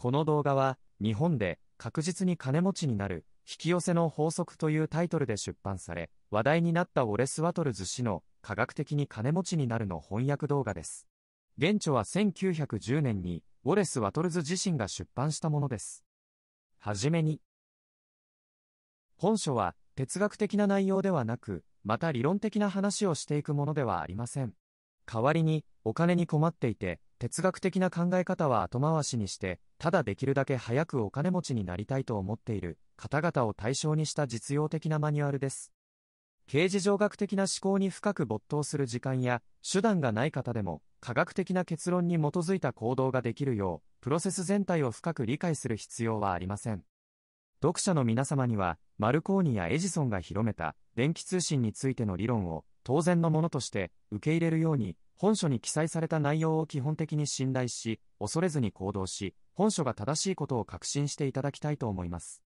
この動画は、日本で確実に金持ちになる引き寄せの法則というタイトルで出版され、話題になったオレス・ワトルズ氏の科学的に金持ちになるの翻訳動画です。原著は1910年にウォレス・ワトルズ自身が出版したものです。はじめに、本書は哲学的な内容ではなく、また理論的な話をしていくものではありません。代わりに、お金に困っていて、哲学的な考え方は後回しにして、ただできるだけ早くお金持ちになりたいと思っている方々を対象にした実用的なマニュアルです。刑事上学的な思考に深く没頭する時間や手段がない方でも科学的な結論に基づいた行動ができるようプロセス全体を深く理解する必要はありません読者の皆様にはマルコーニやエジソンが広めた電気通信についての理論を当然のものとして受け入れるように本書に記載された内容を基本的に信頼し恐れずに行動し本書が正しいことを確信していただきたいと思います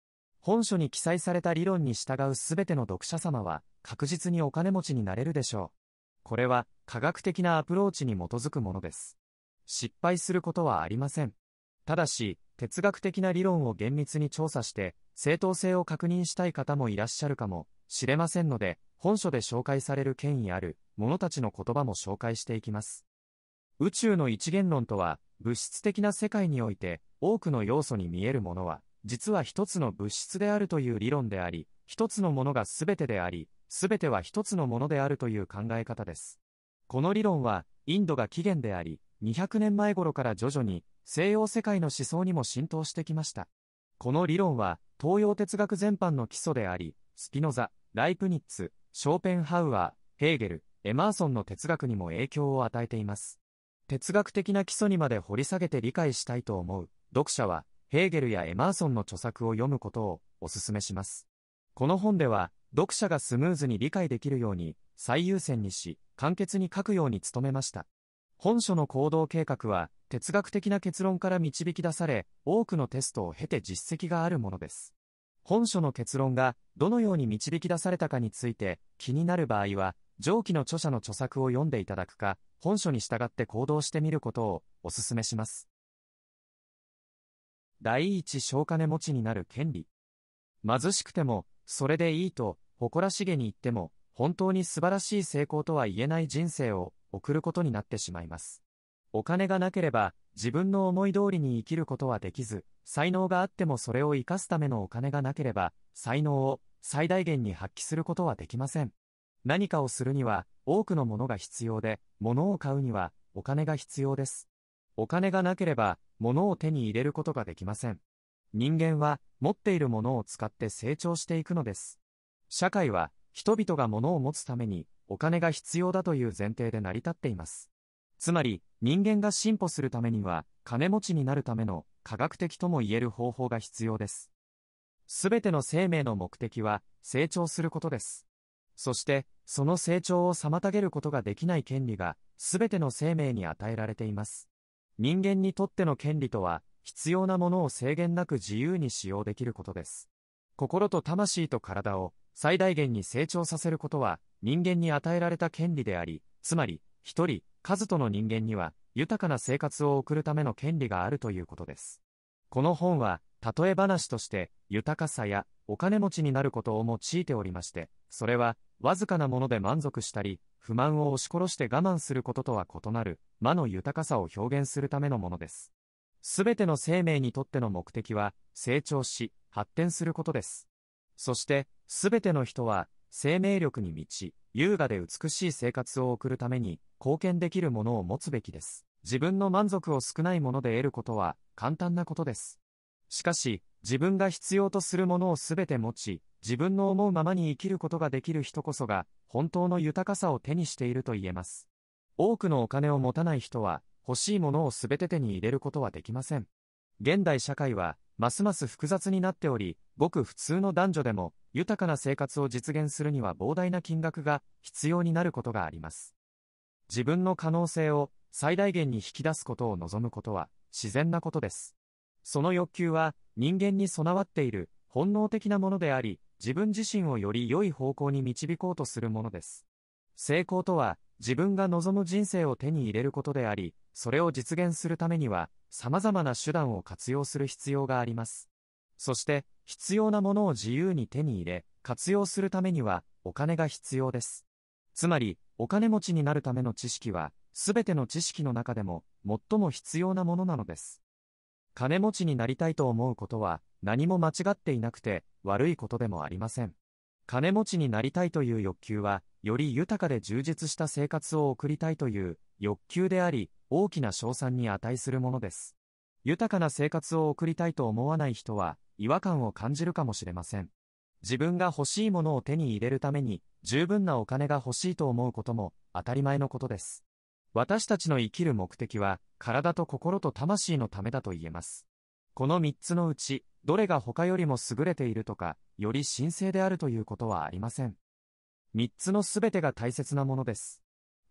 本書に記載された理論に従うすべての読者様は確実にお金持ちになれるでしょう。これは科学的なアプローチに基づくものです。失敗することはありません。ただし、哲学的な理論を厳密に調査して正当性を確認したい方もいらっしゃるかもしれませんので、本書で紹介される権威ある者たちの言葉も紹介していきます。宇宙の一元論とは、物質的な世界において多くの要素に見えるものは、実は一つの物質であるという理論であり、一つのものが全てであり、すべては一つのものであるという考え方です。この理論は、インドが起源であり、200年前頃から徐々に西洋世界の思想にも浸透してきました。この理論は、東洋哲学全般の基礎であり、スピノザ、ライプニッツ、ショーペンハウアー、ヘーゲル、エマーソンの哲学にも影響を与えています。哲学的な基礎にまで掘り下げて理解したいと思う読者は、ヘーゲルやエマーソンの著作を読むことをお勧めします。この本では、読者がスムーズに理解できるように最優先にし簡潔に書くように努めました本書の行動計画は哲学的な結論から導き出され多くのテストを経て実績があるものです本書の結論がどのように導き出されたかについて気になる場合は上記の著者の著作を読んでいただくか本書に従って行動してみることをお勧めします第一小金持ちになる権利貧しくてもそれでいいと、誇らしげに言っても、本当に素晴らしい成功とは言えない人生を送ることになってしまいます。お金がなければ、自分の思い通りに生きることはできず、才能があってもそれを生かすためのお金がなければ、才能を最大限に発揮することはできません。何かをするには、多くのものが必要で、物を買うには、お金が必要です。お金がなければ、物を手に入れることができません。人間は持っているものを使って成長していくのです。社会は人々が物を持つためにお金が必要だという前提で成り立っています。つまり人間が進歩するためには金持ちになるための科学的とも言える方法が必要です。すべての生命の目的は成長することです。そしてその成長を妨げることができない権利がすべての生命に与えられています。人間にとっての権利とは必要なものを制限なく自由に使用できることです。心と魂と体を最大限に成長させることは人間に与えられた権利であり、つまり、一人、数との人間には豊かな生活を送るための権利があるということです。この本は、例え話として豊かさやお金持ちになることを用いておりまして、それはわずかなもので満足したり、不満を押し殺して我慢することとは異なる魔の豊かさを表現するためのものです。すべての生命にとっての目的は、成長し、発展することです。そして、すべての人は、生命力に満ち、優雅で美しい生活を送るために、貢献できるものを持つべきです。自分の満足を少ないもので得ることは、簡単なことです。しかし、自分が必要とするものをすべて持ち、自分の思うままに生きることができる人こそが、本当の豊かさを手にしていると言えます。多くのお金を持たない人は、欲しいものを全て手に入れることはできません。現代社会は、ますます複雑になっており、ごく普通の男女でも、豊かな生活を実現するには膨大な金額が必要になることがあります。自分の可能性を最大限に引き出すことを望むことは自然なことです。その欲求は人間に備わっている本能的なものであり、自分自身をより良い方向に導こうとするものです。成功とは自分が望む人生を手に入れることであり、それを実現するためには、様々な手段を活用する必要があります。そして、必要なものを自由に手に入れ、活用するためには、お金が必要です。つまり、お金持ちになるための知識は、すべての知識の中でも、最も必要なものなのです。金持ちになりたいと思うことは、何も間違っていなくて、悪いことでもありません。金持ちになりたいという欲求は、より豊かで充実した生活を送りたいという欲求であり、大きな賞賛に値するものです。豊かな生活を送りたいと思わない人は、違和感を感じるかもしれません。自分が欲しいものを手に入れるために、十分なお金が欲しいと思うことも、当たり前のことです。私たちの生きる目的は、体と心と魂のためだと言えます。この3つのうち、どれが他よりも優れているとか、より神聖であるということはありません。3つのすべてが大切なものです。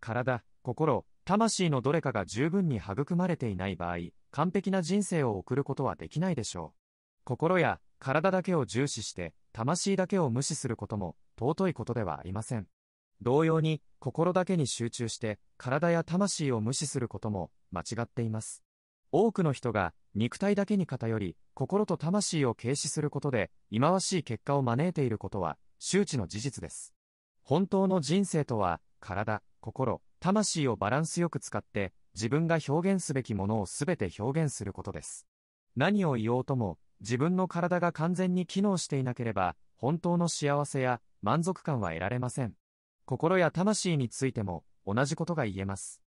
体、心、魂のどれかが十分に育まれていない場合、完璧な人生を送ることはできないでしょう。心や体だけを重視して、魂だけを無視することも尊いことではありません。同様に、心だけに集中して、体や魂を無視することも間違っています。多くの人が肉体だけに偏り、心と魂を軽視することで、忌まわしい結果を招いていることは、周知の事実です。本当の人生とは、体、心、魂をバランスよく使って、自分が表現すべきものをすべて表現することです。何を言おうとも、自分の体が完全に機能していなければ、本当の幸せや満足感は得られません。心や魂についても、同じことが言えます。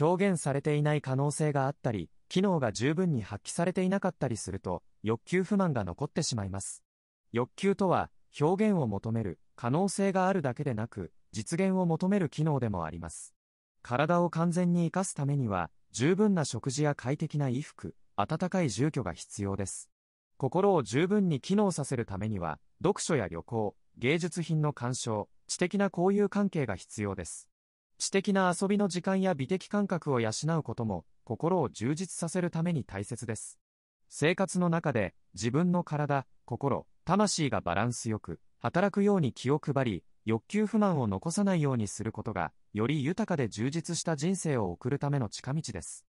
表現されていない可能性があったり、機能が十分に発揮されていなかったりすると、欲求不満が残ってしまいます。欲求とは、表現を求める、可能性があるだけでなく、実現を求める機能でもあります。体を完全に活かすためには、十分な食事や快適な衣服、暖かい住居が必要です。心を十分に機能させるためには、読書や旅行、芸術品の鑑賞、知的な交友関係が必要です。知的な遊びの時間や美的感覚を養うことも、心を充実させるために大切です。生活の中で、自分の体、心、魂がバランスよく、働くように気を配り、欲求不満を残さないようにすることが、より豊かで充実した人生を送るための近道です。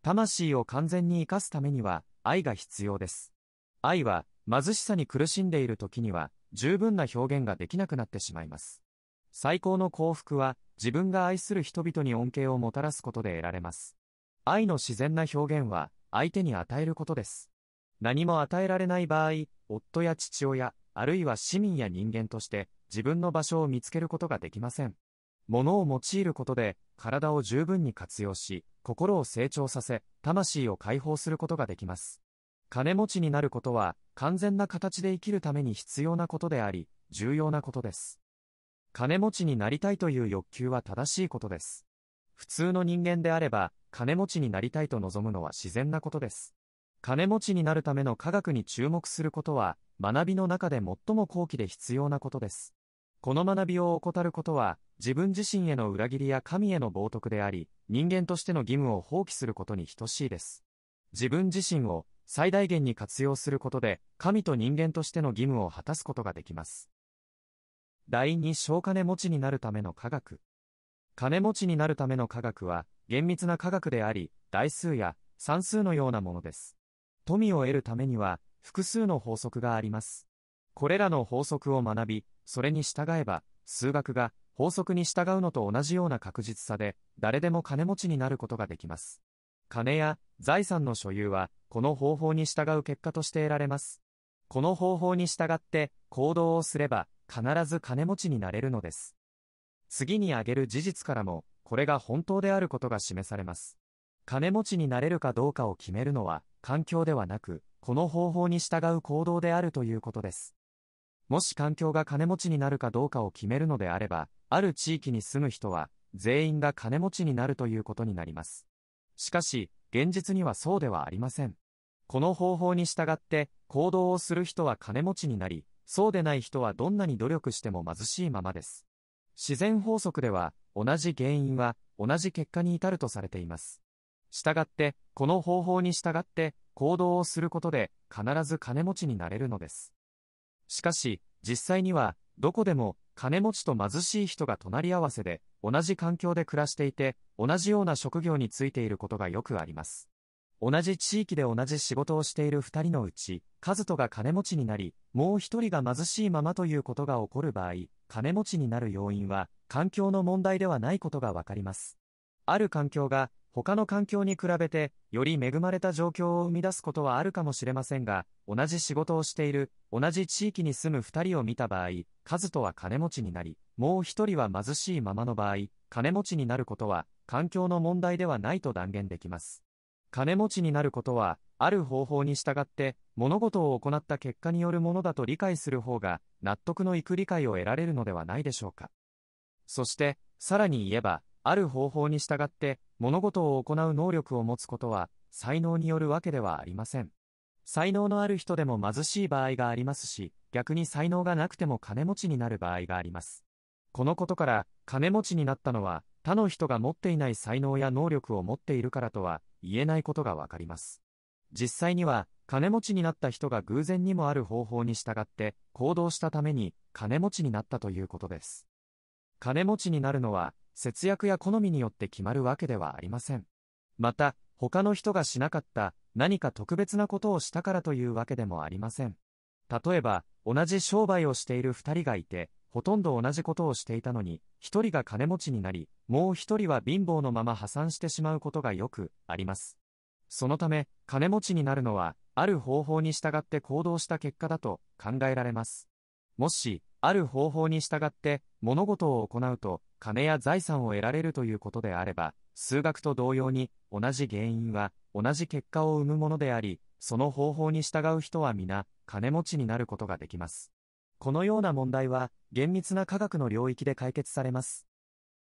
魂を完全に生かすためには、愛が必要です。愛は、貧しさに苦しんでいる時には、十分な表現ができなくなってしまいます。最高の幸福は、自分が愛する人々に恩恵をもたらすことで得られます。愛の自然な表現は、相手に与えることです。何も与えられない場合、夫や父親、あるいは市民や人間として、自分の場所を見つけることができません。物を用いることで、体を十分に活用し、心を成長させ、魂を解放することができます。金持ちになることは、完全な形で生きるために必要なことであり、重要なことです。金持ちになりたいという欲求は正しいことです。普通の人間であれば、金持ちになりたいと望むのは自然なことです。金持ちになるための科学に注目することは、学びの中で最も高貴で必要なことです。この学びを怠ることは、自分自身への裏切りや神への冒涜であり、人間としての義務を放棄することに等しいです。自分自身を最大限に活用することで、神と人間としての義務を果たすことができます。第2小金持ちになるための科学。金持ちになるための科学は、厳密な科学であり、代数や算数のようなものです。富を得るためには、複数の法則があります。これらの法則を学び、それに従えば、数学が法則に従うのと同じような確実さで、誰でも金持ちになることができます。金や財産の所有は、この方法に従う結果として得られます。この方法に従って行動をすれば、必ず金持ちになれるのです。次に挙げる事実からも、これが本当であることが示されます。金持ちになれるかどうかを決めるのは、環境ではなく、この方法に従う行動であるということです。もし環境が金持ちになるかどうかを決めるのであれば、ある地域に住む人は、全員が金持ちになるということになります。しかし、現実にはそうではありません。この方法に従って行動をする人は金持ちになり、そうでない人はどんなに努力しても貧しいままです。自然法則では、同じ原因は同じ結果に至るとされています。したがって、この方法に従って行動をすることで必ず金持ちになれるのです。しかし、実際には、どこでも金持ちと貧しい人が隣り合わせで、同じ環境で暮らしていて、同じような職業についていることがよくあります。同じ地域で同じ仕事をしている二人のうち、カズトが金持ちになり、もう一人が貧しいままということが起こる場合、金持ちになる要因は、環境の問題ではないことがわかります。ある環境が、他の環境に比べて、より恵まれた状況を生み出すことはあるかもしれませんが、同じ仕事をしている、同じ地域に住む二人を見た場合、カズトは金持ちになり、もう一人は貧しいままの場合、金持ちになることは、環境の問題ではないと断言できます。金持ちになることは、ある方法に従って物事を行った結果によるものだと理解する方が納得のいく理解を得られるのではないでしょうか。そして、さらに言えば、ある方法に従って物事を行う能力を持つことは才能によるわけではありません。才能のある人でも貧しい場合がありますし、逆に才能がなくても金持ちになる場合があります。このことから、金持ちになったのは、他の人が持っていない才能や能力を持っているからとは言えないことがわかります。実際には、金持ちになった人が偶然にもある方法に従って行動したために金持ちになったということです。金持ちになるのは節約や好みによって決まるわけではありません。また、他の人がしなかった何か特別なことをしたからというわけでもありません。例えば、同じ商売をしている二人がいて、ほとんど同じことをしていたのに、一人が金持ちになり、もう一人は貧乏のまま破産してしまうことがよくあります。そのため、金持ちになるのは、ある方法に従って行動した結果だと考えられます。もし、ある方法に従って物事を行うと、金や財産を得られるということであれば、数学と同様に、同じ原因は同じ結果を生むものであり、その方法に従う人は皆、金持ちになることができます。このような問題は、厳密な科学の領域で解決されます。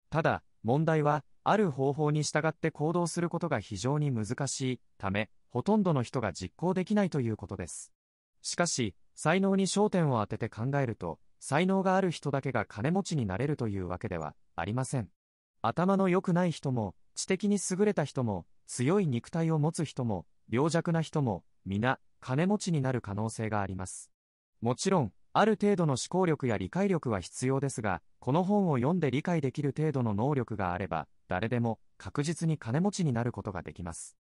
ただ、問題は、ある方法に従って行動することが非常に難しいため、ほとんどの人が実行できないということです。しかし、才能に焦点を当てて考えると、才能がある人だけが金持ちになれるというわけではありません。頭の良くない人も、知的に優れた人も、強い肉体を持つ人も、病弱な人も、皆、金持ちになる可能性があります。もちろん、ある程度の思考力や理解力は必要ですが、この本を読んで理解できる程度の能力があれば、誰でも確実に金持ちになることができます。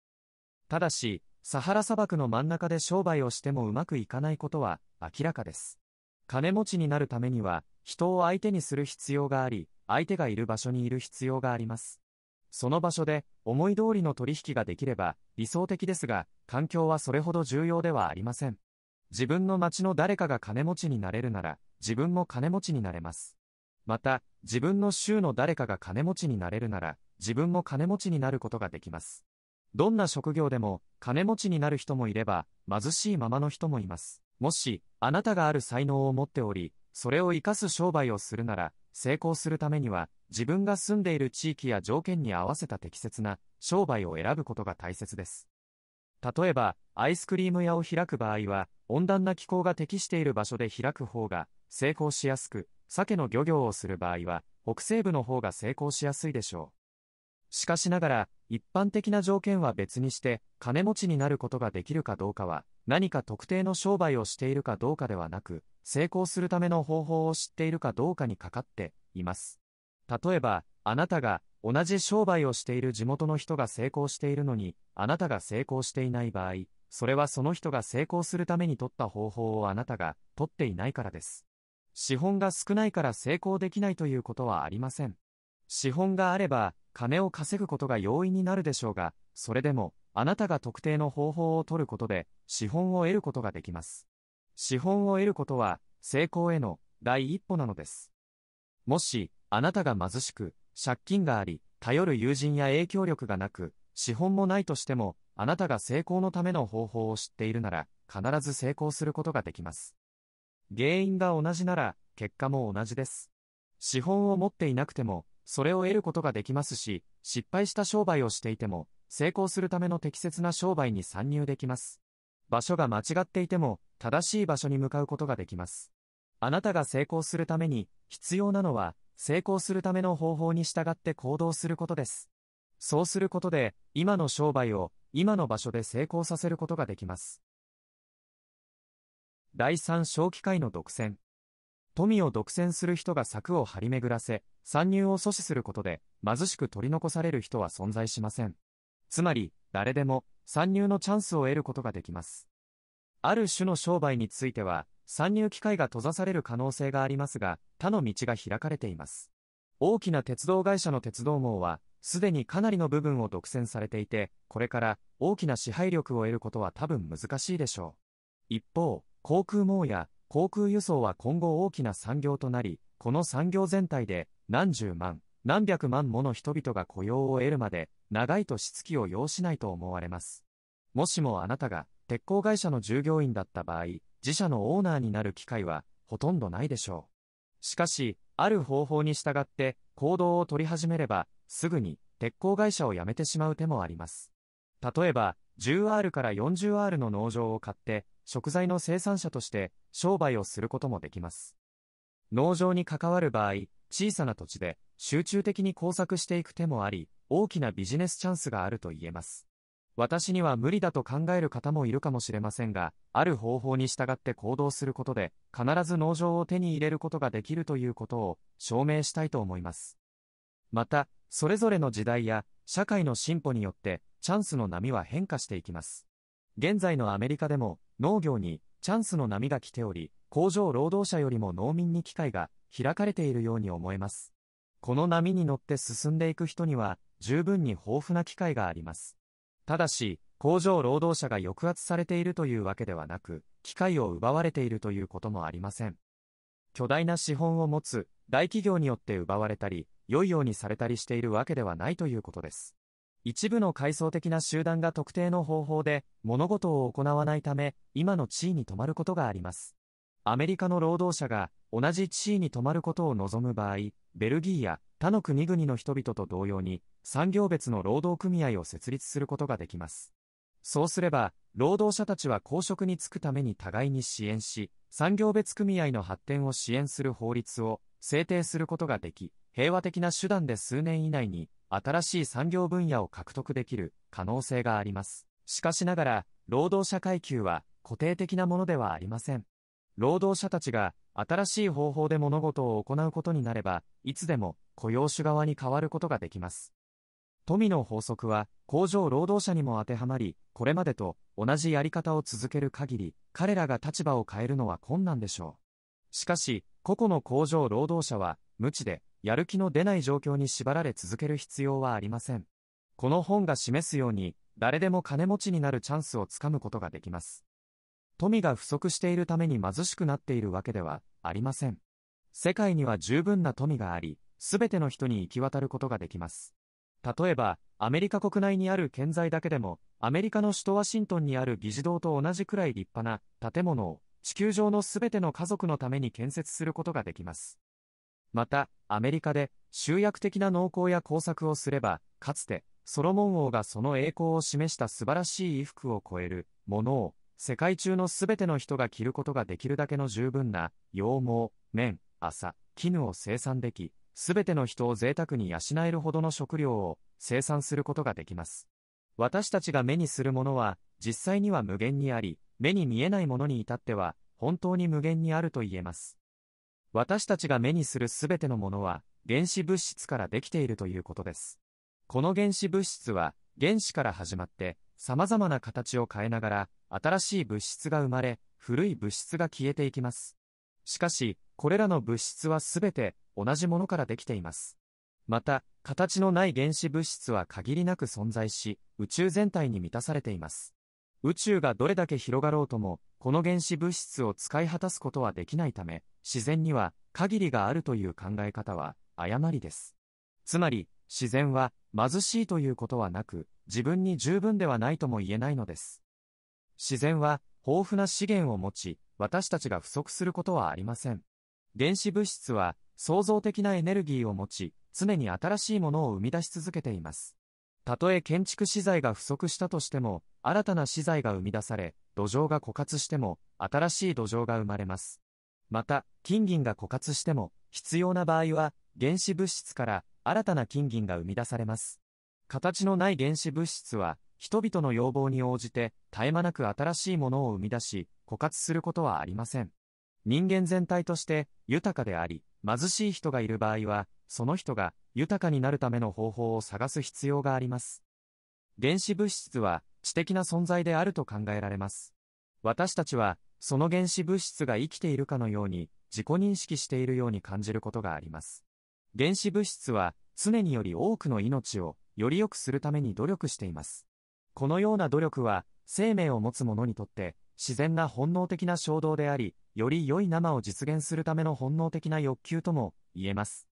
ただし、サハラ砂漠の真ん中で商売をしてもうまくいかないことは明らかです。金持ちになるためには、人を相手にする必要があり、相手がいる場所にいる必要があります。その場所で思い通りの取引ができれば理想的ですが、環境はそれほど重要ではありません。自分の町の誰かが金持ちになれるなら、自分も金持ちになれます。また、自分の州の誰かが金持ちになれるなら、自分も金持ちになることができます。どんな職業でも、金持ちになる人もいれば、貧しいままの人もいます。もし、あなたがある才能を持っており、それを活かす商売をするなら、成功するためには、自分が住んでいる地域や条件に合わせた適切な商売を選ぶことが大切です。例えば、アイスクリーム屋を開く場合は、温暖な気候が適している場所で開く方が成功しやすく、鮭の漁業をする場合は、北西部の方が成功しやすいでしょう。しかしながら、一般的な条件は別にして、金持ちになることができるかどうかは、何か特定の商売をしているかどうかではなく、成功するための方法を知っているかどうかにかかっています。例えば、あなたが同じ商売をしている地元の人が成功しているのに、あなたが成功していない場合、それはその人が成功するために取った方法をあなたが取っていないからです。資本が少ないから成功できないということはありません。資本があれば、金を稼ぐことが容易になるでしょうが、それでも、あなたが特定の方法を取ることで、資本を得ることができます。資本を得ることは、成功への第一歩なのです。もし、あなたが貧しく、借金があり、頼る友人や影響力がなく、資本もないとしても、あなたが成功のための方法を知っているなら、必ず成功することができます。原因が同じなら、結果も同じです。資本を持っていなくても、それを得ることができますし、失敗した商売をしていても、成功するための適切な商売に参入できます。場所が間違っていても、正しい場所に向かうことができます。あなたが成功するために、必要なのは、成功するための方法に従って行動することです。そうすることで、今の商売を、今の場所で成功させることができます。第3小機会の独占。富を独占する人が柵を張り巡らせ、参入を阻止することで、貧しく取り残される人は存在しません。つまり、誰でも、参入のチャンスを得ることができます。ある種の商売については、参入機会が閉ざされる可能性がありますが、他の道が開かれています。大きな鉄道会社の鉄道網は、すでにかなりの部分を独占されていて、これから大きな支配力を得ることは多分難しいでしょう。一方、航空網や航空輸送は今後大きな産業となり、この産業全体で何十万、何百万もの人々が雇用を得るまで、長い年月を要しないと思われます。もしもあなたが鉄鋼会社の従業員だった場合、自社のオーナーになる機会はほとんどないでしょう。しかし、ある方法に従って行動を取り始めれば、すぐに鉄鋼会社を辞めてしまう手もあります。例えば、10R から 40R の農場を買って、食材の生産者として商売をすることもできます。農場に関わる場合、小さな土地で集中的に工作していく手もあり、大きなビジネスチャンスがあると言えます。私には無理だと考える方もいるかもしれませんが、ある方法に従って行動することで、必ず農場を手に入れることができるということを証明したいと思います。また、それぞれの時代や社会の進歩によって、チャンスの波は変化していきます。現在のアメリカでも、農業にチャンスの波が来ており、工場労働者よりも農民に機会が開かれているように思えます。この波に乗って進んでいく人には、十分に豊富な機会があります。ただし、工場労働者が抑圧されているというわけではなく、機会を奪われているということもありません。巨大な資本を持つ大企業によって奪われたり、良いようにされたりしているわけではないということです。一部の階層的な集団が特定の方法で物事を行わないため、今の地位に止まることがあります。アメリカの労働者が同じ地位に止まることを望む場合、ベルギーや他の国々の人々と同様に、産業別の労働組合を設立することができます。そうすれば、労働者たちは公職に就くために互いに支援し、産業別組合の発展を支援する法律を制定することができ、平和的な手段で数年以内に新しい産業分野を獲得できる可能性があります。しかしながら、労働者階級は固定的なものではありません。労働者たちが新しい方法で物事を行うことになれば、いつでも雇用主側に変わることができます。富の法則は工場労働者にも当てはまり、これまでと同じやり方を続ける限り、彼らが立場を変えるのは困難でしょう。しかし、個々の工場労働者は、無知で、やる気の出ない状況に縛られ続ける必要はありません。この本が示すように、誰でも金持ちになるチャンスをつかむことができます。富が不足しているために貧しくなっているわけではありません。世界には十分な富があり、すべての人に行き渡ることができます。例えば、アメリカ国内にある建材だけでも、アメリカの首都ワシントンにある議事堂と同じくらい立派な建物を地球上のすべての家族のために建設することができます。また、アメリカで集約的な農耕や工作をすれば、かつてソロモン王がその栄光を示した素晴らしい衣服を超えるものを世界中のすべての人が着ることができるだけの十分な羊毛、綿、麻、絹を生産でき、すべての人を贅沢に養えるほどの食料を生産することができます。私たちが目にするものは実際には無限にあり、目に見えないものに至っては本当に無限にあると言えます。私たちが目にするすべてのものは原子物質からできているということです。この原子物質は原子から始まって様々な形を変えながら新しい物質が生まれ、古い物質が消えていきます。しかし、これらの物質はすべて同じものからできています。また、形のない原子物質は限りなく存在し、宇宙全体に満たされています。宇宙がどれだけ広がろうとも、この原子物質を使い果たすことはできないため、自然には限りがあるという考え方は誤りです。つまり、自然は貧しいということはなく、自分に十分ではないとも言えないのです。自然は豊富な資源を持ち、私たちが不足することはありません。原子物質は創造的なエネルギーを持ち、常に新しいものを生み出し続けています。たとえ建築資材が不足したとしても、新たな資材が生み出され、土壌が枯渇しても、新しい土壌が生まれます。また、金銀が枯渇しても、必要な場合は、原子物質から新たな金銀が生み出されます。形のない原子物質は、人々の要望に応じて絶え間なく新しいものを生み出し、枯渇することはありません。人間全体として豊かであり、貧しい人がいる場合は、その人が豊かになるための方法を探す必要があります。原子物質は知的な存在であると考えられます。私たちは、その原子物質が生きているかのように、自己認識しているように感じることがあります。原子物質は、常により多くの命を、より良くするために努力しています。このような努力は、生命を持つ者にとって、自然な本能的な衝動であり、より良い生を実現するための本能的な欲求とも言えます。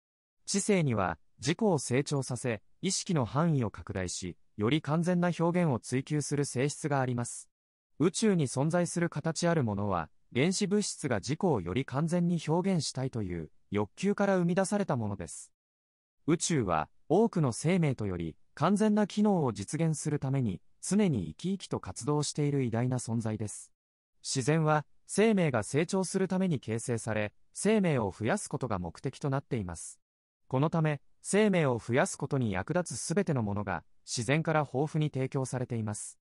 知性には、自己を成長させ、意識の範囲を拡大し、より完全な表現を追求する性質があります。宇宙に存在する形あるものは、原子物質が自己をより完全に表現したいという欲求から生み出されたものです。宇宙は多くの生命とより完全な機能を実現するために常に生き生きと活動している偉大な存在です。自然は生命が成長するために形成され、生命を増やすことが目的となっています。このため、生命を増やすことに役立つすべてのものが自然から豊富に提供されています。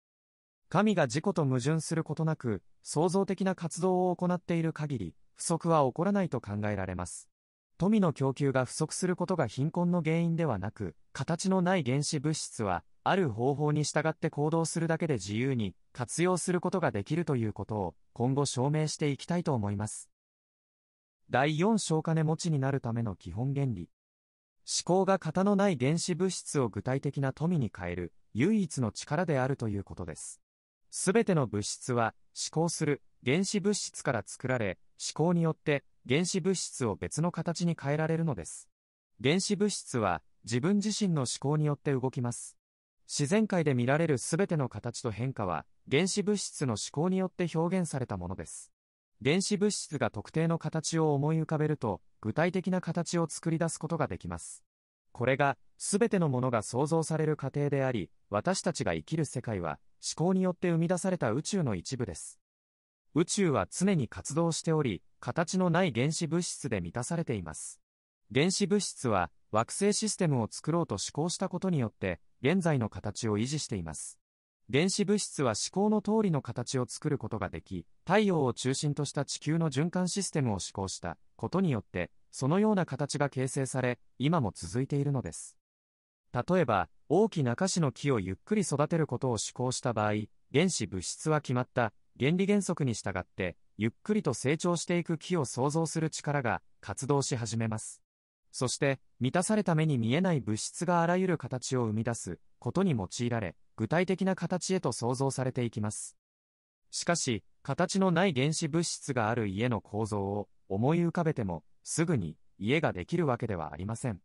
神が自己と矛盾することなく、創造的な活動を行っている限り、不足は起こらないと考えられます。富の供給が不足することが貧困の原因ではなく、形のない原子物質は、ある方法に従って行動するだけで自由に活用することができるということを、今後証明していきたいと思います。第4小金持ちになるための基本原理。思考が型のない原子物質を具体的な富に変える唯一の力であるということです。すべての物質は思考する原子物質から作られ、思考によって原子物質を別の形に変えられるのです。原子物質は自分自身の思考によって動きます。自然界で見られるすべての形と変化は原子物質の思考によって表現されたものです。原子物質が特定の形を思い浮かべると具体的な形を作り出すことができます。これがすべてのものが創造される過程であり、私たちが生きる世界は思考によって生み出された宇宙の一部です。宇宙は常に活動しており、形のない原子物質で満たされています。原子物質は惑星システムを作ろうと思考したことによって、現在の形を維持しています。原子物質は思考の通りの形を作ることができ、太陽を中心とした地球の循環システムを思考したことによって、そのような形が形成され、今も続いているのです。例えば、大きな菓子の木をゆっくり育てることを思考した場合、原子物質は決まった原理原則に従って、ゆっくりと成長していく木を創造する力が活動し始めます。そして、満たされた目に見えない物質があらゆる形を生み出すことに用いられ、具体的な形へと創造されていきます。しかし、形のない原子物質がある家の構造を思い浮かべても、すぐに家ができるわけではありません。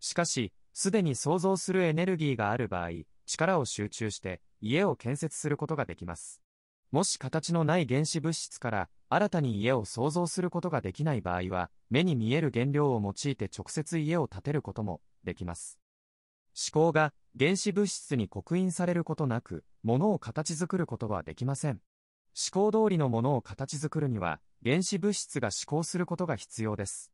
しかし、すでに想像するエネルギーがある場合、力を集中して家を建設することができます。もし形のない原子物質から新たに家を創造することができない場合は、目に見える原料を用いて直接家を建てることもできます。思考が原子物質に刻印されることなく、物を形作ることはできません。思考通りのものを形作るには、原子物質が思考することが必要です。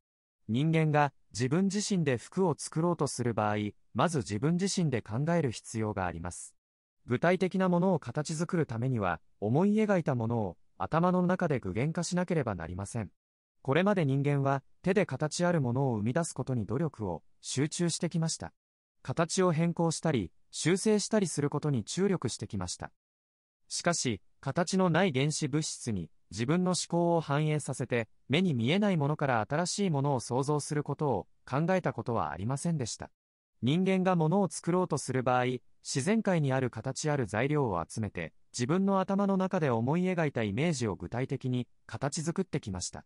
人間が自分自身で服を作ろうとする場合、まず自分自身で考える必要があります。具体的なものを形作るためには、思い描いたものを頭の中で具現化しなければなりません。これまで人間は手で形あるものを生み出すことに努力を集中してきました。形を変更したり、修正したりすることに注力してきました。しかし、形のない原子物質に自分の思考を反映させて、目に見えないものから新しいものを想像することを考えたことはありませんでした。人間が物を作ろうとする場合、自然界にある形ある材料を集めて、自分の頭の中で思い描いたイメージを具体的に形作ってきました。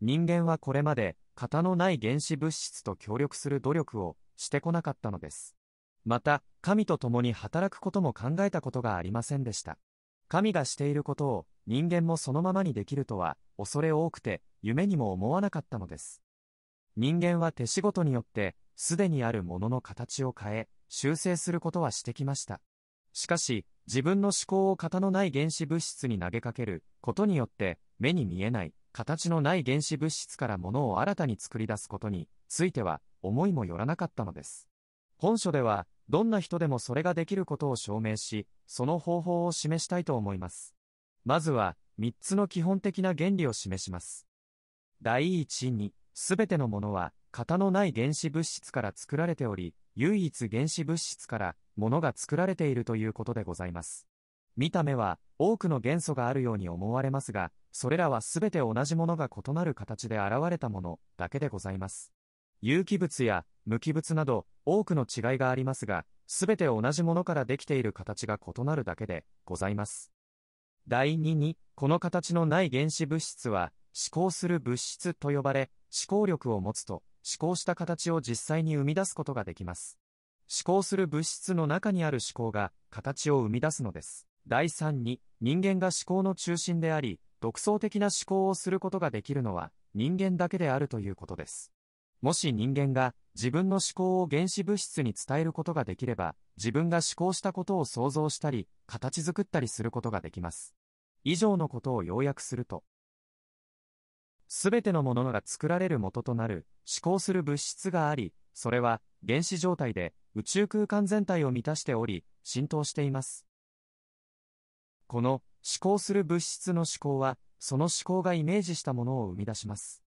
人間はこれまで、型のない原子物質と協力する努力をしてこなかったのです。また、神と共に働くことも考えたことがありませんでした。神がしていることを人間もそのままにできるとは恐れ多くて夢にも思わなかったのです。人間は手仕事によってすでにあるものの形を変え修正することはしてきました。しかし自分の思考を型のない原子物質に投げかけることによって目に見えない形のない原子物質からものを新たに作り出すことについては思いもよらなかったのです。本書ではどんな人でもそれができることを証明し、その方法を示したいと思います。まずは、3つの基本的な原理を示します。第一に、すべてのものは、型のない原子物質から作られており、唯一原子物質から物が作られているということでございます。見た目は多くの元素があるように思われますが、それらはすべて同じものが異なる形で現れたものだけでございます。有機物や無機物など多くの違いがありますが、すべて同じものからできている形が異なるだけでございます。第2に、この形のない原子物質は、思考する物質と呼ばれ、思考力を持つと、思考した形を実際に生み出すことができます。思考する物質の中にある思考が形を生み出すのです。第3に、人間が思考の中心であり、独創的な思考をすることができるのは人間だけであるということです。もし人間が自分の思考を原子物質に伝えることができれば、自分が思考したことを想像したり、形作ったりすることができます。以上のことを要約すると、すべてのものが作られる元となる思考する物質があり、それは原子状態で宇宙空間全体を満たしており、浸透しています。この思考する物質の思考は、その思考がイメージしたものを生み出します。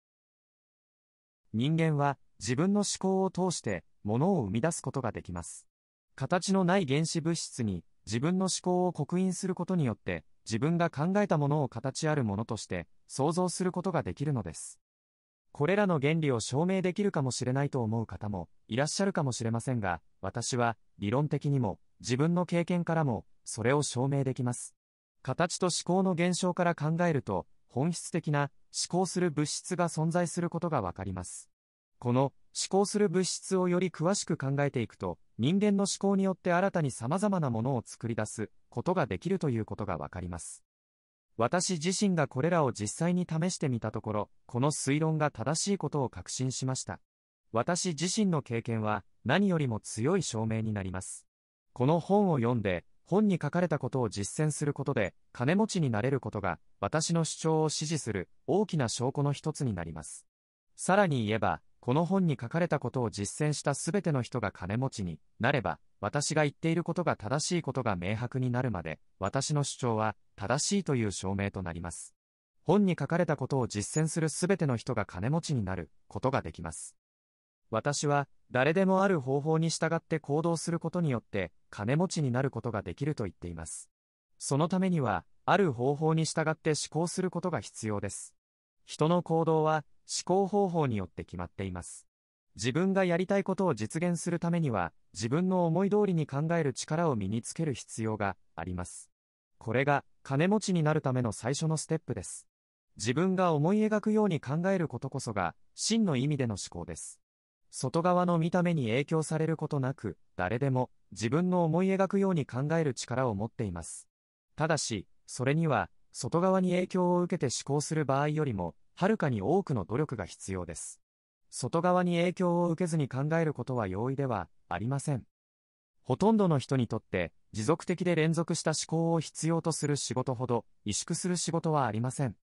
人間は自分の思考を通して物を生み出すことができます。形のない原子物質に自分の思考を刻印することによって自分が考えたものを形あるものとして想像することができるのです。これらの原理を証明できるかもしれないと思う方もいらっしゃるかもしれませんが、私は理論的にも自分の経験からもそれを証明できます。形と思考の現象から考えると、本質的な思考する物質が存在することがわかります。この思考する物質をより詳しく考えていくと、人間の思考によって新たに様々なものを作り出すことができるということがわかります。私自身がこれらを実際に試してみたところ、この推論が正しいことを確信しました。私自身の経験は何よりも強い証明になります。この本を読んで、本に書かれたことを実践することで、金持ちになれることが、私の主張を支持する大きな証拠の一つになります。さらに言えば、この本に書かれたことを実践したすべての人が金持ちになれば、私が言っていることが正しいことが明白になるまで、私の主張は正しいという証明となります。本に書かれたことを実践するすべての人が金持ちになることができます。私は誰でもある方法に従って行動することによって金持ちになることができると言っています。そのためには、ある方法に従って思考することが必要です。人の行動は思考方法によって決まっています。自分がやりたいことを実現するためには、自分の思い通りに考える力を身につける必要があります。これが金持ちになるための最初のステップです。自分が思い描くように考えることこそが真の意味での思考です。外側の見た目に影響されることなく、誰でも自分の思い描くように考える力を持っています。ただし、それには、外側に影響を受けて思考する場合よりも、はるかに多くの努力が必要です。外側に影響を受けずに考えることは容易ではありません。ほとんどの人にとって、持続的で連続した思考を必要とする仕事ほど、萎縮する仕事はありません。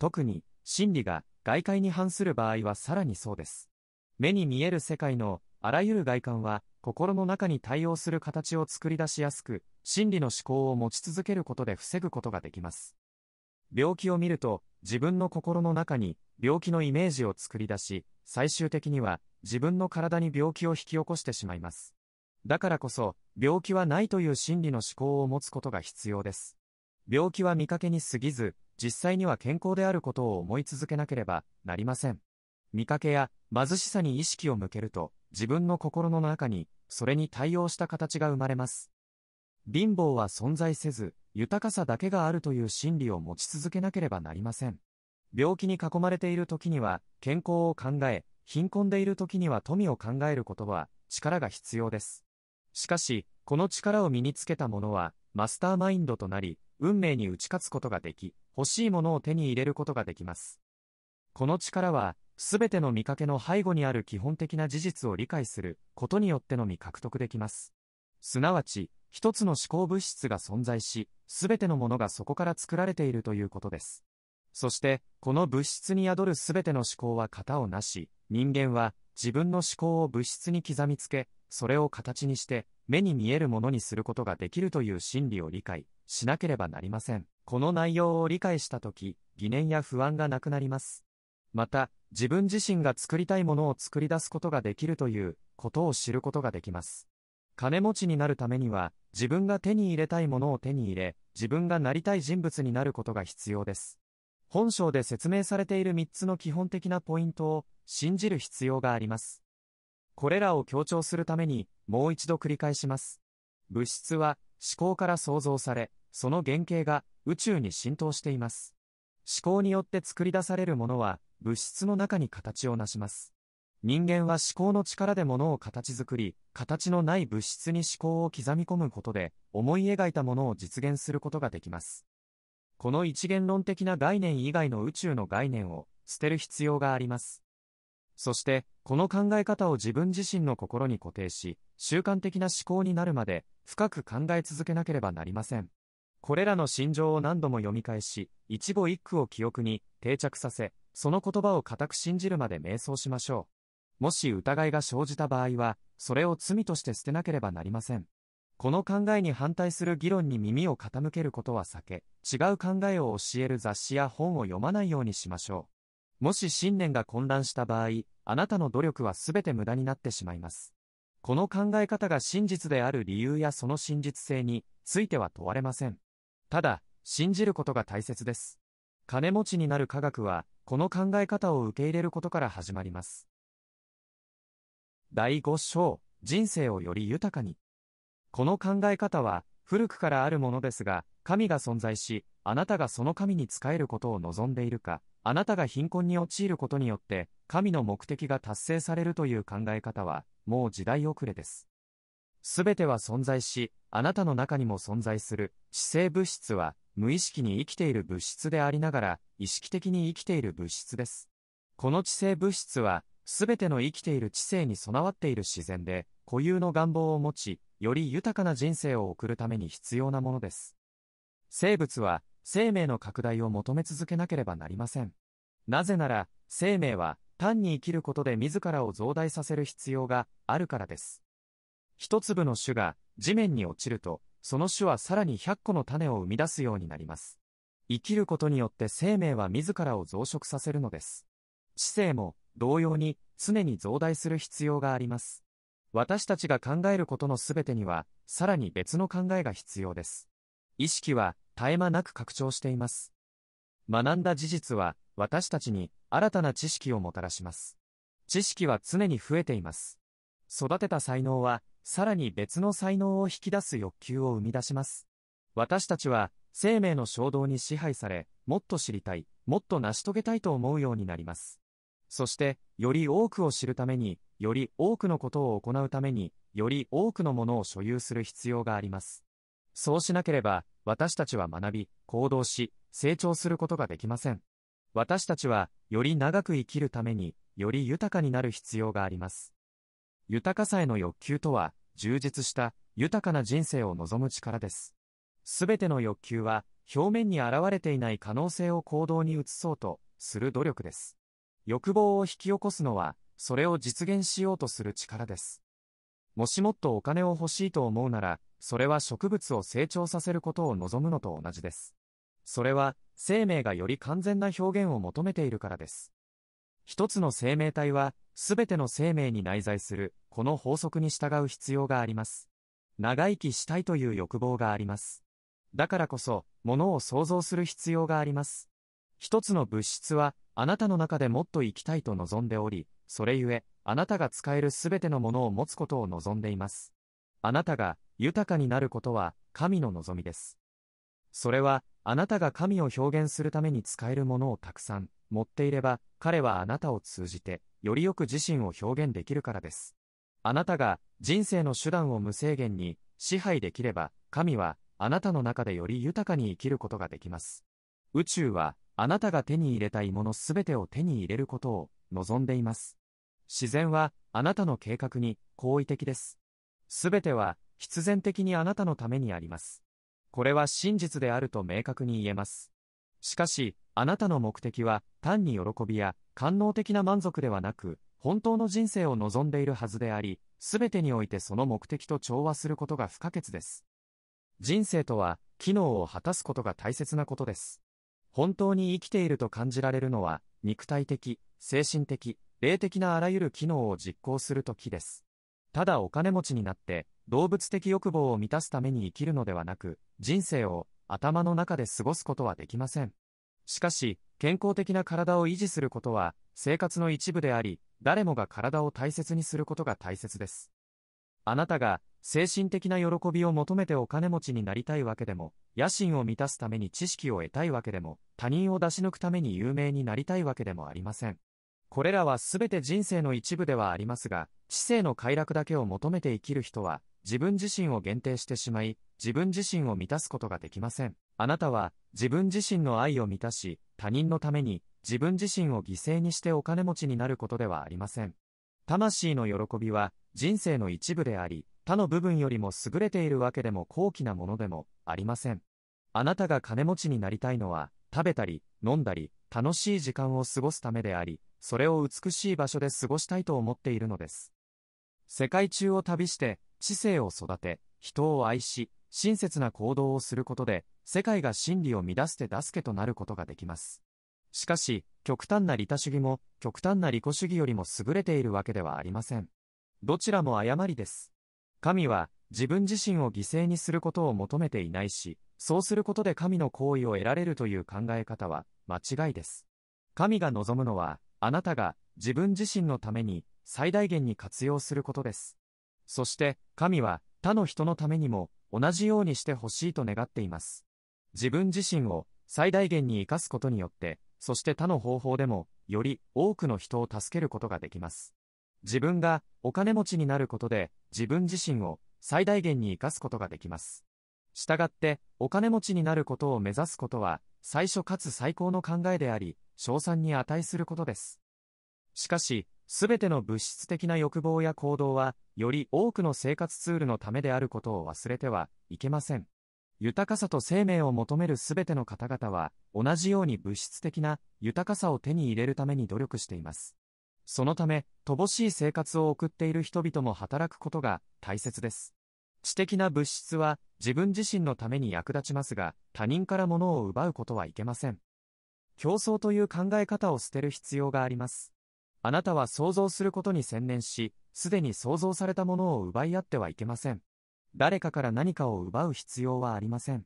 特に、真理が外界に反する場合はさらにそうです。目に見える世界のあらゆる外観は心の中に対応する形を作り出しやすく、真理の思考を持ち続けることで防ぐことができます。病気を見ると自分の心の中に病気のイメージを作り出し、最終的には自分の体に病気を引き起こしてしまいます。だからこそ、病気はないという真理の思考を持つことが必要です。病気は見かけに過ぎず、実際には健康であることを思い続けなければなりません。見かけや貧しさに意識を向けると、自分の心の中に、それに対応した形が生まれます。貧乏は存在せず、豊かさだけがあるという真理を持ち続けなければなりません。病気に囲まれている時には、健康を考え、貧困でいる時には富を考えることは、力が必要です。しかし、この力を身につけた者は、マスターマインドとなり、運命に打ち勝つことができ、欲しいものを手に入れることができます。この力は、すべての見かけの背後にある基本的な事実を理解することによってのみ獲得できます。すなわち、一つの思考物質が存在し、すべてのものがそこから作られているということです。そして、この物質に宿るすべての思考は型をなし、人間は自分の思考を物質に刻みつけ、それを形にして、目に見えるものにすることができるという真理を理解しなければなりません。この内容を理解したとき、疑念や不安がなくなります。また、自分自身が作りたいものを作り出すことができるということを知ることができます。金持ちになるためには、自分が手に入れたいものを手に入れ、自分がなりたい人物になることが必要です。本章で説明されている3つの基本的なポイントを信じる必要があります。これらを強調するために、もう一度繰り返します。物質は思考から創造され、その原型が宇宙に浸透しています。思考によって作り出されるものは物質の中に形を成します。人間は思考の力で物を形作り、形のない物質に思考を刻み込むことで、思い描いたものを実現することができます。この一元論的な概念以外の宇宙の概念を捨てる必要があります。そして、この考え方を自分自身の心に固定し、習慣的な思考になるまで、深く考え続けなければなりません。これらの心情を何度も読み返し、一語一句を記憶に定着させ、その言葉を固く信じるまで瞑想しましょう。もし疑いが生じた場合は、それを罪として捨てなければなりません。この考えに反対する議論に耳を傾けることは避け、違う考えを教える雑誌や本を読まないようにしましょう。もし信念が混乱した場合、あなたの努力は全て無駄になってしまいます。この考え方が真実である理由やその真実性については問われません。ただ、信じることが大切です。金持ちになる科学は、この考え方を受け入れることから始まります。第5章、人生をより豊かに。この考え方は、古くからあるものですが、神が存在し、あなたがその神に仕えることを望んでいるか、あなたが貧困に陥ることによって、神の目的が達成されるという考え方は、もう時代遅れです。すべては存在し、あなたの中にも存在する知性物質は無意識に生きている物質でありながら意識的に生きている物質です。この知性物質はすべての生きている知性に備わっている自然で固有の願望を持ち、より豊かな人生を送るために必要なものです。生物は生命の拡大を求め続けなければなりません。なぜなら生命は単に生きることで自らを増大させる必要があるからです。一粒の種が地面に落ちると、その種はさらに100個の種を生み出すようになります。生きることによって生命は自らを増殖させるのです。知性も同様に常に増大する必要があります。私たちが考えることのすべてには、さらに別の考えが必要です。意識は絶え間なく拡張しています。学んだ事実は、私たちに新たな知識をもたらします。知識は常に増えています。育てた才能は、さらに別の才能を引き出す欲求を生み出します。私たちは、生命の衝動に支配され、もっと知りたい、もっと成し遂げたいと思うようになります。そして、より多くを知るために、より多くのことを行うために、より多くのものを所有する必要があります。そうしなければ、私たちは学び、行動し、成長することができません。私たちは、より長く生きるために、より豊かになる必要があります。豊かさへの欲求とは、充実した豊かな人生を望む力です。すべての欲求は、表面に現れていない可能性を行動に移そうとする努力です。欲望を引き起こすのは、それを実現しようとする力です。もしもっとお金を欲しいと思うなら、それは植物を成長させることを望むのと同じです。それは、生命がより完全な表現を求めているからです。一つの生命体は、すべての生命に内在する、この法則に従う必要があります。長生きしたいという欲望があります。だからこそ、物を創造する必要があります。一つの物質は、あなたの中でもっと生きたいと望んでおり、それゆえ、あなたが使えるすべてのものを持つことを望んでいます。あなたが豊かになることは、神の望みです。それは、あなたが神を表現するために使えるものをたくさん、持っていれば、彼はあなたを通じて、よりよく自身を表現できるからです。あなたが人生の手段を無制限に支配できれば、神はあなたの中でより豊かに生きることができます。宇宙はあなたが手に入れたいものすべてを手に入れることを望んでいます。自然はあなたの計画に好意的です。すべては必然的にあなたのためにあります。これは真実であると明確に言えます。しかし、あなたの目的は単に喜びや官能的な満足ではなく、本当の人生を望んでいるはずであり、すべてにおいてその目的と調和することが不可欠です。人生とは、機能を果たすことが大切なことです。本当に生きていると感じられるのは、肉体的、精神的、霊的なあらゆる機能を実行するときです。ただお金持ちになって動物的欲望を満たすために生きるのではなく、人生を頭の中で過ごすことはできません。しかし、健康的な体を維持することは生活の一部であり、誰もが体を大切にすることが大切です。あなたが精神的な喜びを求めてお金持ちになりたいわけでも、野心を満たすために知識を得たいわけでも、他人を出し抜くために有名になりたいわけでもありません。これらはすべて人生の一部ではありますが、知性の快楽だけを求めて生きる人は、自分自身を限定してしまい、自分自身を満たすことができません。あなたは、自分自身の愛を満たし、他人のために、自分自身を犠牲にしてお金持ちになることではありません。魂の喜びは、人生の一部であり、他の部分よりも優れているわけでも高貴なものでもありません。あなたが金持ちになりたいのは、食べたり、飲んだり、楽しい時間を過ごすためであり、それを美しい場所で過ごしたいと思っているのです。世界中を旅して、知性を育て、人を愛し、親切な行動をすることで、世界が真理を乱して助けとなることができます。しかし、極端な利他主義も、極端な利己主義よりも優れているわけではありません。どちらも誤りです。神は、自分自身を犠牲にすることを求めていないし、そうすることで神の行為を得られるという考え方は、間違いです。神が望むのは、あなたが自分自身のために最大限に活用することです。そして、神は他の人のためにも同じようにしてほしいと願っています。自分自身を最大限に生かすことによって、そして他の方法でも、より多くの人を助けることができます。自分がお金持ちになることで、自分自身を最大限に生かすことができます。したがって、お金持ちになることを目指すことは、最初かつ最高の考えであり、賞賛に値することです。しかし、すべての物質的な欲望や行動は、より多くの生活ツールのためであることを忘れてはいけません。豊かさと生命を求めるすべての方々は、同じように物質的な豊かさを手に入れるために努力しています。そのため、乏しい生活を送っている人々も働くことが大切です。知的な物質は自分自身のために役立ちますが、他人から物を奪うことはいけません。競争という考え方を捨てる必要があります。あなたは想像することに専念し、すでに想像されたものを奪い合ってはいけません。誰かから何かを奪う必要はありません。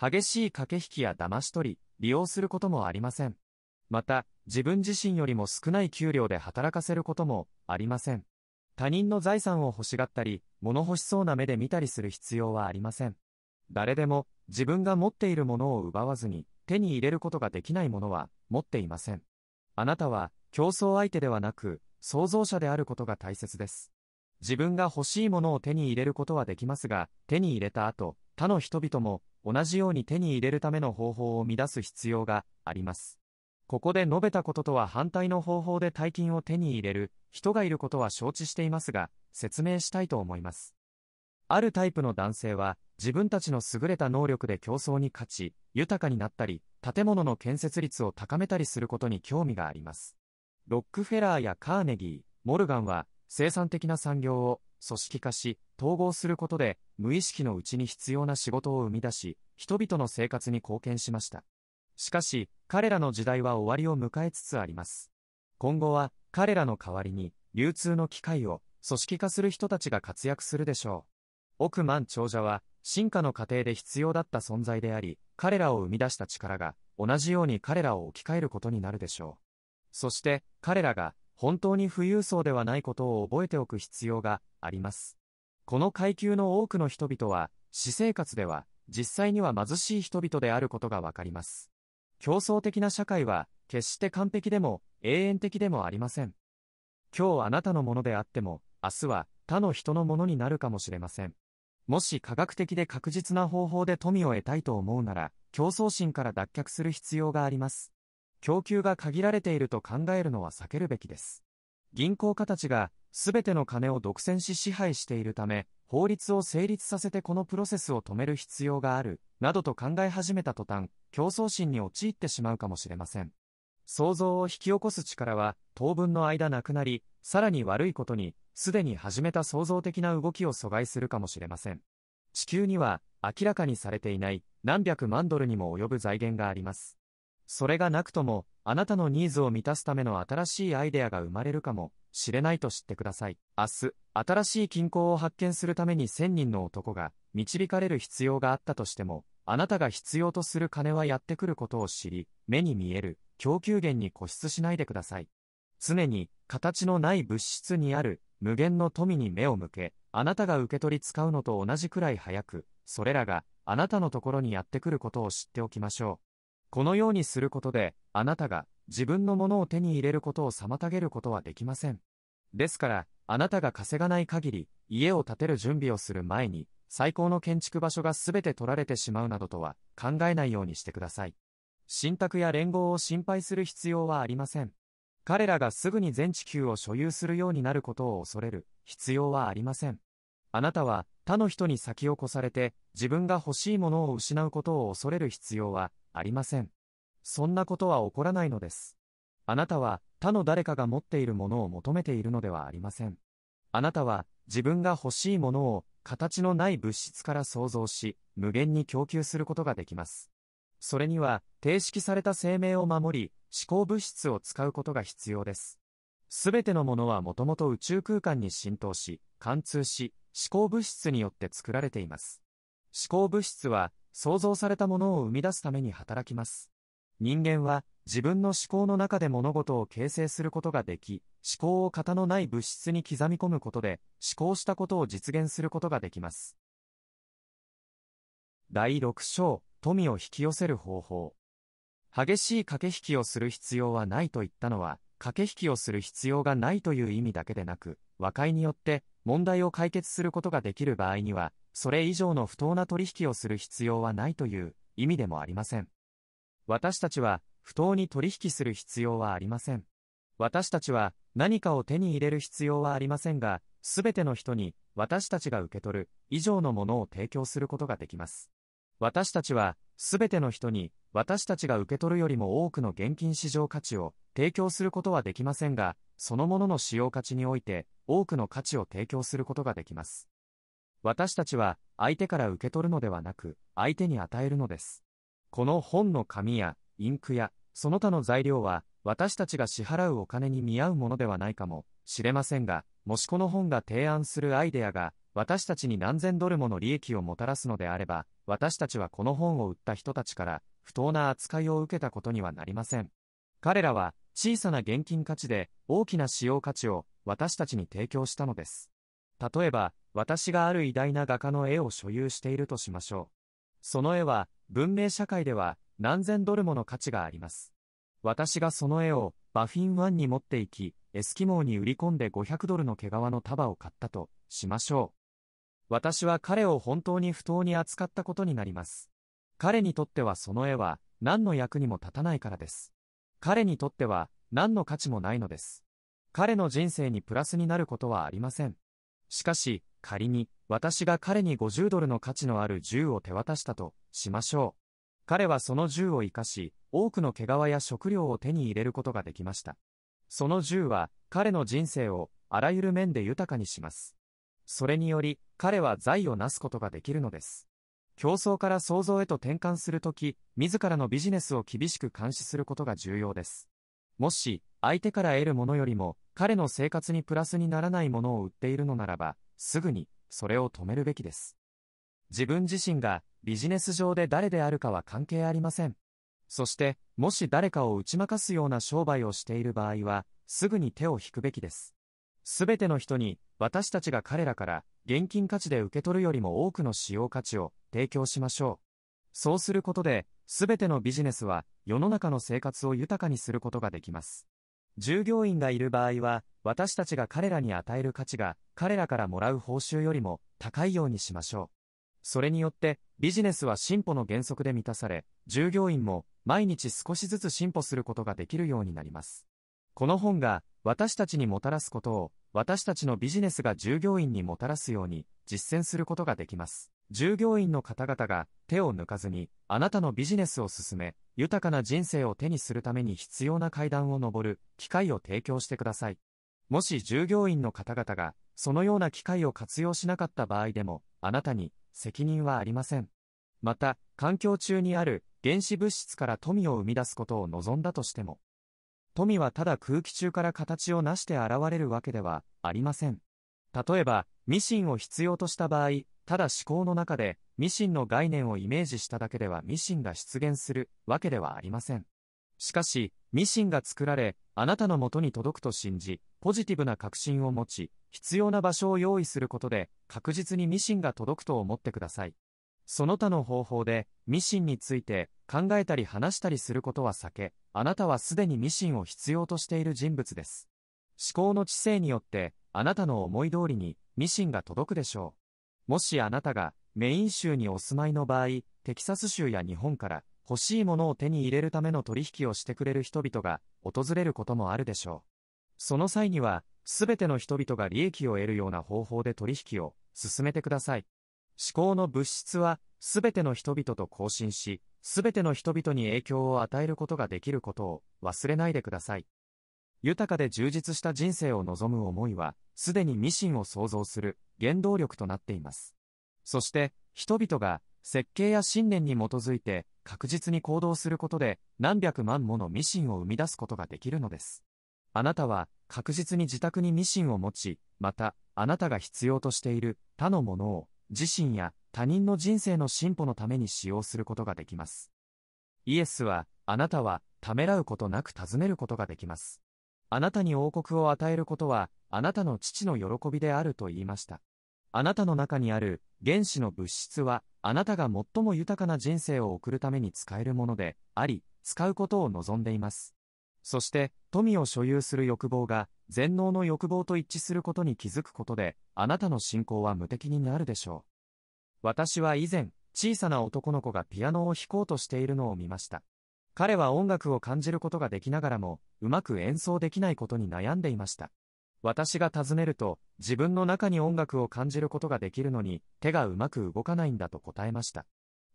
激しい駆け引きや騙し取り、利用することもありません。また、自分自身よりも少ない給料で働かせることもありません。他人の財産を欲しがったり、物欲しそうな目で見たりする必要はありません。誰でも自分が持っているものを奪わずに手に入れることができないものは持っていません。あなたは競争相手ではなく、創造者であることが大切です。自分が欲しいものを手に入れることはできますが、手に入れた後、他の人々も同じように手に入れるための方法を乱す必要があります。ここで述べたこととは反対の方法で大金を手に入れる人がいることは承知していますが、説明したいと思います。あるタイプの男性は、自分たちの優れた能力で競争に勝ち、豊かになったり、建物の建設率を高めたりすることに興味があります。ロックフェラーやカーネギー、モルガンは生産的な産業を組織化し、統合することで無意識のうちに必要な仕事を生み出し、人々の生活に貢献しました。しかし、彼らの時代は終わりを迎えつつあります。今後は彼らの代わりに流通の機会を組織化する人たちが活躍するでしょう。億万長者は進化の過程で必要だった存在であり、彼らを生み出した力が同じように彼らを置き換えることになるでしょう。そして彼らが本当に富裕層ではないことを覚えておく必要があります。この階級の多くの人々は、私生活では実際には貧しい人々であることがわかります。競争的な社会は決して完璧でも永遠的でもありません。今日あなたのものであっても、明日は他の人のものになるかもしれません。もし科学的で確実な方法で富を得たいと思うなら、競争心から脱却する必要があります。供給が限られていると考えるのは避けるべきです。銀行家たちが全ての金を独占し支配しているため、法律を成立させてこのプロセスを止める必要がある、などと考え始めた途端、競争心に陥ってしまうかもしれません。想像を引き起こす力は当分の間なくなり、さらに悪いことに、すでに始めた創造的な動きを阻害するかもしれません。地球には明らかにされていない何百万ドルにも及ぶ財源があります。それがなくとも、あなたのニーズを満たすための新しいアイデアが生まれるかもしれないと知ってください。明日、新しい均衡を発見するために1000人の男が導かれる必要があったとしても、あなたが必要とする金はやってくることを知り、目に見える供給源に固執しないでください。常に形のない物質にある無限の富に目を向け、あなたが受け取り使うのと同じくらい早く、それらがあなたのところにやってくることを知っておきましょう。このようにすることで、あなたが自分のものを手に入れることを妨げることはできません。ですから、あなたが稼がない限り、家を建てる準備をする前に、最高の建築場所が全て取られてしまうなどとは考えないようにしてください。信託や連合を心配する必要はありません。彼らがすぐに全地球を所有するようになることを恐れる必要はありません。あなたは他の人に先を越されて自分が欲しいものを失うことを恐れる必要はありません。そんなことは起こらないのです。あなたは他の誰かが持っているものを求めているのではありません。あなたは自分が欲しいものを形のない物質から創造し、無限に供給することができます。それには、定式された生命を守り、思考物質を使うことが必要です。すべてのものはもともと宇宙空間に浸透し、貫通し、思考物質によって作られています。思考物質は、創造されたものを生み出すために働きます。人間は、自分の思考の中で物事を形成することができ、思考を型のない物質に刻み込むことで、思考したことを実現することができます。第6章、富を引き寄せる方法。激しい駆け引きをする必要はないと言ったのは、駆け引きをする必要がないという意味だけでなく、和解によって問題を解決することができる場合には、それ以上の不当な取引をする必要はないという意味でもありません。私たちは不当に取引する必要はありません。私たちは何かを手に入れる必要はありませんが、すべての人に私たちが受け取る以上のものを提供することができます。私たちはすべての人に私たちが受け取るよりも多くの現金市場価値を提供することはできませんが、そのものの使用価値において多くの価値を提供することができます。私たちは相手から受け取るのではなく、相手に与えるのです。この本の紙やインクやその他の材料は私たちが支払うお金に見合うものではないかもしれませんが、もしこの本が提案するアイデアが私たちに何千ドルもの利益をもたらすのであれば、私たちはこの本を売った人たちから不当な扱いを受けたことにはなりません。彼らは小さな現金価値で大きな使用価値を私たちに提供したのです。例えば、私がある偉大な画家の絵を所有しているとしましょう。その絵は文明社会では何千ドルもの価値があります。私がその絵をバフィン湾に持って行き、エスキモーに売り込んで500ドルの毛皮の束を買ったとしましょう。私は彼を本当に不当に扱ったことになります。彼にとってはその絵は何の役にも立たないからです。彼にとっては何の価値もないのです。彼の人生にプラスになることはありません。しかし、仮に私が彼に50ドルの価値のある銃を手渡したとしましょう。彼はその銃を生かし、多くの毛皮や食料を手に入れることができました。その銃は彼の人生をあらゆる面で豊かにします。それにより、彼は財を成すことができるのです。競争から創造へと転換するとき、自らのビジネスを厳しく監視することが重要です。もし、相手から得るものよりも、彼の生活にプラスにならないものを売っているのならば、すぐに、それを止めるべきです。自分自身が、ビジネス上で誰であるかは関係ありません。そして、もし誰かを打ち負かすような商売をしている場合は、すぐに手を引くべきです。すべての人に、私たちが彼らから、現金価値で受け取るよりも多くの使用価値を提供しましょう。そうすることで、すべてのビジネスは世の中の生活を豊かにすることができます。従業員がいる場合は、私たちが彼らに与える価値が彼らからもらう報酬よりも高いようにしましょう。それによってビジネスは進歩の原則で満たされ、従業員も毎日少しずつ進歩することができるようになります。この本が私たちにもたらすことを私たちのビジネスが従業員にもたらすように実践することができます。従業員の方々が手を抜かずにあなたのビジネスを進め、豊かな人生を手にするために必要な階段を上る機会を提供してください。もし従業員の方々がそのような機会を活用しなかった場合でも、あなたに責任はありません。また、環境中にある原子物質から富を生み出すことを望んだとしても、富はただ空気中から形を成して現れるわけではありません。例えば、ミシンを必要とした場合、ただ思考の中でミシンの概念をイメージしただけではミシンが出現するわけではありません。しかし、ミシンが作られ、あなたのもとに届くと信じ、ポジティブな確信を持ち、必要な場所を用意することで、確実にミシンが届くと思ってください。その他の方法で、ミシンについて考えたり話したりすることは避け、あなたはすでにミシンを必要としている人物です。思考の知性によって、あなたの思い通りにミシンが届くでしょう。もしあなたがメイン州にお住まいの場合、テキサス州や日本から欲しいものを手に入れるための取引をしてくれる人々が訪れることもあるでしょう。その際には、すべての人々が利益を得るような方法で取引を進めてください。思考の物質は、すべての人々と交信し、すべての人々に影響を与えることができることを忘れないでください。豊かで充実した人生を望む思いは、すでにミシンを創造する原動力となっています。そして、人々が設計や信念に基づいて確実に行動することで何百万ものミシンを生み出すことができるのです。あなたは確実に自宅にミシンを持ち、またあなたが必要としている他のものを自身や他人の人生の進歩のために使用することができます。イエスはあなたはためらうことなく尋ねることができます。あなたに王国を与えることはあなたの父の喜びであると言いました。あなたの中にある原子の物質は、あなたが最も豊かな人生を送るために使えるものであり、使うことを望んでいます。そして、富を所有する欲望が、全能の欲望と一致することに気づくことで、あなたの信仰は無敵になるでしょう。私は以前、小さな男の子がピアノを弾こうとしているのを見ました。彼は音楽を感じることができながらも、うまく演奏できないことに悩んでいました。私が尋ねると、自分の中に音楽を感じることができるのに、手がうまく動かないんだと答えました。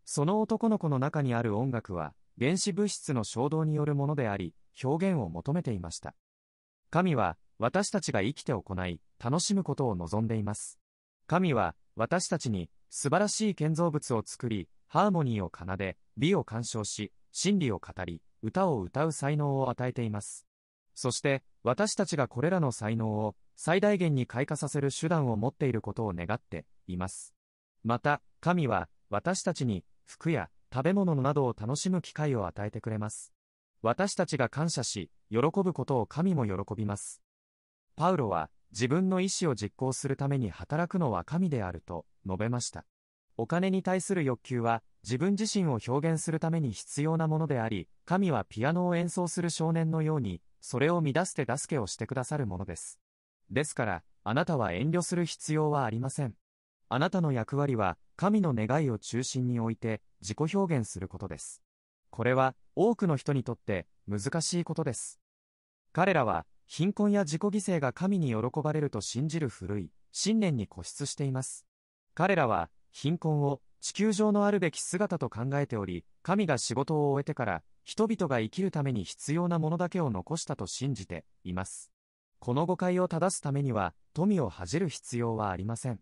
その男の子の中にある音楽は、原子物質の衝動によるものであり、表現を求めていました。神は、私たちが生きて行い、楽しむことを望んでいます。神は、私たちに、素晴らしい建造物を作り、ハーモニーを奏で、美を鑑賞し、真理を語り、歌を歌う才能を与えています。そして、私たちがこれらの才能を最大限に開花させる手段を持っていることを願っています。また、神は私たちに服や食べ物などを楽しむ機会を与えてくれます。私たちが感謝し、喜ぶことを神も喜びます。パウロは自分の意思を実行するために働くのは神であると述べました。お金に対する欲求は自分自身を表現するために必要なものであり、神はピアノを演奏する少年のようにそれを乱す手助けをしてくださるものです。ですから、あなたは遠慮する必要はありません。あなたの役割は、神の願いを中心に置いて、自己表現することです。これは、多くの人にとって、難しいことです。彼らは、貧困や自己犠牲が神に喜ばれると信じる古い、信念に固執しています。彼らは、貧困を、地球上のあるべき姿と考えており、神が仕事を終えてから、人々が生きるために必要なものだけを残したと信じています。この誤解を正すためには、富を恥じる必要はありません。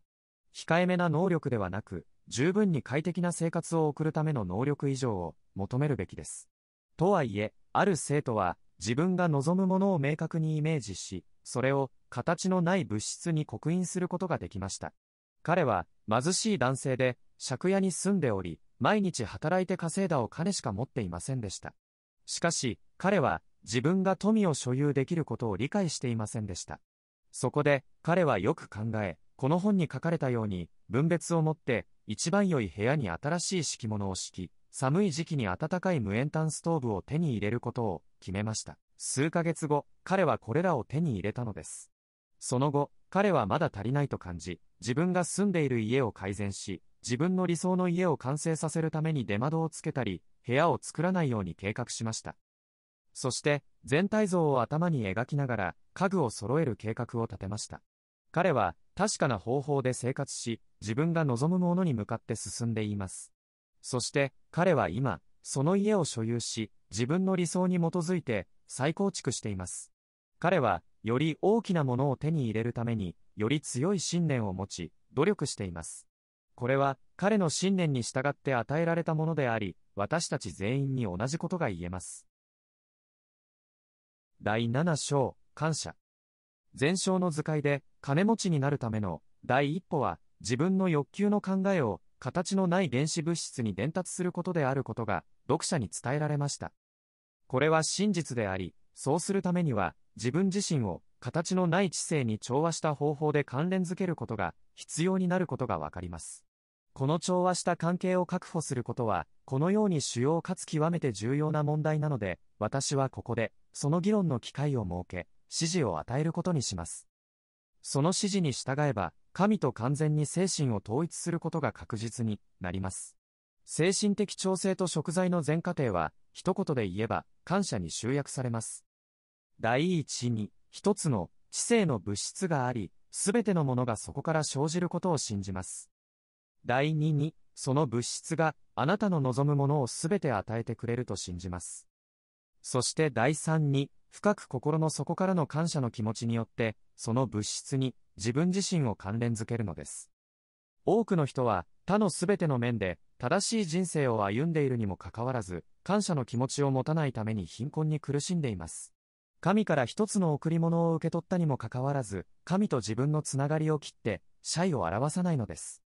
控えめな能力ではなく、十分に快適な生活を送るための能力以上を求めるべきです。とはいえ、ある生徒は、自分が望むものを明確にイメージし、それを形のない物質に刻印することができました。彼は貧しい男性で借家に住んでおり、毎日働いて稼いだお金しか持っていませんでした。しかし、彼は自分が富を所有できることを理解していませんでした。そこで、彼はよく考え、この本に書かれたように、分別を持って、一番良い部屋に新しい敷物を敷き、寒い時期に暖かい無塩炭ストーブを手に入れることを決めました。数ヶ月後、彼はこれらを手に入れたのです。その後、彼はまだ足りないと感じ、自分が住んでいる家を改善し、自分の理想の家を完成させるために出窓をつけたり、部屋を作らないように計画しました。そして、全体像を頭に描きながら、家具を揃える計画を立てました。彼は、確かな方法で生活し、自分が望むものに向かって進んでいます。そして、彼は今、その家を所有し、自分の理想に基づいて、再構築しています。彼は、より大きなものを手に入れるために、より強い信念を持ち、努力しています。これは彼の信念に従って与えられたものであり、私たち全員に同じことが言えます。第7章、感謝。前章の図解で、金持ちになるための第一歩は、自分の欲求の考えを形のない原子物質に伝達することであることが、読者に伝えられました。これは真実であり、そうするためには、自分自身を形のない知性に調和した方法で関連づけることが必要になることがわかります。この調和した関係を確保することは、このように主要かつ極めて重要な問題なので、私はここで、その議論の機会を設け、指示を与えることにします。その指示に従えば、神と完全に精神を統一することが確実になります。精神的調整と食材の全過程は、一言で言えば、感謝に集約されます。第一に、一つの知性の物質があり、すべてのものがそこから生じることを信じます。第2に、その物質があなたの望むものをすべて与えてくれると信じます。そして第3に、深く心の底からの感謝の気持ちによって、その物質に自分自身を関連づけるのです。多くの人は他のすべての面で正しい人生を歩んでいるにもかかわらず、感謝の気持ちを持たないために貧困に苦しんでいます。神から一つの贈り物を受け取ったにもかかわらず、神と自分のつながりを切って、謝意を表さないのです。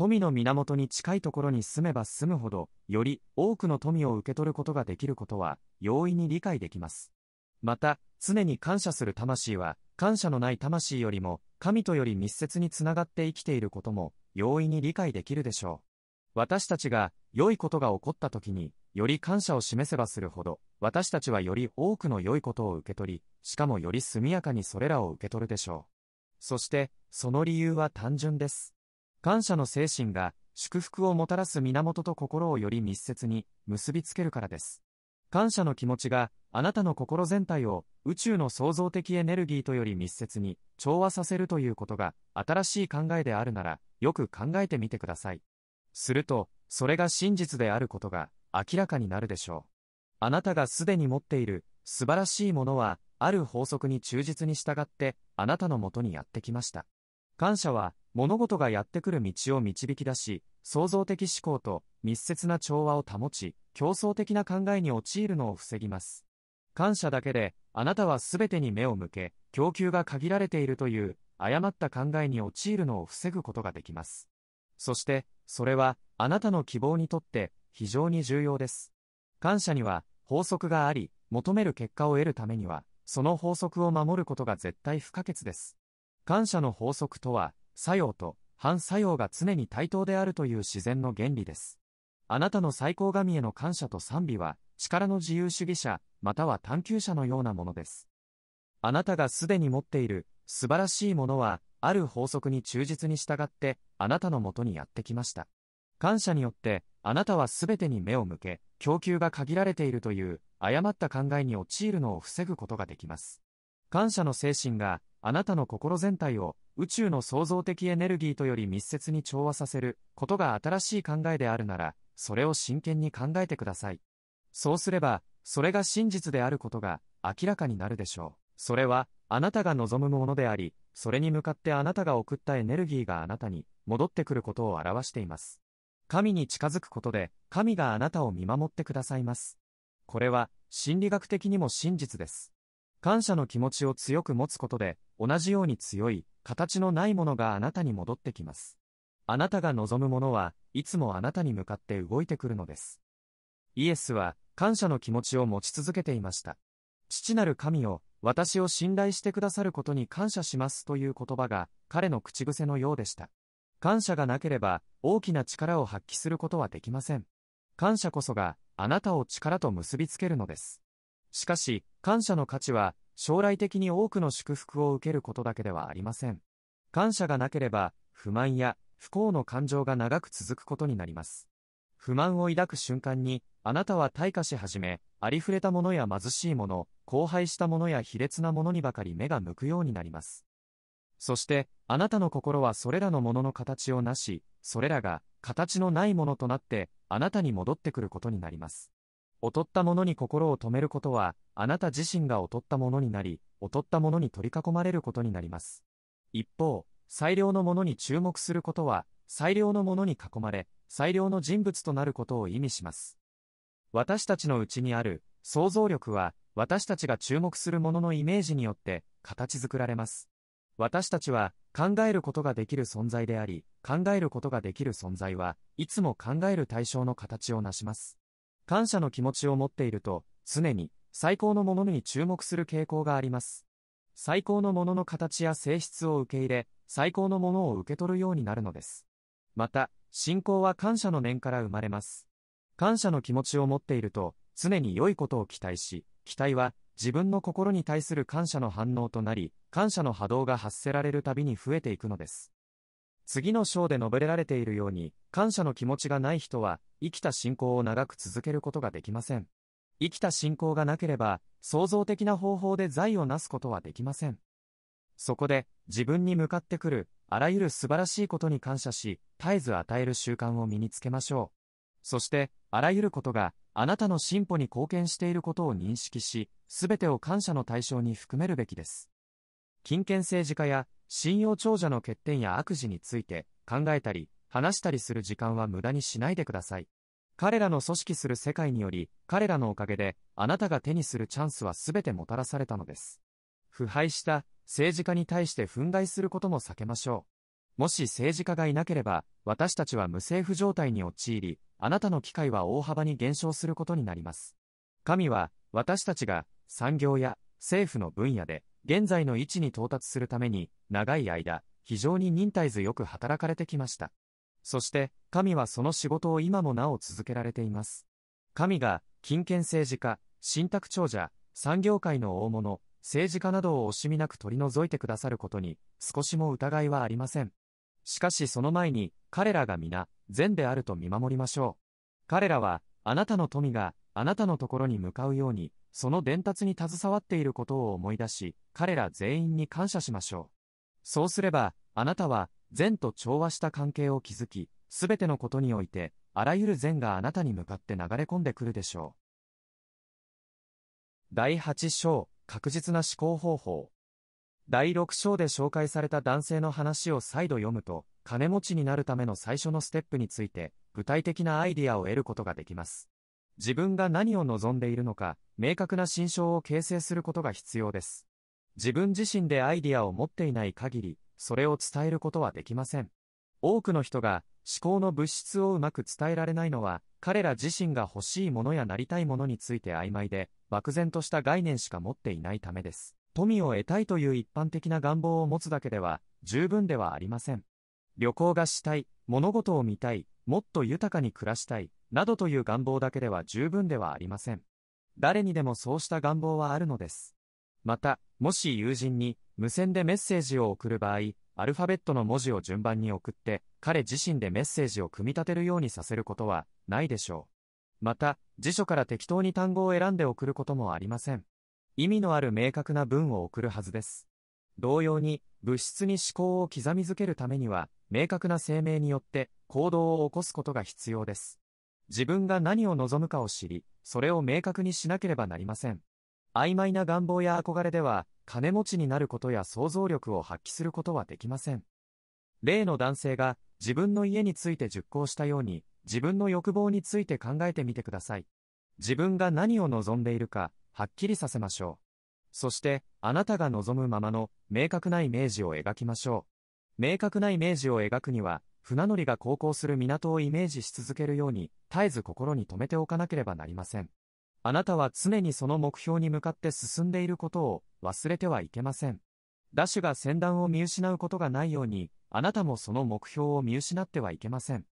富の源に近いところに住めば住むほど、より多くの富を受け取ることができることは、容易に理解できます。また、常に感謝する魂は、感謝のない魂よりも、神とより密接につながって生きていることも、容易に理解できるでしょう。私たちが、良いことが起こった時に、より感謝を示せばするほど、私たちはより多くの良いことを受け取り、しかもより速やかにそれらを受け取るでしょう。そして、その理由は単純です。感謝の精神が祝福をもたらす源と心をより密接に結びつけるからです。感謝の気持ちがあなたの心全体を宇宙の創造的エネルギーとより密接に調和させるということが新しい考えであるならよく考えてみてください。すると、それが真実であることが明らかになるでしょう。あなたがすでに持っている素晴らしいものはある法則に忠実に従ってあなたのもとにやってきました。感謝は物事がやってくる道を導き出し、創造的思考と密接な調和を保ち、競争的な考えに陥るのを防ぎます。感謝だけで、あなたは全てに目を向け、供給が限られているという、誤った考えに陥るのを防ぐことができます。そして、それは、あなたの希望にとって、非常に重要です。感謝には、法則があり、求める結果を得るためには、その法則を守ることが絶対不可欠です。感謝の法則とは、作用と反作用が常に対等であるという自然の原理です。あなたの最高神への感謝と賛美は、力の自由主義者、または探求者のようなものです。あなたがすでに持っている素晴らしいものは、ある法則に忠実に従って、あなたのもとにやってきました。感謝によって、あなたはすべてに目を向け、供給が限られているという、誤った考えに陥るのを防ぐことができます。感謝の精神が、あなたの心全体を宇宙の創造的エネルギーとより密接に調和させることが新しい考えであるなら、それを真剣に考えてください。そうすれば、それが真実であることが明らかになるでしょう。それは、あなたが望むものであり、それに向かってあなたが送ったエネルギーがあなたに戻ってくることを表しています。神に近づくことで、神があなたを見守ってくださいます。これは、心理学的にも真実です。感謝の気持ちを強く持つことで、同じように強い、形のないものがあなたに戻ってきます。あなたが望むものはいつもあなたに向かって動いてくるのです。イエスは感謝の気持ちを持ち続けていました。父なる神を私を信頼してくださることに感謝しますという言葉が彼の口癖のようでした。感謝がなければ大きな力を発揮することはできません。感謝こそがあなたを力と結びつけるのです。しかし、感謝の価値は、将来的に多くの祝福を受けることだけではありません。感謝がなければ、不満や不幸の感情が長く続くことになります。不満を抱く瞬間に、あなたは退化し始め、ありふれたものや貧しいもの、荒廃したものや卑劣なものにばかり目が向くようになります。そして、あなたの心はそれらのものの形をなし、それらが形のないものとなって、あなたに戻ってくることになります。劣ったものに心を止めることは、あなた自身が劣ったものになり、劣ったものに取り囲まれることになります。一方、最良のものに注目することは、最良のものに囲まれ、最良の人物となることを意味します。私たちのうちにある想像力は私たちが注目するもののイメージによって形作られます。私たちは考えることができる存在であり、考えることができる存在はいつも考える対象の形を成します。感謝の気持ちを持っていると、常に最高のものに注目する傾向があります。最高のものの形や性質を受け入れ、最高のものを受け取るようになるのです。また、信仰は感謝の念から生まれます。感謝の気持ちを持っていると、常に良いことを期待し、期待は自分の心に対する感謝の反応となり、感謝の波動が発せられるたびに増えていくのです。次の章で述べられているように、感謝の気持ちがない人は、生きた信仰を長く続けることができません。生きた信仰がなければ、創造的な方法で財をなすことはできません。そこで、自分に向かってくる、あらゆる素晴らしいことに感謝し、絶えず与える習慣を身につけましょう。そして、あらゆることが、あなたの進歩に貢献していることを認識し、すべてを感謝の対象に含めるべきです。金権政治家や、信用長者の欠点や悪事について、考えたり、話したりする時間は無駄にしないでください。彼らの組織する世界により、彼らのおかげで、あなたが手にするチャンスはすべてもたらされたのです。腐敗した政治家に対して憤慨することも避けましょう。もし政治家がいなければ、私たちは無政府状態に陥り、あなたの機会は大幅に減少することになります。神は、私たちが産業や政府の分野で、現在の位置に到達するために、長い間、非常に忍耐強く働かれてきました。そして、神はその仕事を今もなお続けられています。神が、金権政治家、信託長者、産業界の大物、政治家などを惜しみなく取り除いてくださることに少しも疑いはありません。しかしその前に彼らが皆善であると見守りましょう。彼らはあなたの富があなたのところに向かうようにその伝達に携わっていることを思い出し彼ら全員に感謝しましょう。そうすればあなたは善と調和した関係を築きすべてのことにおいてあらゆる善があなたに向かって流れ込んでくるでしょう。第8章確実な思考方法。第6章で紹介された男性の話を再度読むと、金持ちになるための最初のステップについて、具体的なアイディアを得ることができます。自分が何を望んでいるのか、明確な心象を形成することが必要です。自分自身でアイディアを持っていない限り、それを伝えることはできません。多くの人が思考の物質をうまく伝えられないのは、彼ら自身が欲しいものやなりたいものについて曖昧で、漠然とした概念しか持っていないためです。富を得たいという一般的な願望を持つだけでは十分ではありません。旅行がしたい、物事を見たい、もっと豊かに暮らしたい、などという願望だけでは十分ではありません。誰にでもそうした願望はあるのです。また、もし友人に無線でメッセージを送る場合、アルファベットの文字を順番に送って、彼自身でメッセージを組み立てるようにさせることはないでしょう。また、辞書から適当に単語を選んで送ることもありません。意味のある明確な文を送るはずです。同様に、物質に思考を刻みづけるためには、明確な声明によって行動を起こすことが必要です。自分が何を望むかを知り、それを明確にしなければなりません。曖昧な願望や憧れでは、金持ちになることや想像力を発揮することはできません。例の男性が自分の家について熟考したように、自分の欲望について考えてみてください。自分が何を望んでいるか、はっきりさせましょう。そして、あなたが望むままの明確なイメージを描きましょう。明確なイメージを描くには、船乗りが航行する港をイメージし続けるように、絶えず心に留めておかなければなりません。あなたは常にその目標に向かって進んでいることを忘れてはいけません。ダッシュが先端を見失うことがないように、あなたもその目標を見失ってはいけません。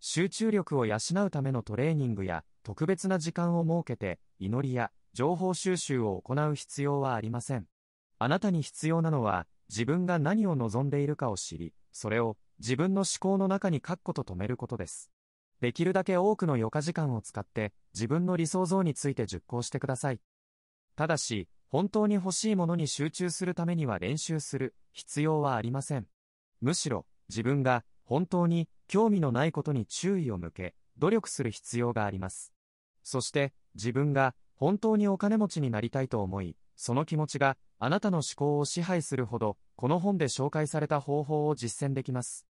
集中力を養うためのトレーニングや特別な時間を設けて祈りや情報収集を行う必要はありません。あなたに必要なのは自分が何を望んでいるかを知り、それを自分の思考の中に書くこと止めることです。できるだけ多くの余暇時間を使って自分の理想像について熟考してください。ただし、本当に欲しいものに集中するためには練習する必要はありません。むしろ、自分が本当に興味のないことに注意を向け、努力する必要があります。そして、自分が本当にお金持ちになりたいと思い、その気持ちがあなたの思考を支配するほど、この本で紹介された方法を実践できます。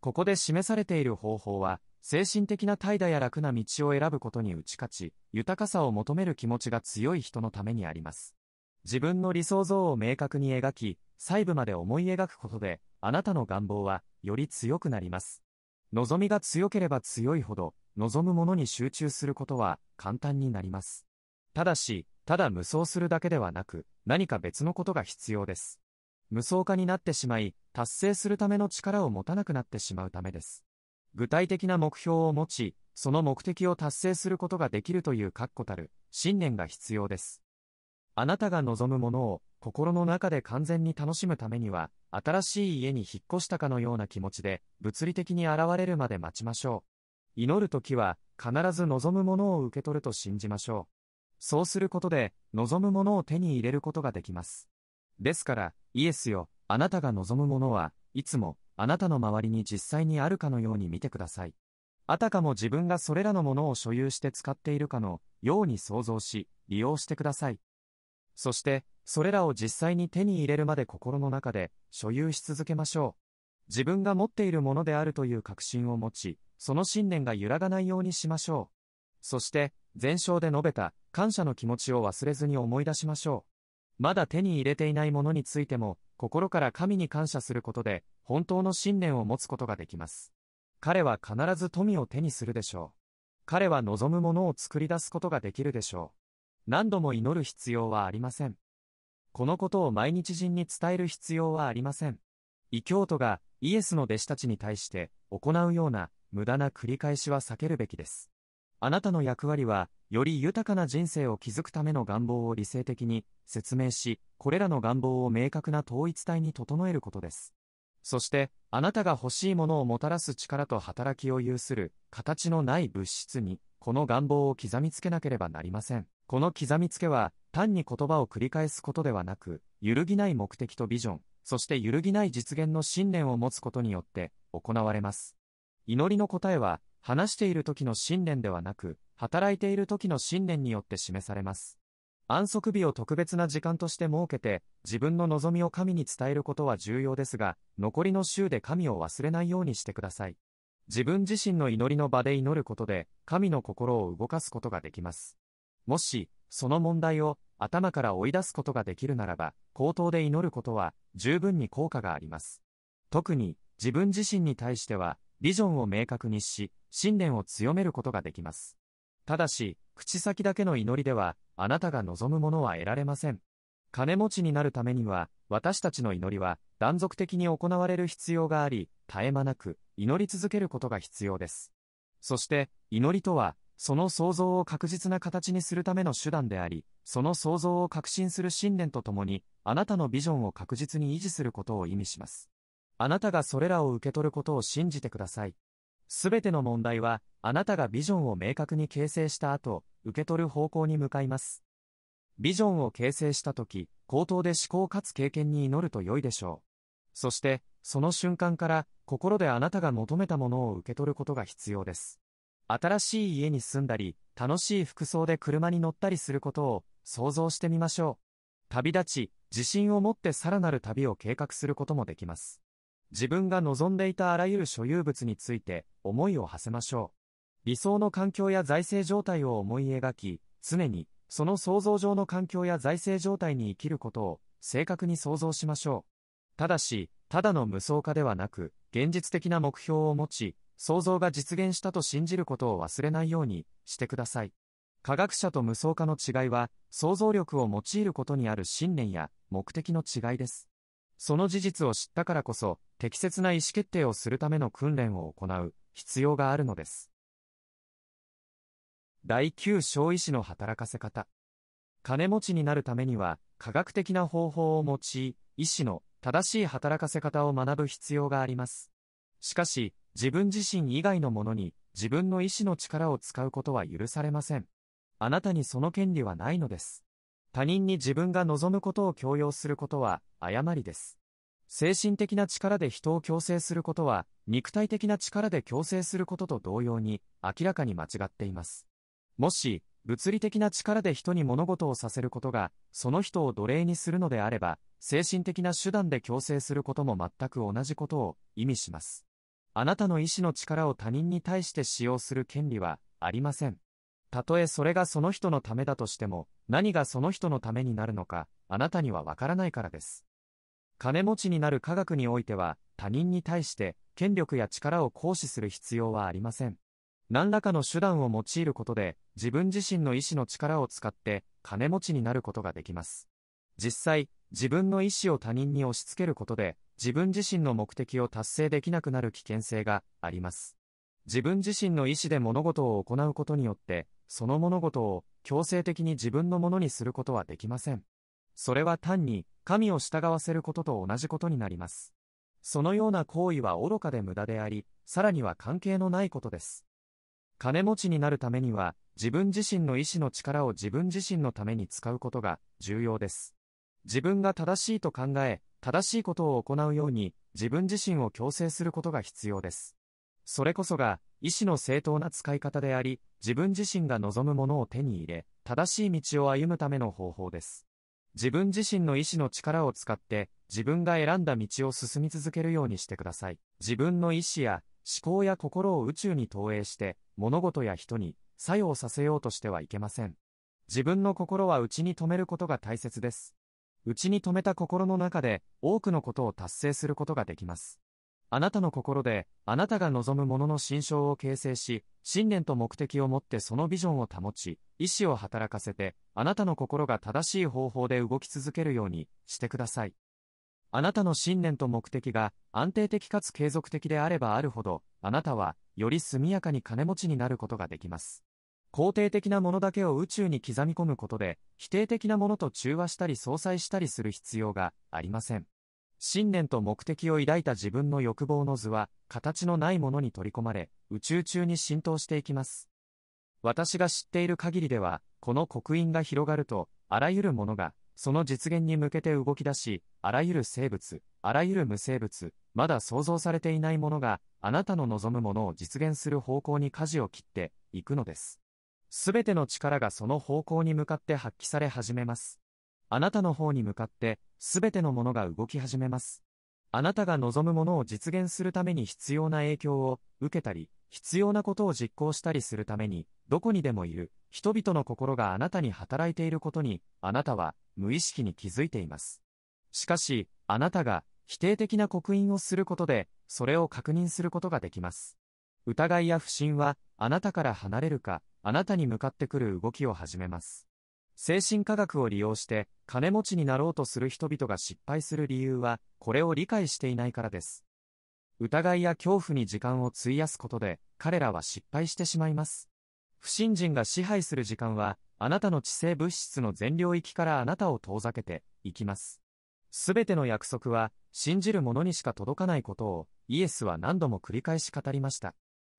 ここで示されている方法は、精神的な怠惰や楽な道を選ぶことに打ち勝ち、豊かさを求める気持ちが強い人のためにあります。自分の理想像を明確に描き、細部まで思い描くことで、あなたの願望は、より強くなります。望みが強ければ強いほど、望むものに集中することは、簡単になります。ただし、ただ無双するだけではなく、何か別のことが必要です。無双化になってしまい、達成するための力を持たなくなってしまうためです。具体的な目標を持ち、その目的を達成することができるという確固たる信念が必要です。あなたが望むものを心の中で完全に楽しむためには、新しい家に引っ越したかのような気持ちで、物理的に現れるまで待ちましょう。祈るときは、必ず望むものを受け取ると信じましょう。そうすることで、望むものを手に入れることができます。ですから、イエスよ、あなたが望むものは、いつも、あなたの周りに実際にあるかのように見てください。あたかも自分がそれらのものを所有して使っているかのように想像し、利用してください。そして、それらを実際に手に入れるまで心の中で所有し続けましょう。自分が持っているものであるという確信を持ち、その信念が揺らがないようにしましょう。そして、前章で述べた感謝の気持ちを忘れずに思い出しましょう。まだ手に入れていないものについても、心から神に感謝することで、本当の信念を持つことができます。彼は必ず富を手にするでしょう。彼は望むものを作り出すことができるでしょう。何度も祈る必要はありません。このことを毎日人に伝える必要はありません。異教徒がイエスの弟子たちに対して行うような無駄な繰り返しは避けるべきです。あなたの役割は、より豊かな人生を築くための願望を理性的に説明し、これらの願望を明確な統一体に整えることです。そして、あなたが欲しいものをもたらす力と働きを有する、形のない物質に、この願望を刻みつけなければなりません。この刻みつけは、単に言葉を繰り返すことではなく、揺るぎない目的とビジョン、そして揺るぎない実現の信念を持つことによって行われます。祈りの答えは、話している時の信念ではなく、働いている時の信念によって示されます。安息日を特別な時間として設けて、自分の望みを神に伝えることは重要ですが、残りの週で神を忘れないようにしてください。自分自身の祈りの場で祈ることで、神の心を動かすことができます。もし、その問題を頭から追い出すことができるならば、口頭で祈ることは十分に効果があります。特に、自分自身に対しては、ビジョンを明確にし、信念を強めることができます。ただし、口先だけの祈りでは、あなたが望むものは得られません。金持ちになるためには、私たちの祈りは断続的に行われる必要があり、絶え間なく祈り続けることが必要です。そして、祈りとは、その想像を確実な形にするための手段であり、その想像を確信する信念とともに、あなたのビジョンを確実に維持することを意味します。あなたがそれらを受け取ることを信じてください。すべての問題は、あなたがビジョンを明確に形成した後、受け取る方向に向かいます。ビジョンを形成したとき、口頭で思考かつ経験に祈ると良いでしょう。そして、その瞬間から、心であなたが求めたものを受け取ることが必要です。新しい家に住んだり、楽しい服装で車に乗ったりすることを想像してみましょう。旅立ち、自信を持ってさらなる旅を計画することもできます。自分が望んでいたあらゆる所有物について思いを馳せましょう。理想の環境や財政状態を思い描き、常にその想像上の環境や財政状態に生きることを正確に想像しましょう。ただし、ただの無双化ではなく、現実的な目標を持ち、想像が実現したと信じることを忘れないようにしてください。科学者と無双化の違いは、想像力を用いることにある信念や目的の違いです。その事実を知ったからこそ、適切な意思決定をするための訓練を行う必要があるのです。第9小医師の働かせ方。金持ちになるためには、科学的な方法を用い、医師の正しい働かせ方を学ぶ必要があります。しかし、自分自身以外のものに自分の意志の力を使うことは許されません。あなたにその権利はないのです。他人に自分が望むことを強要することは誤りです。精神的な力で人を強制することは、肉体的な力で強制することと同様に、明らかに間違っています。もし、物理的な力で人に物事をさせることが、その人を奴隷にするのであれば、精神的な手段で強制することも全く同じことを意味します。あなたの意志の力を他人に対して使用する権利はありません。たとえそれがその人のためだとしても、何がその人のためになるのか、あなたにはわからないからです。金持ちになる科学においては、他人に対して権力や力を行使する必要はありません。何らかの手段を用いることで、自分自身の意志の力を使って金持ちになることができます。実際、自分の意思を他人に押し付けることで、自分自身の目的を達成できなくなる危険性があります。自分自身の意思で物事を行うことによって、その物事を強制的に自分のものにすることはできません。それは単に神を従わせることと同じことになります。そのような行為は愚かで無駄であり、さらには関係のないことです。金持ちになるためには、自分自身の意志の力を自分自身のために使うことが重要です。自分が正しいと考え、正しいことを行うように、自分自身を強制することが必要です。それこそが、意志の正当な使い方であり、自分自身が望むものを手に入れ、正しい道を歩むための方法です。自分自身の意志の力を使って、自分が選んだ道を進み続けるようにしてください。自分の意志や思考や心を宇宙に投影して、物事や人に作用させようとしてはいけません。自分の心は内に留めることが大切です。内に留めた心の中で多くのことを達成することができます。あなたの心で、あなたが望むものの心象を形成し、信念と目的を持ってそのビジョンを保ち、意志を働かせて、あなたの心が正しい方法で動き続けるようにしてください。あなたの信念と目的が安定的かつ継続的であればあるほど、あなたはより速やかに金持ちになることができます。肯定的なものだけを宇宙に刻み込むことで、否定的なものと中和したり相殺したりする必要がありません。信念と目的を抱いた自分の欲望の図は、形のないものに取り込まれ、宇宙中に浸透していきます。私が知っている限りでは、この刻印が広がると、あらゆるものが、その実現に向けて動き出し、あらゆる生物、あらゆる無生物、まだ想像されていないものが、あなたの望むものを実現する方向に舵を切っていくのです。すべての力がその方向に向かって発揮され始めます。あなたの方に向かって、すべてのものが動き始めます。あなたが望むものを実現するために必要な影響を受けたり、必要なことを実行したりするために、どこにでもいる人々の心があなたに働いていることに、あなたは無意識に気づいています。しかし、あなたが否定的な刻印をすることで、それを確認することができます。疑いや不信は、あなたから離れるか、あなたに向かってくる動きを始めます。精神科学を利用して金持ちになろうとする人々が失敗する理由は、これを理解していないからです。疑いや恐怖に時間を費やすことで、彼らは失敗してしまいます。不信心が支配する時間は、あなたの知性物質の全領域からあなたを遠ざけていきます。すべての約束は、信じる者にしか届かないことを、イエスは何度も繰り返し語りました。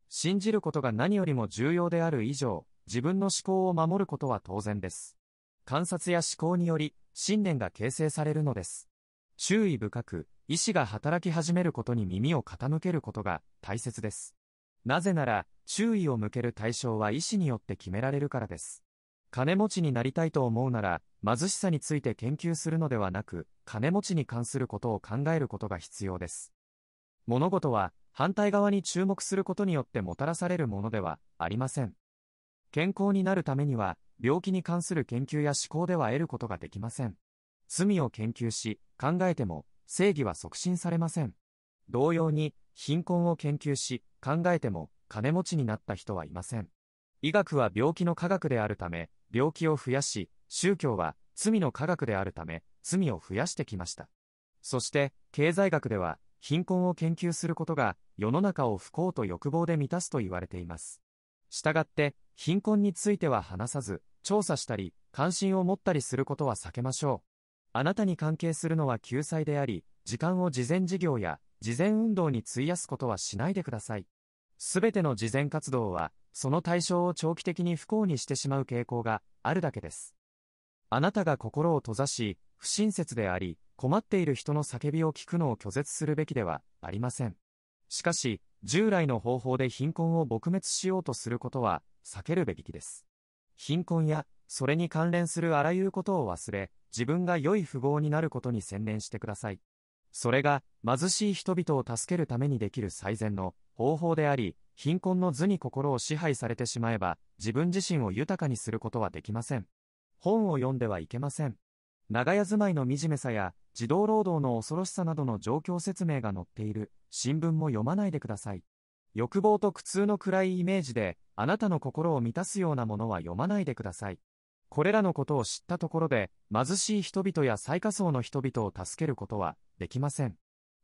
信じることが何よりも重要である以上、自分の思考を守ることは当然です。観察や思考により、信念が形成されるのです。注意深く、意志が働き始めることに耳を傾けることが大切です。なぜなら、注意を向ける対象は意志によって決められるからです。金持ちになりたいと思うなら、貧しさについて研究するのではなく、金持ちに関することを考えることが必要です。物事は、反対側に注目することによってもたらされるものではありません。健康になるためには、病気に関する研究や思考では得ることができません。罪を研究し、考えても、正義は促進されません。同様に、貧困を研究し、考えても、金持ちになった人はいません。医学は病気の科学であるため、病気を増やし、宗教は罪の科学であるため、罪を増やしてきました。そして、経済学では、貧困を研究することが世の中を不幸と欲望で満たすと言われています。したがって、貧困については話さず、調査したり、関心を持ったりすることは避けましょう。あなたに関係するのは救済であり、時間を事前事業や事前運動に費やすことはしないでください。すべての事前活動は、その対象を長期的に不幸にしてしまう傾向があるだけです。あなたが心を閉ざし、不親切であり、困っている人の叫びを聞くのを拒絶するべきではありません。しかし、従来の方法で貧困を撲滅しようとすることは避けるべきです。貧困や、それに関連するあらゆることを忘れ、自分が良い富豪になることに専念してください。それが貧しい人々を助けるためにできる最善の方法であり、貧困の図に心を支配されてしまえば、自分自身を豊かにすることはできません。本を読んではいけません。長屋住まいの惨めさや、児童労働の恐ろしさなどの状況説明が載っている新聞も読まないでください。欲望と苦痛の暗いイメージで、あなたの心を満たすようなものは読まないでください。これらのことを知ったところで、貧しい人々や最下層の人々を助けることはできません。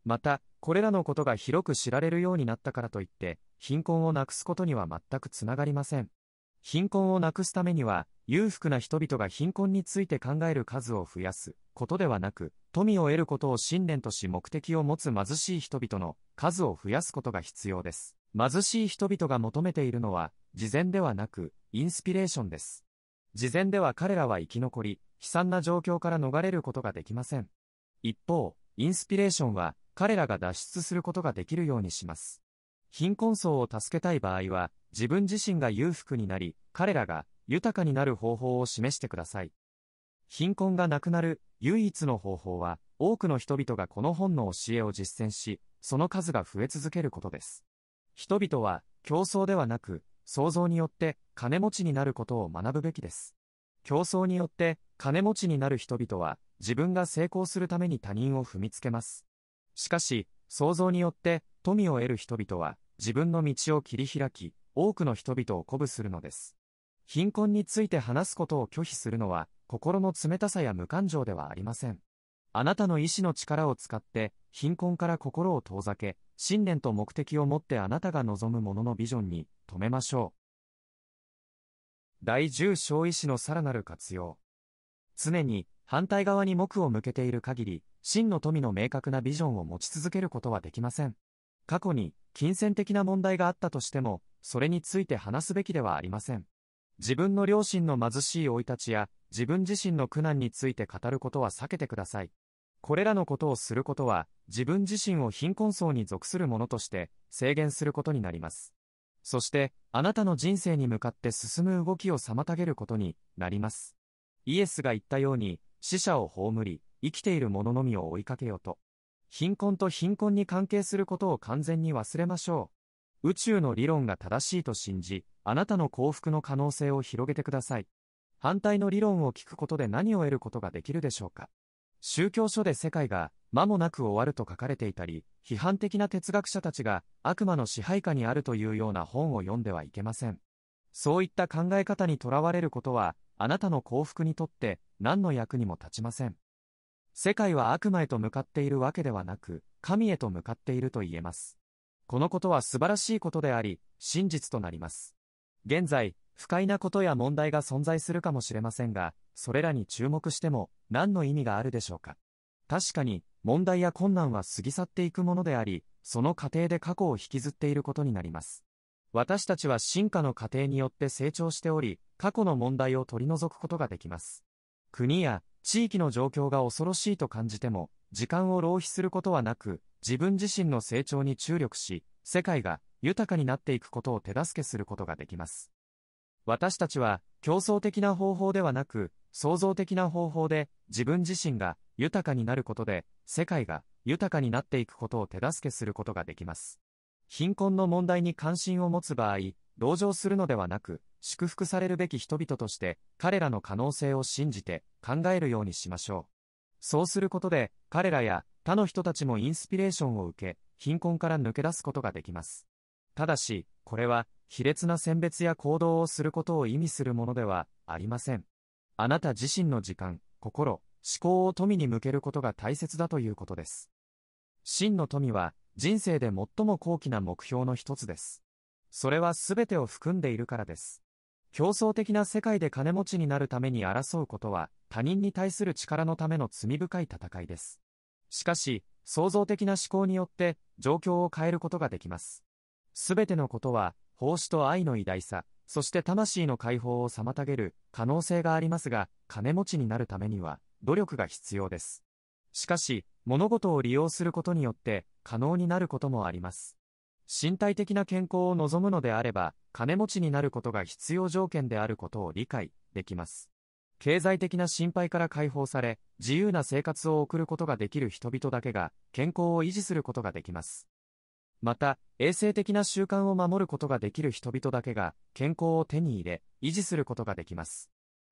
また、これらのことが広く知られるようになったからといって、貧困をなくすことには全くつながりません。貧困をなくすためには、裕福な人々が貧困について考える数を増やすことではなく、富を得ることを信念とし目的を持つ貧しい人々の数を増やすことが必要です。貧しい人々が求めているのは、事前ではなく、インスピレーションです。事前では彼らは生き残り、悲惨な状況から逃れることができません。一方、インスピレーションは、彼らが脱出することができるようにします。貧困層を助けたい場合は、自分自身が裕福になり、彼らが豊かになる方法を示してください。貧困がなくなる唯一の方法は、多くの人々がこの本の教えを実践し、その数が増え続けることです。人々は競争ではなく、想像によって金持ちになることを学ぶべきです。競争によって金持ちになる人々は自分が成功するために他人を踏みつけます。しかし、想像によって富を得る人々は自分の道を切り開き、多くの人々を鼓舞するのです。貧困について話すことを拒否するのは、心の冷たさや無感情ではありません。あなたの意志の力を使って、貧困から心を遠ざけ、信念と目的を持ってあなたが望むもののビジョンに止めましょう。第10章意志のさらなる活用。常に反対側に目を向けている限り、真の富の明確なビジョンを持ち続けることはできません。過去に金銭的な問題があったとしても、それについて話すべきではありません。自分の両親の貧しい生い立ちや自分自身の苦難について語ることは避けてください。これらのことをすることは自分自身を貧困層に属するものとして制限することになります。そしてあなたの人生に向かって進む動きを妨げることになります。イエスが言ったように死者を葬り生きている者のみを追いかけようと。貧困と貧困に関係することを完全に忘れましょう。宇宙の理論が正しいと信じ、あなたの幸福の可能性を広げてください。反対の理論を聞くことで何を得ることができるでしょうか宗教書で世界が間もなく終わると書かれていたり、批判的な哲学者たちが悪魔の支配下にあるというような本を読んではいけません。そういった考え方にとらわれることは、あなたの幸福にとって何の役にも立ちません。世界は悪魔へと向かっているわけではなく、神へと向かっていると言えます。このことは素晴らしいことであり、真実となります。現在、不快なことや問題が存在するかもしれませんが、それらに注目しても何の意味があるでしょうか。確かに、問題や困難は過ぎ去っていくものであり、その過程で過去を引きずっていることになります。私たちは進化の過程によって成長しており、過去の問題を取り除くことができます。国や地域の状況が恐ろしいと感じても、時間を浪費することはなく、自分自身の成長に注力し、世界が豊かになっていくことを手助けすることができます。私たちは競争的な方法ではなく、創造的な方法で自分自身が豊かになることで、世界が豊かになっていくことを手助けすることができます。貧困の問題に関心を持つ場合、同情するのではなく、祝福されるべき人々として、彼らの可能性を信じて考えるようにしましょう。そうすることで、彼らや他の人たちもインスピレーションを受け、貧困から抜け出すことができます。ただし、これは、卑劣な選別や行動をすることを意味するものではありません。あなた自身の時間、心、思考を富に向けることが大切だということです。真の富は、人生で最も高貴な目標の一つです。それは全てを含んでいるからです。競争的な世界で金持ちになるために争うことは、他人に対する力のための罪深い戦いです。しかし、創造的な思考によって、状況を変えることができます。すべてのことは、奉仕と愛の偉大さ、そして魂の解放を妨げる可能性がありますが、金持ちになるためには、努力が必要です。しかし、物事を利用することによって、可能になることもあります。身体的な健康を望むのであれば、金持ちになることが必要条件であることを理解できます。経済的な心配から解放され、自由な生活を送ることができる人々だけが、健康を維持することができます。また、衛生的な習慣を守ることができる人々だけが、健康を手に入れ、維持することができます。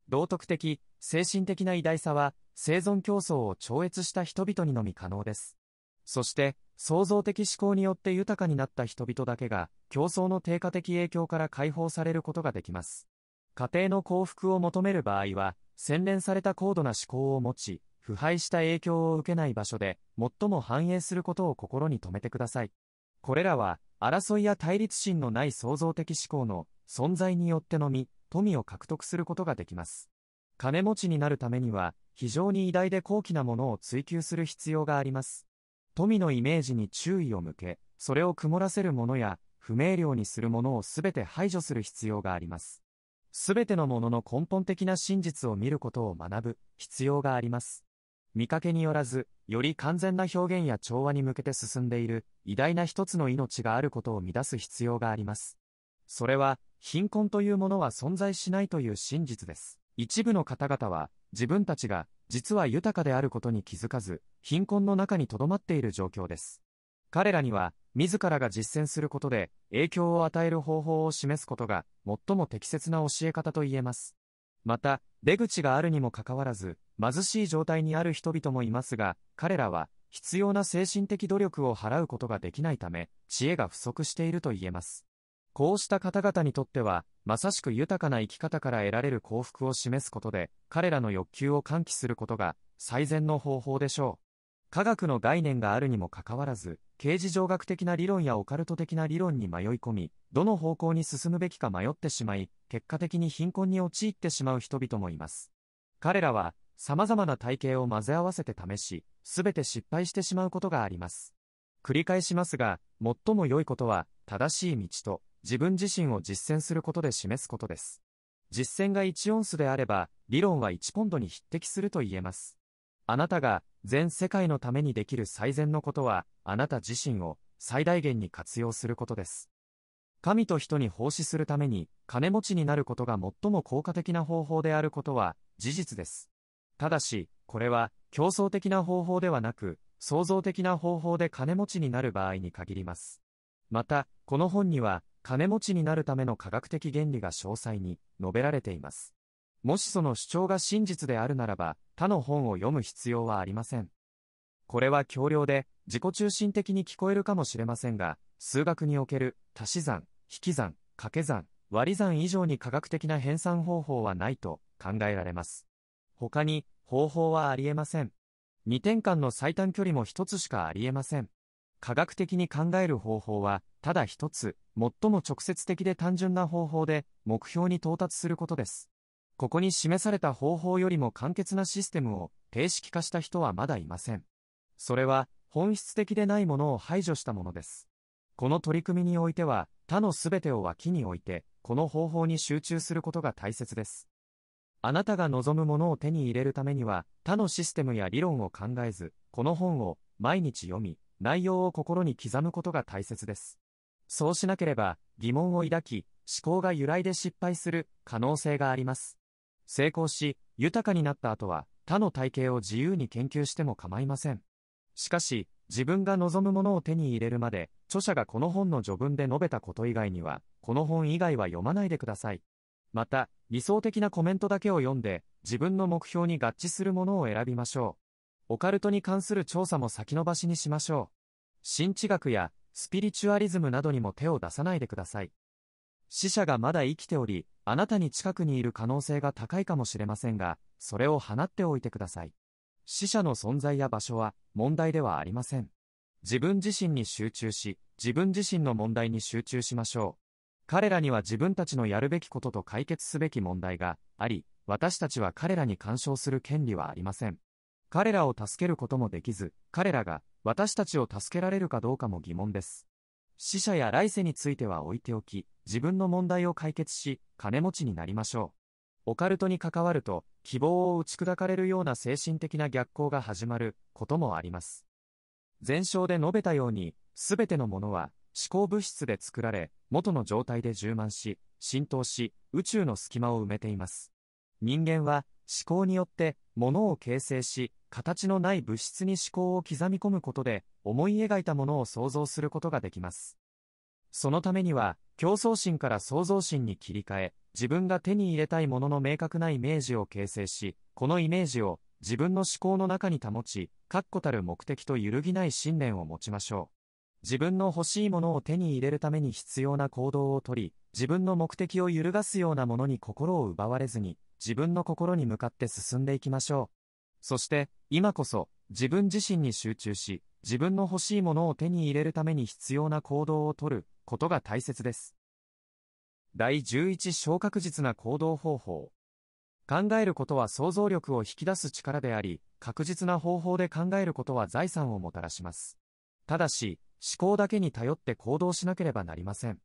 道徳的、精神的な偉大さは、生存競争を超越した人々にのみ可能です。そして、創造的思考によって豊かになった人々だけが、競争の低下的影響から解放されることができます。家庭の幸福を求める場合は、洗練された高度な思考を持ち、腐敗した影響を受けない場所で、最も繁栄することを心に留めてください。これらは、争いや対立心のない創造的思考の存在によってのみ、富を獲得することができます。金持ちになるためには、非常に偉大で高貴なものを追求する必要があります。富のイメージに注意を向け、それを曇らせるものや、不明瞭にするものをすべて排除する必要があります。すべてのものの根本的な真実を見ることを学ぶ必要があります。見かけによらず、より完全な表現や調和に向けて進んでいる偉大な一つの命があることを乱す必要があります。それは、貧困というものは存在しないという真実です。一部の方々は、自分たちが実は豊かであることに気づかず、貧困の中に留まっている状況です。彼らには、自らが実践することで、影響を与える方法を示すことが、最も適切な教え方と言えます。また、出口があるにもかかわらず、貧しい状態にある人々もいますが、彼らは、必要な精神的努力を払うことができないため、知恵が不足していると言えます。こうした方々にとっては、まさしく豊かな生き方から得られる幸福を示すことで、彼らの欲求を喚起することが、最善の方法でしょう。科学の概念があるにもかかわらず、刑事上学的な理論やオカルト的な理論に迷い込み、どの方向に進むべきか迷ってしまい、結果的に貧困に陥ってしまう人々もいます。彼らは、様々な体系を混ぜ合わせて試し、すべて失敗してしまうことがあります。繰り返しますが、最も良いことは、正しい道と、自分自身を実践することで示すことです。実践が1オンスであれば、理論は1ポンドに匹敵すると言えます。あなたが全世界のためにできる最善のことは、あなた自身を最大限に活用することです。神と人に奉仕するために、金持ちになることが最も効果的な方法であることは事実です。ただし、これは競争的な方法ではなく、創造的な方法で金持ちになる場合に限ります。また、この本には、金持ちになるための科学的原理が詳細に述べられています。もしその主張が真実であるならば、他の本を読む必要はありません。これは強量で、自己中心的に聞こえるかもしれませんが、数学における足し算、引き算、掛け算、割り算以上に科学的な編算方法はないと考えられます。他に方法はありえません。2点間の最短距離も一つしかありえません。科学的に考える方法は、ただ一つ、最も直接的で単純な方法で、目標に到達することです。ここに示された方法よりも簡潔なシステムを定式化した人はまだいません。それは本質的でないものを排除したものです。この取り組みにおいては他のすべてを脇に置いてこの方法に集中することが大切です。あなたが望むものを手に入れるためには他のシステムや理論を考えず、この本を毎日読み、内容を心に刻むことが大切です。そうしなければ疑問を抱き、思考が揺らいで失敗する可能性があります。成功し、豊かになった後は、他の体系を自由に研究しても構いません。しかし、自分が望むものを手に入れるまで、著者がこの本の序文で述べたこと以外には、この本以外は読まないでください。また、理想的なコメントだけを読んで、自分の目標に合致するものを選びましょう。オカルトに関する調査も先延ばしにしましょう。神知学やスピリチュアリズムなどにも手を出さないでください。死者がまだ生きており、あなたに近くにいる可能性が高いかもしれませんが、それを放っておいてください。死者の存在や場所は問題ではありません。自分自身に集中し、自分自身の問題に集中しましょう。彼らには自分たちのやるべきことと解決すべき問題があり、私たちは彼らに干渉する権利はありません。彼らを助けることもできず、彼らが私たちを助けられるかどうかも疑問です。死者や来世については置いておき、自分の問題を解決し、金持ちになりましょう。オカルトに関わると、希望を打ち砕かれるような精神的な逆行が始まることもあります。前章で述べたように、すべてのものは思考物質で作られ、元の状態で充満し、浸透し、宇宙の隙間を埋めています。人間は思考によって物を形成し、形のない物質に思考を刻み込むことで、思い描いたものを想像することができます。そのためには、競争心から創造心に切り替え、自分が手に入れたいものの明確なイメージを形成し、このイメージを自分の思考の中に保ち、確固たる目的と揺るぎない信念を持ちましょう。自分の欲しいものを手に入れるために必要な行動をとり、自分の目的を揺るがすようなものに心を奪われずに、自分の心に向かって進んでいきましょう。そして、今こそ、自分自身に集中し、自分の欲しいものを手に入れるために必要な行動をとることが大切です。第11小確実な行動方法。考えることは想像力を引き出す力であり、確実な方法で考えることは財産をもたらします。ただし、思考だけに頼って行動しなければなりません。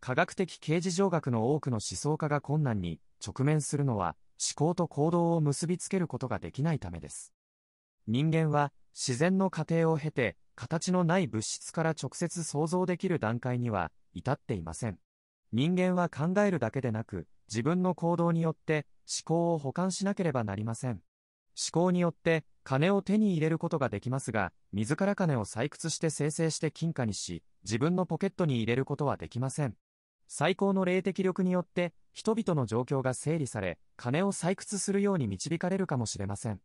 科学的形事上学の多くの思想家が困難に直面するのは、思考と行動を結びつけることができないためです。人間は自然の過程を経て、形のない物質から直接想像できる段階には至っていません。人間は考えるだけでなく、自分の行動によって思考を補完しなければなりません。思考によって金を手に入れることができますが、自ら金を採掘して生成して金貨にし、自分のポケットに入れることはできません。最高の霊的力によって、人々の状況が整理され、金を採掘するように導かれるかもしれません。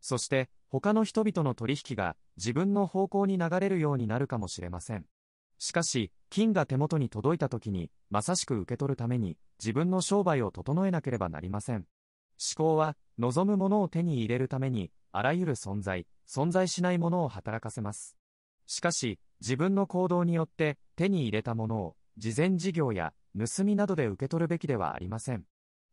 そして、他の人々の取引が自分の方向に流れるようになるかもしれません。しかし、金が手元に届いた時に、まさしく受け取るために、自分の商売を整えなければなりません。思考は、望むものを手に入れるために、あらゆる存在、存在しないものを働かせます。しかし、自分の行動によって手に入れたものを、事前事業や盗みなどで受け取るべきではありません。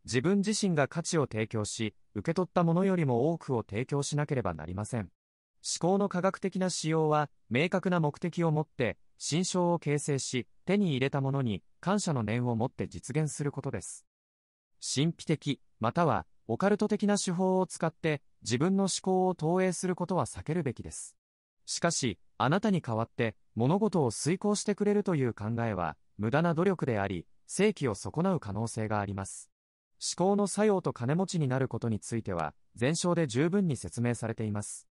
自分自身が価値を提供し、受け取ったものよりも多くを提供しなければなりません。思考の科学的な使用は、明確な目的を持って、心象を形成し、手に入れたものに感謝の念を持って実現することです。神秘的、またはオカルト的な手法を使って自分の思考を投影することは避けるべきです。しかし、あなたに代わって物事を遂行してくれるという考えは無駄な努力であり、正規を損なう可能性があります。思考の作用と金持ちになることについては、前章で十分に説明されています。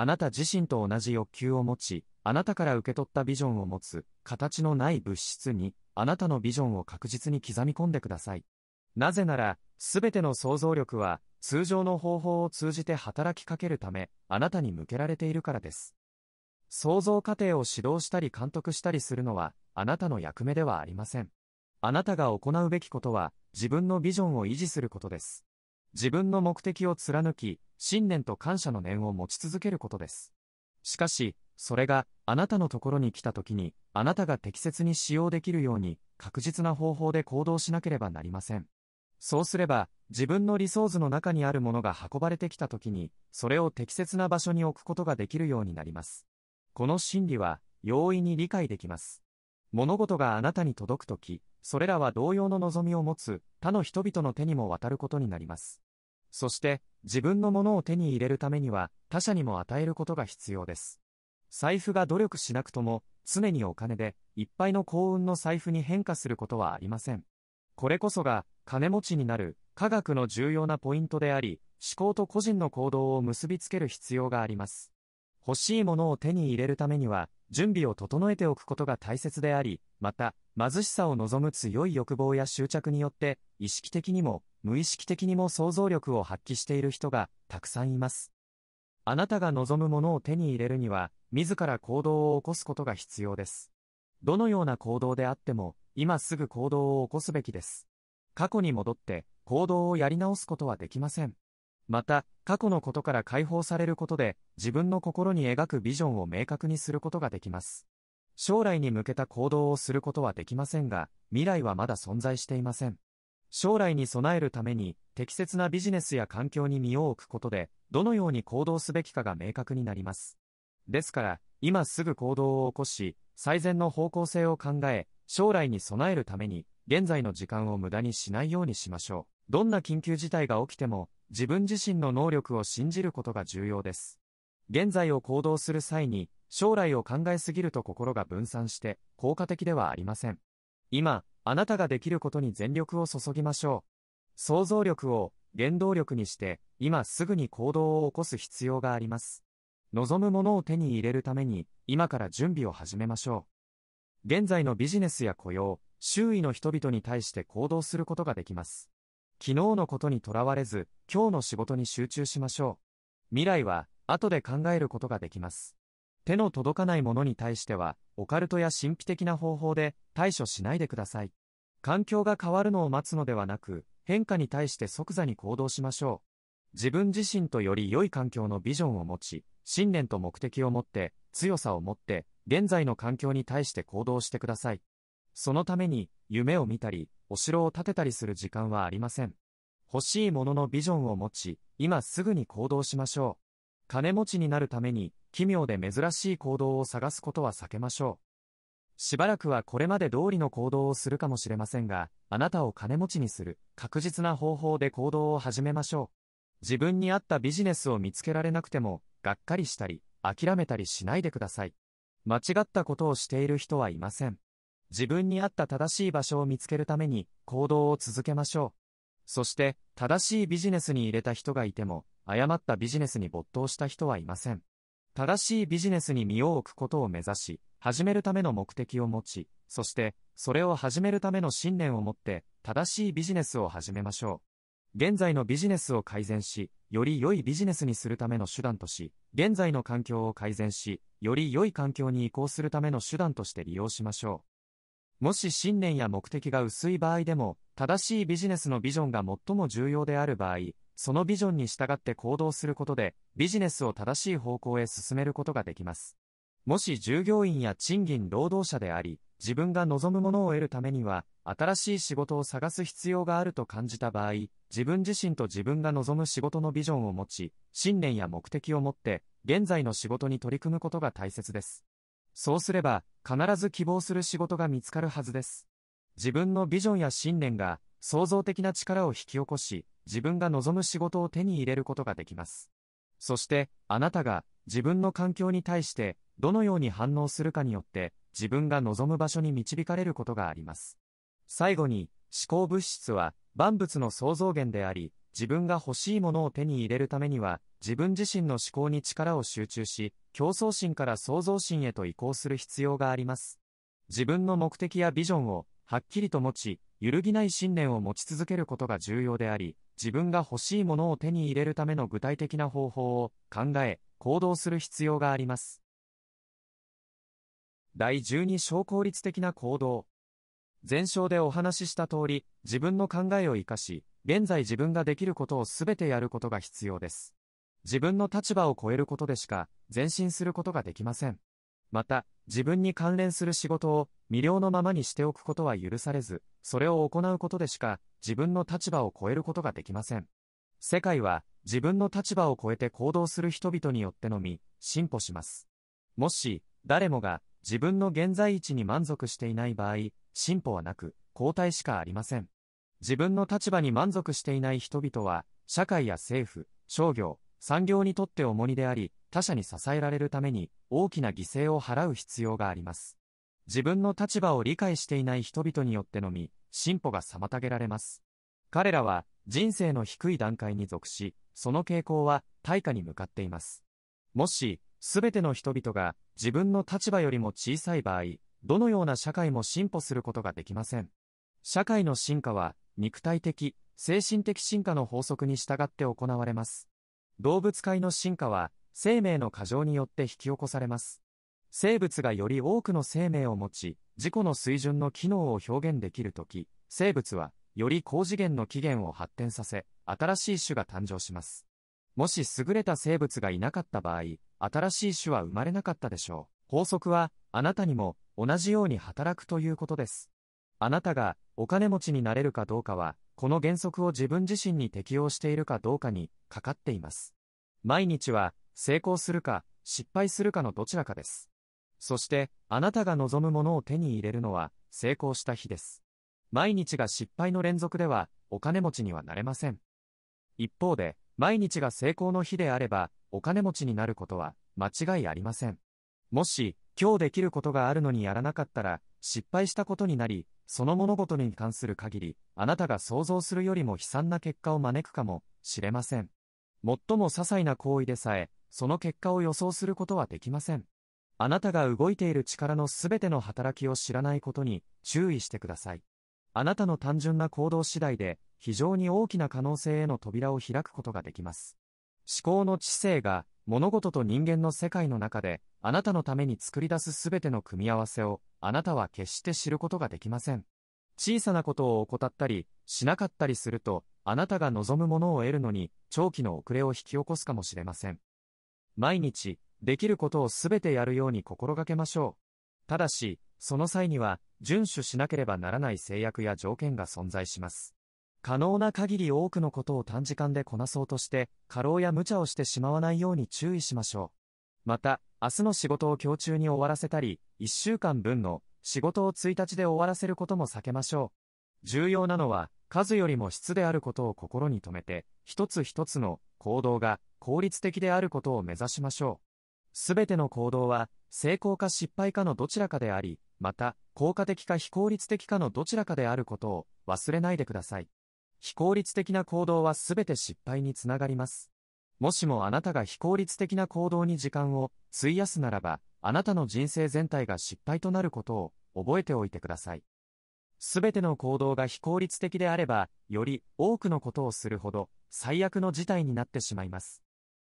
あなた自身と同じ欲求を持ち、あなたから受け取ったビジョンを持つ、形のない物質に、あなたのビジョンを確実に刻み込んでください。なぜなら、すべての想像力は、通常の方法を通じて働きかけるため、あなたに向けられているからです。創造過程を指導したり監督したりするのは、あなたの役目ではありません。あなたが行うべきことは、自分のビジョンを維持することです。自分の目的を貫き、信念と感謝の念を持ち続けることです。しかし、それがあなたのところに来た時に、あなたが適切に使用できるように、確実な方法で行動しなければなりません。そうすれば、自分の理想図の中にあるものが運ばれてきた時に、それを適切な場所に置くことができるようになります。この真理は、容易に理解できます。物事があなたに届くとき、それらは同様の望みを持つ他の人々の手にも渡ることになります。そして、自分のものを手に入れるためには、他者にも与えることが必要です。財布が努力しなくとも、常にお金で、いっぱいの幸運の財布に変化することはありません。これこそが、金持ちになる、科学の重要なポイントであり、思考と個人の行動を結びつける必要があります。欲しいものを手に入れるためには、準備を整えておくことが大切であり、また、貧しさを望む強い欲望や執着によって、意識的にも、無意識的にも想像力を発揮している人が、たくさんいます。あなたが望むものを手に入れるには、自ら行動を起こすことが必要です。どのような行動であっても、今すぐ行動を起こすべきです。過去に戻って行動をやり直すことはできません。また、過去のことから解放されることで、自分の心に描くビジョンを明確にすることができます。将来に向けた行動をすることはできませんが、未来はまだ存在していません。将来に備えるために、適切なビジネスや環境に身を置くことで、どのように行動すべきかが明確になります。ですから、今すぐ行動を起こし、最善の方向性を考え、将来に備えるために、現在の時間を無駄にしないようにしましょう。どんな緊急事態が起きても、自分自身の能力を信じることが重要です。現在を行動する際に、将来を考えすぎると心が分散して、効果的ではありません。今、あなたができることに全力を注ぎましょう。想像力を原動力にして、今すぐに行動を起こす必要があります。望むものを手に入れるために、今から準備を始めましょう。現在のビジネスや雇用、周囲の人々に対して行動することができます。昨日のことにとらわれず、今日の仕事に集中しましょう。未来は、後で考えることができます。手の届かないものに対しては、オカルトや神秘的な方法で対処しないでください。環境が変わるのを待つのではなく、変化に対して即座に行動しましょう。自分自身とより良い環境のビジョンを持ち、信念と目的を持って、強さを持って、現在の環境に対して行動してください。そのために、夢を見たり、お城を建てたりする時間はありません。欲しいもののビジョンを持ち、今すぐに行動しましょう。金持ちになるために、奇妙で珍しい行動を探すことは避けましょう。しばらくはこれまで通りの行動をするかもしれませんが、あなたを金持ちにする確実な方法で行動を始めましょう。自分に合ったビジネスを見つけられなくても、がっかりしたり、諦めたりしないでください。間違ったことをしている人はいません。自分に合った正しい場所を見つけるために行動を続けましょう。そして、正しいビジネスに入れた人がいても、誤ったビジネスに没頭した人はいません。正しいビジネスに身を置くことを目指し、始めるための目的を持ち、そして、それを始めるための信念を持って、正しいビジネスを始めましょう。現在のビジネスを改善し、より良いビジネスにするための手段とし、現在の環境を改善し、より良い環境に移行するための手段として利用しましょう。もし信念や目的が薄い場合でも、正しいビジネスのビジョンが最も重要である場合、そのビジョンに従って行動することで、ビジネスを正しい方向へ進めることができます。もし従業員や賃金労働者であり、自分が望むものを得るためには、新しい仕事を探す必要があると感じた場合、自分自身と自分が望む仕事のビジョンを持ち、信念や目的を持って、現在の仕事に取り組むことが大切です。そうすれば、必ず希望する仕事が見つかるはずです。自分のビジョンや信念が、創造的な力を引き起こし、自分が望む仕事を手に入れることができます。そして、あなたが、自分の環境に対して、どのように反応するかによって自分が望む場所に導かれることがあります。最後に、思考物質は万物の創造源であり、自分が欲しいものを手に入れるためには、自分自身の思考に力を集中し、競争心から創造心へと移行する必要があります。自分の目的やビジョンをはっきりと持ち、揺るぎない信念を持ち続けることが重要であり、自分が欲しいものを手に入れるための具体的な方法を考え、行動する必要があります。第12小効率的な行動。前章でお話しした通り、自分の考えを活かし、現在自分ができることをすべてやることが必要です。自分の立場を超えることでしか、前進することができません。また、自分に関連する仕事を未了のままにしておくことは許されず、それを行うことでしか、自分の立場を超えることができません。世界は、自分の立場を超えて行動する人々によってのみ、進歩します。もし、誰もが、自分の現在位置に満足していない場合、進歩はなく、後退しかありません。自分の立場に満足していない人々は、社会や政府、商業、産業にとって重荷であり、他者に支えられるために、大きな犠牲を払う必要があります。自分の立場を理解していない人々によってのみ、進歩が妨げられます。彼らは、人生の低い段階に属し、その傾向は、対価に向かっています。もし、すべての人々が自分の立場よりも小さい場合、どのような社会も進歩することができません。社会の進化は、肉体的、精神的進化の法則に従って行われます。動物界の進化は、生命の過剰によって引き起こされます。生物がより多くの生命を持ち、自己の水準の機能を表現できるとき、生物は、より高次元の起源を発展させ、新しい種が誕生します。もし優れた生物がいなかった場合、新しい種は生まれなかったでしょう。法則は、あなたにも同じように働くということです。あなたがお金持ちになれるかどうかは、この原則を自分自身に適用しているかどうかにかかっています。毎日は成功するか失敗するかのどちらかです。そして、あなたが望むものを手に入れるのは成功した日です。毎日が失敗の連続ではお金持ちにはなれません。一方で、毎日が成功の日であれば、お金持ちになることは間違いありません。もし、今日できることがあるのにやらなかったら、失敗したことになり、その物事に関する限り、あなたが想像するよりも悲惨な結果を招くかもしれません。最も些細な行為でさえ、その結果を予想することはできません。あなたが動いている力のすべての働きを知らないことに注意してください。あなたの単純な行動次第で、非常に大きな可能性への扉を開くことができます。思考の知性が、物事と人間の世界の中で、あなたのために作り出すすべての組み合わせを、あなたは決して知ることができません。小さなことを怠ったり、しなかったりすると、あなたが望むものを得るのに、長期の遅れを引き起こすかもしれません。毎日、できることをすべてやるように心がけましょう。ただし、その際には、遵守しなければならない制約や条件が存在します。可能な限り多くのことを短時間でこなそうとして、過労や無茶をしてしまわないように注意しましょう。また、明日の仕事を今日中に終わらせたり、1週間分の仕事を1日で終わらせることも避けましょう。重要なのは、数よりも質であることを心に留めて、一つ一つの行動が効率的であることを目指しましょう。すべての行動は、成功か失敗かのどちらかであり、また、効果的か非効率的かのどちらかであることを忘れないでください。非効率的な行動はすべて失敗につながります。もしもあなたが非効率的な行動に時間を費やすならば、あなたの人生全体が失敗となることを覚えておいてください。すべての行動が非効率的であれば、より多くのことをするほど最悪の事態になってしまいます。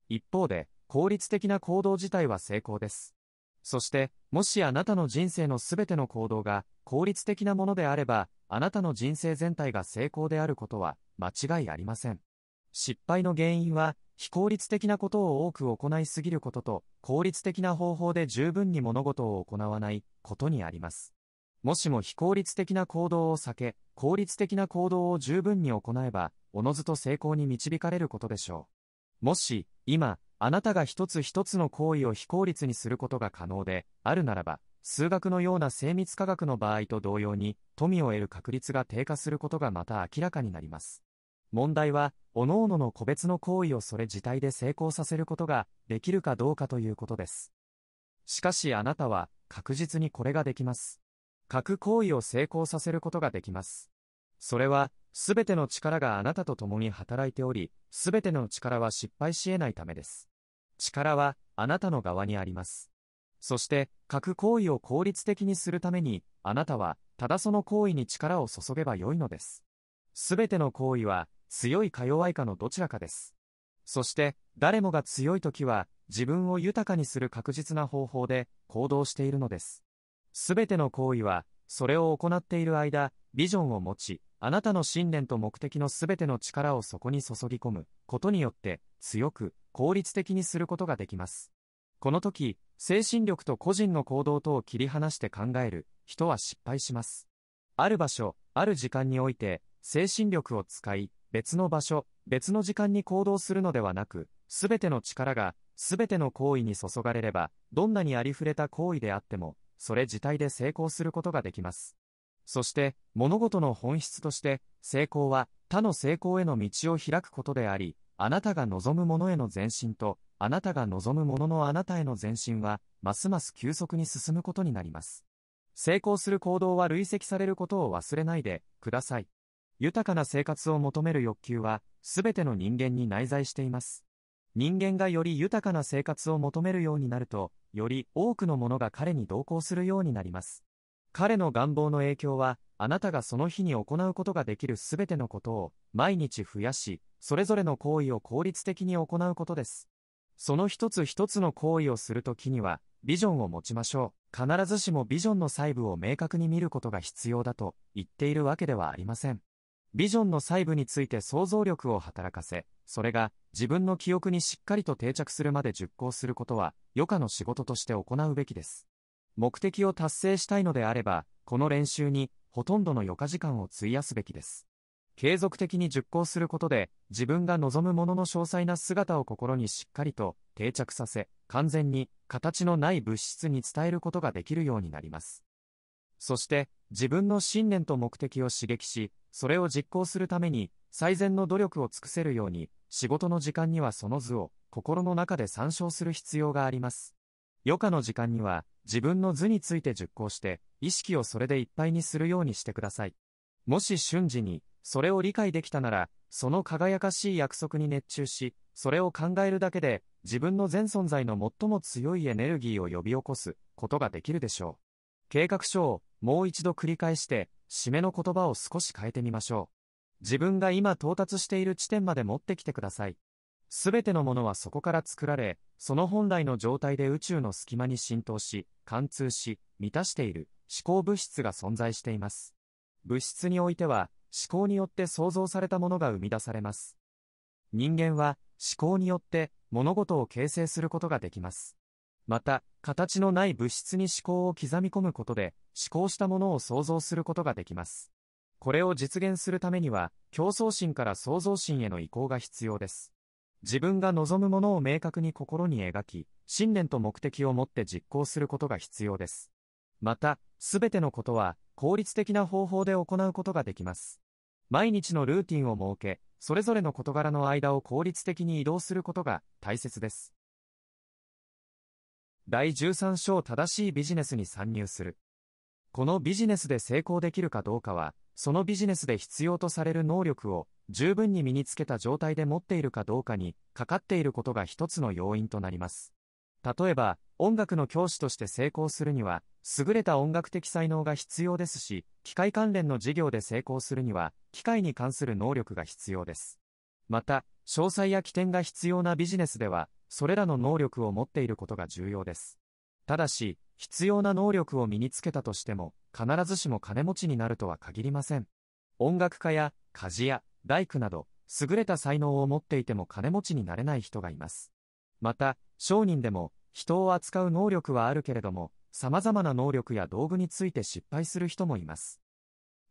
一方で、効率的な行動自体は成功です。そして、もしあなたの人生のすべての行動が効率的なものであれば、あなたの人生全体が成功であることは間違いありません。失敗の原因は、非効率的なことを多く行いすぎることと、効率的な方法で十分に物事を行わないことにあります。もしも非効率的な行動を避け、効率的な行動を十分に行えば、おのずと成功に導かれることでしょう。もし、今、あなたが一つ一つの行為を非効率にすることが可能で、あるならば、数学のような精密科学の場合と同様に、富を得る確率が低下することがまた明らかになります。問題は、各々の個別の行為をそれ自体で成功させることができるかどうかということです。しかしあなたは、確実にこれができます。各行為を成功させることができます。それは、すべての力があなたと共に働いており、すべての力は失敗し得ないためです。力は、あなたの側にあります。そして、各行為を効率的にするために、あなたは、ただその行為に力を注げばよいのです。すべての行為は、強いか弱いかのどちらかです。そして、誰もが強い時は、自分を豊かにする確実な方法で行動しているのです。すべての行為は、それを行っている間、ビジョンを持ち、あなたの信念と目的のすべての力をそこに注ぎ込むことによって、強く、効率的にすることができます。この時、精神力と個人の行動とを切り離して考える人は失敗します。ある場所、ある時間において、精神力を使い、別の場所、別の時間に行動するのではなく、すべての力が、すべての行為に注がれれば、どんなにありふれた行為であっても、それ自体で成功することができます。そして、物事の本質として、成功は、他の成功への道を開くことであり、あなたが望むものへの前進と、あなたが望むもののあなたへの前進は、ますます急速に進むことになります。成功する行動は累積されることを忘れないでください。豊かな生活を求める欲求は、すべての人間に内在しています。人間がより豊かな生活を求めるようになると、より多くのものが彼に同行するようになります。彼の願望の影響は、あなたがその日に行うことができるすべてのことを、毎日増やし、それぞれの行為を効率的に行うことです。その一つ一つの行為をするときには、ビジョンを持ちましょう。必ずしもビジョンの細部を明確に見ることが必要だと言っているわけではありません。ビジョンの細部について想像力を働かせ、それが自分の記憶にしっかりと定着するまで熟考することは、余暇の仕事として行うべきです。目的を達成したいのであれば、この練習にほとんどの余暇時間を費やすべきです。継続的に熟考することで、自分が望むものの詳細な姿を心にしっかりと定着させ、完全に形のない物質に伝えることができるようになります。そして、自分の信念と目的を刺激し、それを実行するために、最善の努力を尽くせるように、仕事の時間にはその図を心の中で参照する必要があります。余暇の時間には、自分の図について熟考して、意識をそれでいっぱいにするようにしてください。もし瞬時に、それを理解できたなら、その輝かしい約束に熱中し、それを考えるだけで、自分の全存在の最も強いエネルギーを呼び起こすことができるでしょう。計画書をもう一度繰り返して、締めの言葉を少し変えてみましょう。自分が今到達している地点まで持ってきてください。すべてのものはそこから作られ、その本来の状態で宇宙の隙間に浸透し、貫通し、満たしている思考物質が存在しています。物質においては、思考によって創造されたものが生み出されます。人間は、思考によって物事を形成することができます。また、形のない物質に思考を刻み込むことで、思考したものを想像することができます。これを実現するためには、競争心から創造心への移行が必要です。自分が望むものを明確に心に描き、信念と目的を持って実行することが必要です。また、すべてのことは、効率的な方法で行うことができます。毎日のルーティンを設け、それぞれの事柄の間を効率的に移動することが大切です。第13章正しいビジネスに参入する。このビジネスで成功できるかどうかは、そのビジネスで必要とされる能力を十分に身につけた状態で持っているかどうかにかかっていることが一つの要因となります。例えば、音楽の教師として成功するには、優れた音楽的才能が必要ですし、機械関連の事業で成功するには、機械に関する能力が必要です。また、詳細や起点が必要なビジネスでは、それらの能力を持っていることが重要です。ただし、必要な能力を身につけたとしても、必ずしも金持ちになるとは限りません。音楽家や家事や大工など、優れた才能を持っていても金持ちになれない人がいます。また、商人でも、人を扱う能力はあるけれども、様々な能力や道具について失敗する人もいます。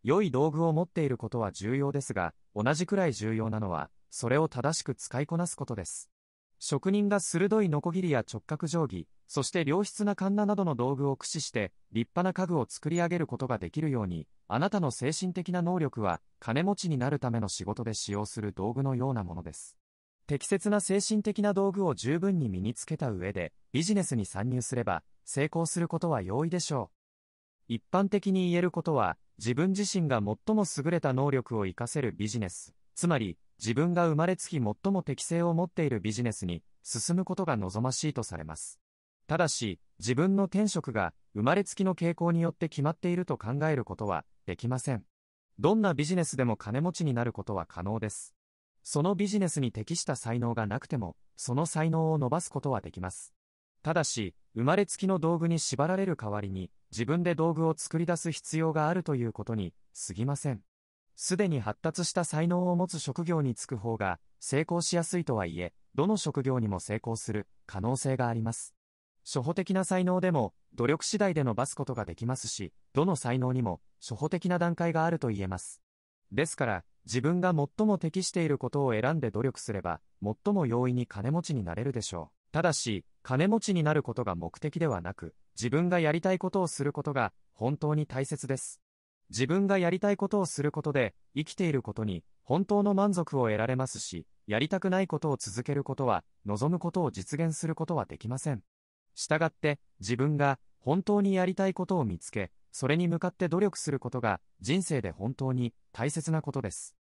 良い道具を持っていることは重要ですが、同じくらい重要なのは、それを正しく使いこなすことです。職人が鋭いノコギリや直角定規、そして良質なカンナなどの道具を駆使して立派な家具を作り上げることができるように、あなたの精神的な能力は金持ちになるための仕事で使用する道具のようなものです。適切な精神的な道具を十分に身につけた上でビジネスに参入すれば成功することは容易でしょう。一般的に言えることは自分自身が最も優れた能力を活かせるビジネス、つまり自分が生まれつき最も適性を持っているビジネスに進むことが望ましいとされます。ただし、自分の転職が生まれつきの傾向によって決まっていると考えることはできません。どんなビジネスでも金持ちになることは可能です。そのビジネスに適した才能がなくても、その才能を伸ばすことはできます。ただし、生まれつきの道具に縛られる代わりに、自分で道具を作り出す必要があるということに過ぎません。すでに発達した才能を持つ職業に就く方が成功しやすいとはいえ、どの職業にも成功する可能性があります。初歩的な才能でも努力次第で伸ばすことができますし、どの才能にも初歩的な段階があると言えます。ですから、自分が最も適していることを選んで努力すれば、最も容易に金持ちになれるでしょう。ただし、金持ちになることが目的ではなく、自分がやりたいことをすることが本当に大切です。自分がやりたいことをすることで、生きていることに本当の満足を得られますし、やりたくないことを続けることは、望むことを実現することはできません。したがって、自分が本当にやりたいことを見つけ、それに向かって努力することが人生で本当に大切なことです。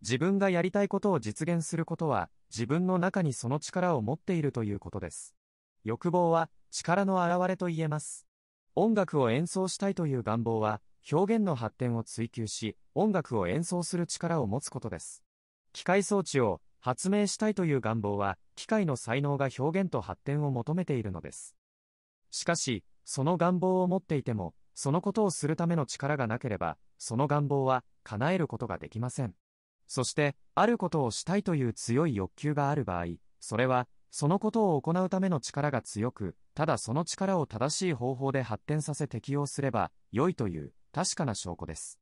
自分がやりたいことを実現することは、自分の中にその力を持っているということです。欲望は力の表れと言えます。音楽を演奏したいという願望は、表現の発展を追求し、音楽を演奏する力を持つことです。機械装置を発明したいという願望は、機械の才能が表現と発展を求めているのです。しかし、その願望を持っていても、そのことをするための力がなければ、その願望は叶えることができません。そして、あることをしたいという強い欲求がある場合、それは、そのことを行うための力が強く、ただその力を正しい方法で発展させ適用すれば、良いという確かな証拠です。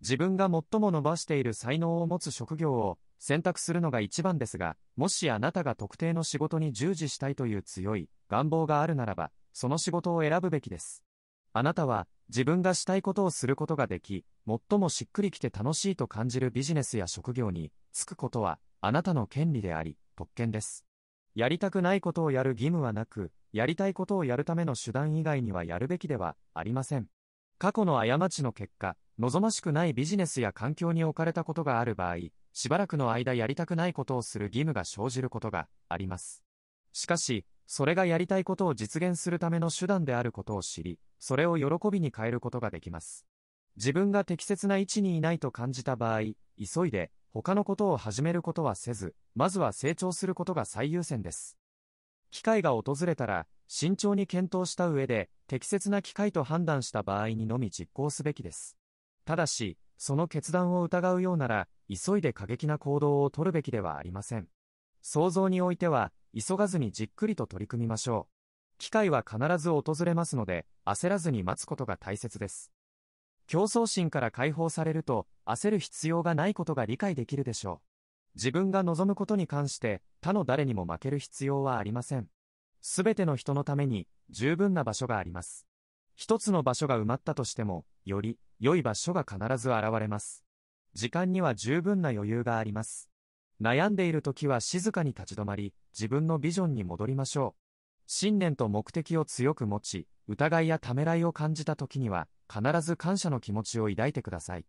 自分が最も伸ばしている才能を持つ職業を選択するのが一番ですが、もしあなたが特定の仕事に従事したいという強い願望があるならば、その仕事を選ぶべきです。あなたは自分がしたいことをすることができ、最もしっくりきて楽しいと感じるビジネスや職業に就くことはあなたの権利であり、特権です。やりたくないことをやる義務はなく、やりたいことをやるための手段以外にはやるべきではありません。過去の過ちの結果、望ましくないビジネスや環境に置かれたことがある場合、しばらくの間やりたくないことをする義務が生じることがあります。しかし、それがやりたいことを実現するための手段であることを知り、それを喜びに変えることができます。自分が適切な位置にいないと感じた場合、急いで他のことを始めることはせず、まずは成長することが最優先です。機会が訪れたら、慎重に検討した上で、適切な機会と判断した場合にのみ実行すべきです。ただし、その決断を疑うようなら、急いで過激な行動を取るべきではありません。想像においては、急がずにじっくりと取り組みましょう。機会は必ず訪れますので、焦らずに待つことが大切です。競争心から解放されると、焦る必要がないことが理解できるでしょう。自分が望むことに関して、他の誰にも負ける必要はありません。すべての人のために、十分な場所があります。一つの場所が埋まったとしても、より、良い場所が必ず現れます。時間には十分な余裕があります。悩んでいる時は静かに立ち止まり、自分のビジョンに戻りましょう。信念と目的を強く持ち、疑いやためらいを感じた時には、必ず感謝の気持ちを抱いてください。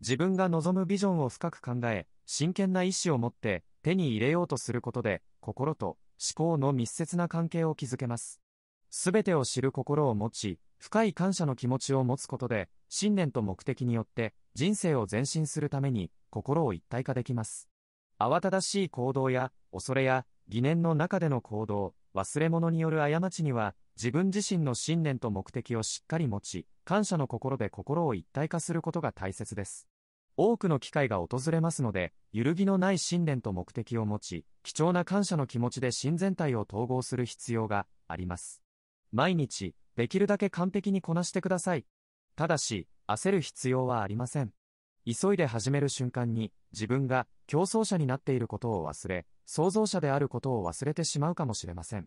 自分が望むビジョンを深く考え、真剣な意志を持って手に入れようとすることで、心と思考の密接な関係を築けます。すべてを知る心を持ち、深い感謝の気持ちを持つことで、信念と目的によって人生を前進するために心を一体化できます。慌ただしい行動や恐れや疑念の中での行動、忘れ物による過ちには自分自身の信念と目的をしっかり持ち、感謝の心で心を一体化することが大切です。多くの機会が訪れますので、揺るぎのない信念と目的を持ち、貴重な感謝の気持ちで心全体を統合する必要があります。毎日、できるだけ完璧にこなしてください。ただし、焦る必要はありません。急いで始める瞬間に、自分が競争者になっていることを忘れ、創造者であることを忘れてしまうかもしれません。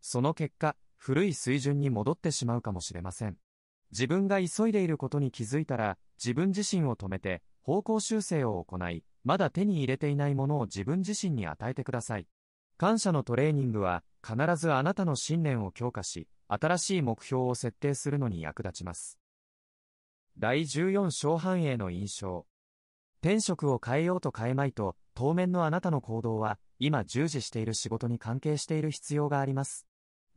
その結果、古い水準に戻ってしまうかもしれません。自分が急いでいることに気づいたら、自分自身を止めて、方向修正を行い、まだ手に入れていないものを自分自身に与えてください。感謝のトレーニングは、必ずあなたの信念を強化し、新しい目標を設定するのに役立ちます。第14章繁栄の印象。転職を変えようと変えまいと、当面のあなたの行動は、今従事している仕事に関係している必要があります。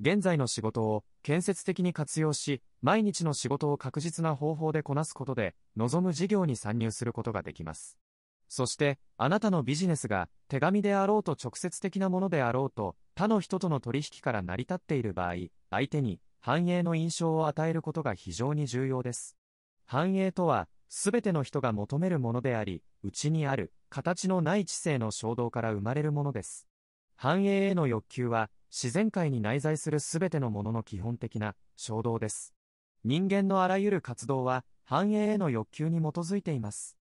現在の仕事を建設的に活用し、毎日の仕事を確実な方法でこなすことで、望む事業に参入することができます。そして、あなたのビジネスが手紙であろうと直接的なものであろうと、他の人との取引から成り立っている場合、相手に繁栄の印象を与えることが非常に重要です。繁栄とは、すべての人が求めるものであり、内にある、形のない知性の衝動から生まれるものです。繁栄への欲求は、自然界に内在するすべてのものの基本的な衝動です。人間のあらゆる活動は繁栄への欲求に基づいています。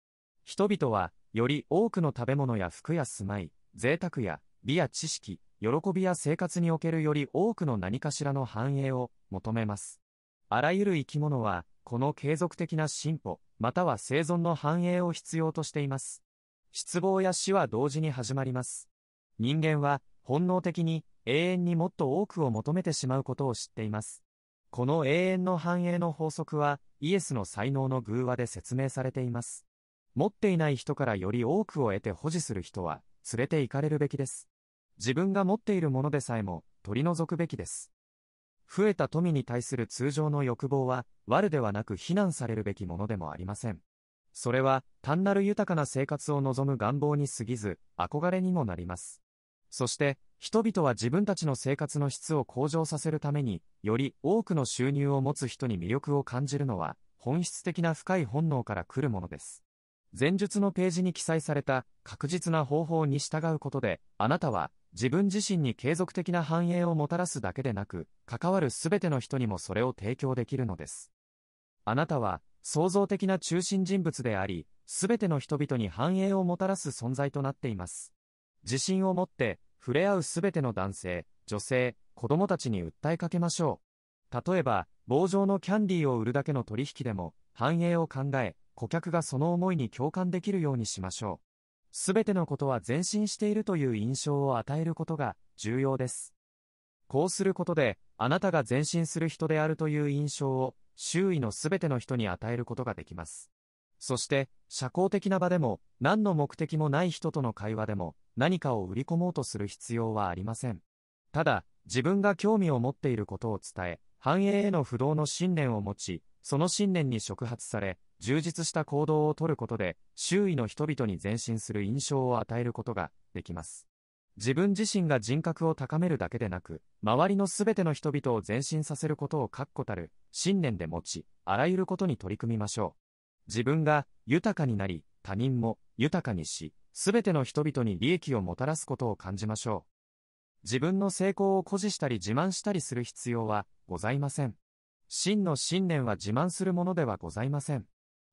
人々はより多くの食べ物や服や住まい、贅沢や美や知識、喜びや生活におけるより多くの何かしらの繁栄を求めます。あらゆる生き物はこの継続的な進歩、または生存の繁栄を必要としています。失望や死は同時に始まります。人間は本能的に永遠にもっと多くを求めてしまうことを知っています。この永遠の繁栄の法則は、イエスの才能の偶話で説明されています。持っていない人からより多くを得て保持する人は、連れて行かれるべきです。自分が持っているものでさえも、取り除くべきです。増えた富に対する通常の欲望は、悪ではなく非難されるべきものでもありません。それは、単なる豊かな生活を望む願望に過ぎず、憧れにもなります。そして、人々は自分たちの生活の質を向上させるために、より多くの収入を持つ人に魅力を感じるのは、本質的な深い本能から来るものです。前述のページに記載された確実な方法に従うことで、あなたは自分自身に継続的な繁栄をもたらすだけでなく、関わるすべての人にもそれを提供できるのです。あなたは創造的な中心人物であり、すべての人々に繁栄をもたらす存在となっています。自信を持って触れ合うすべての男性、女性、子供たちに訴えかけましょう。例えば、棒状のキャンディーを売るだけの取引でも、繁栄を考え、顧客がその思いに共感できるようにしましょう。すべてのことは前進しているという印象を与えることが重要です。こうすることで、あなたが前進する人であるという印象を周囲のすべての人に与えることができます。そして、社交的な場でも、何の目的もない人との会話でも、何かを売り込もうとする必要はありません。ただ、自分が興味を持っていることを伝え、繁栄への不動の信念を持ち、その信念に触発され、充実した行動をとることで、周囲の人々に前進する印象を与えることができます。自分自身が人格を高めるだけでなく、周りのすべての人々を前進させることを確固たる信念で持ち、あらゆることに取り組みましょう。自分が豊かになり、他人も豊かにし、すべての人々に利益をもたらすことを感じましょう。自分の成功を誇示したり自慢したりする必要はございません。真の信念は自慢するものではございません。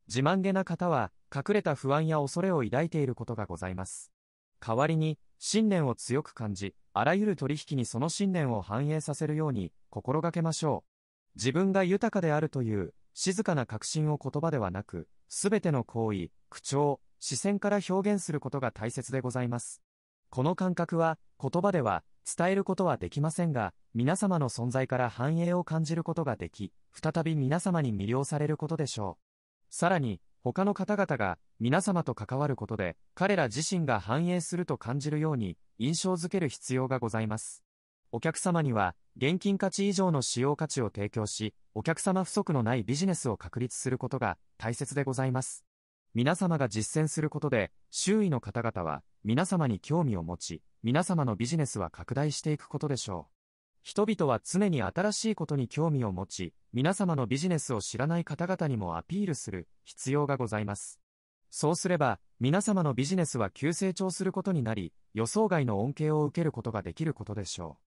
自慢げな方は隠れた不安や恐れを抱いていることがございます。代わりに信念を強く感じ、あらゆる取引にその信念を反映させるように心がけましょう。自分が豊かであるという静かな確信を言葉ではなく、すべての行為、口調、視線から表現することが大切でございます。この感覚は、言葉では伝えることはできませんが、皆様の存在から繁栄を感じることができ、再び皆様に魅了されることでしょう。さらに、他の方々が皆様と関わることで、彼ら自身が繁栄すると感じるように、印象づける必要がございます。お客様には、現金価値以上の使用価値を提供し、お客様不足のないビジネスを確立することが大切でございます。皆様が実践することで、周囲の方々は皆様に興味を持ち、皆様のビジネスは拡大していくことでしょう。人々は常に新しいことに興味を持ち、皆様のビジネスを知らない方々にもアピールする必要がございます。そうすれば、皆様のビジネスは急成長することになり、予想外の恩恵を受けることができることでしょう。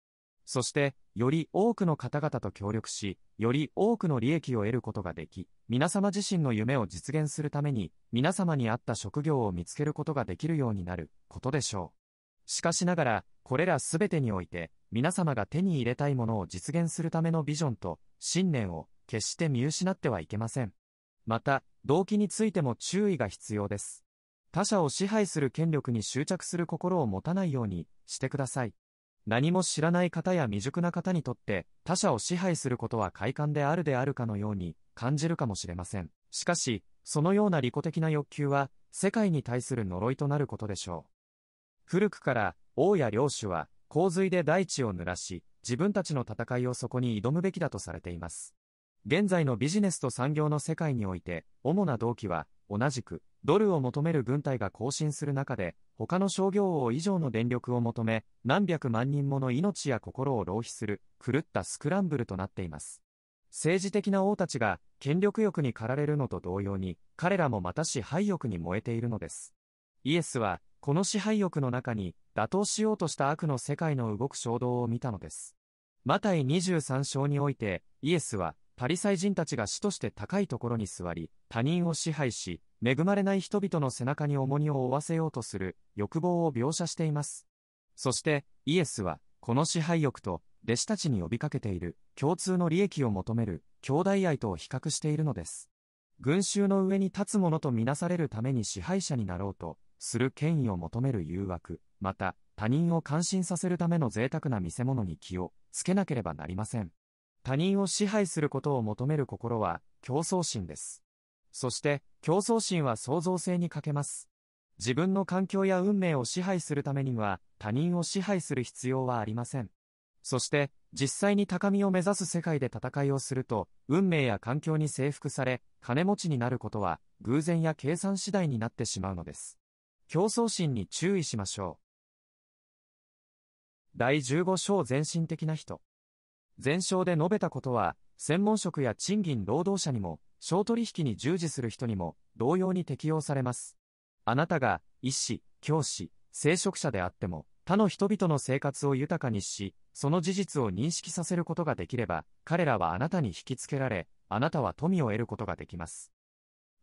そして、より多くの方々と協力し、より多くの利益を得ることができ、皆様自身の夢を実現するために、皆様に合った職業を見つけることができるようになることでしょう。しかしながら、これらすべてにおいて、皆様が手に入れたいものを実現するためのビジョンと信念を決して見失ってはいけません。また、動機についても注意が必要です。他者を支配する権力に執着する心を持たないようにしてください。何も知らない方や未熟な方にとって他者を支配することは快感であるであるかのように感じるかもしれません。しかし、そのような利己的な欲求は世界に対する呪いとなることでしょう。古くから王や領主は洪水で大地を濡らし、自分たちの戦いをそこに挑むべきだとされています。現在のビジネスと産業の世界において、主な動機は、同じく、ドルを求める軍隊が行進する中で、他の商業王以上の電力を求め、何百万人もの命や心を浪費する、狂ったスクランブルとなっています。政治的な王たちが、権力欲に駆られるのと同様に、彼らもまた支配欲に燃えているのです。イエスは、この支配欲の中に、打倒しようとした悪の世界の動く衝動を見たのです。マタイ23章において、イエスは、パリサイ人たちが死として高いところに座り、他人を支配し、恵まれない人々の背中に重荷を負わせようとする欲望を描写しています。そして、イエスは、この支配欲と、弟子たちに呼びかけている、共通の利益を求める、兄弟愛とを比較しているのです。群衆の上に立つ者とみなされるために支配者になろうと、する権威を求める誘惑、また、他人を感心させるための贅沢な見せ物に気をつけなければなりません。他人を支配することを求める心は競争心です。そして競争心は創造性に欠けます。自分の環境や運命を支配するためには他人を支配する必要はありません。そして実際に高みを目指す世界で戦いをすると運命や環境に征服され金持ちになることは偶然や計算次第になってしまうのです。競争心に注意しましょう。第15章全身的な人。前章で述べたことは、専門職や賃金労働者にも、商取引に従事する人にも、同様に適用されます。あなたが、医師、教師、聖職者であっても、他の人々の生活を豊かにし、その事実を認識させることができれば、彼らはあなたに引きつけられ、あなたは富を得ることができます。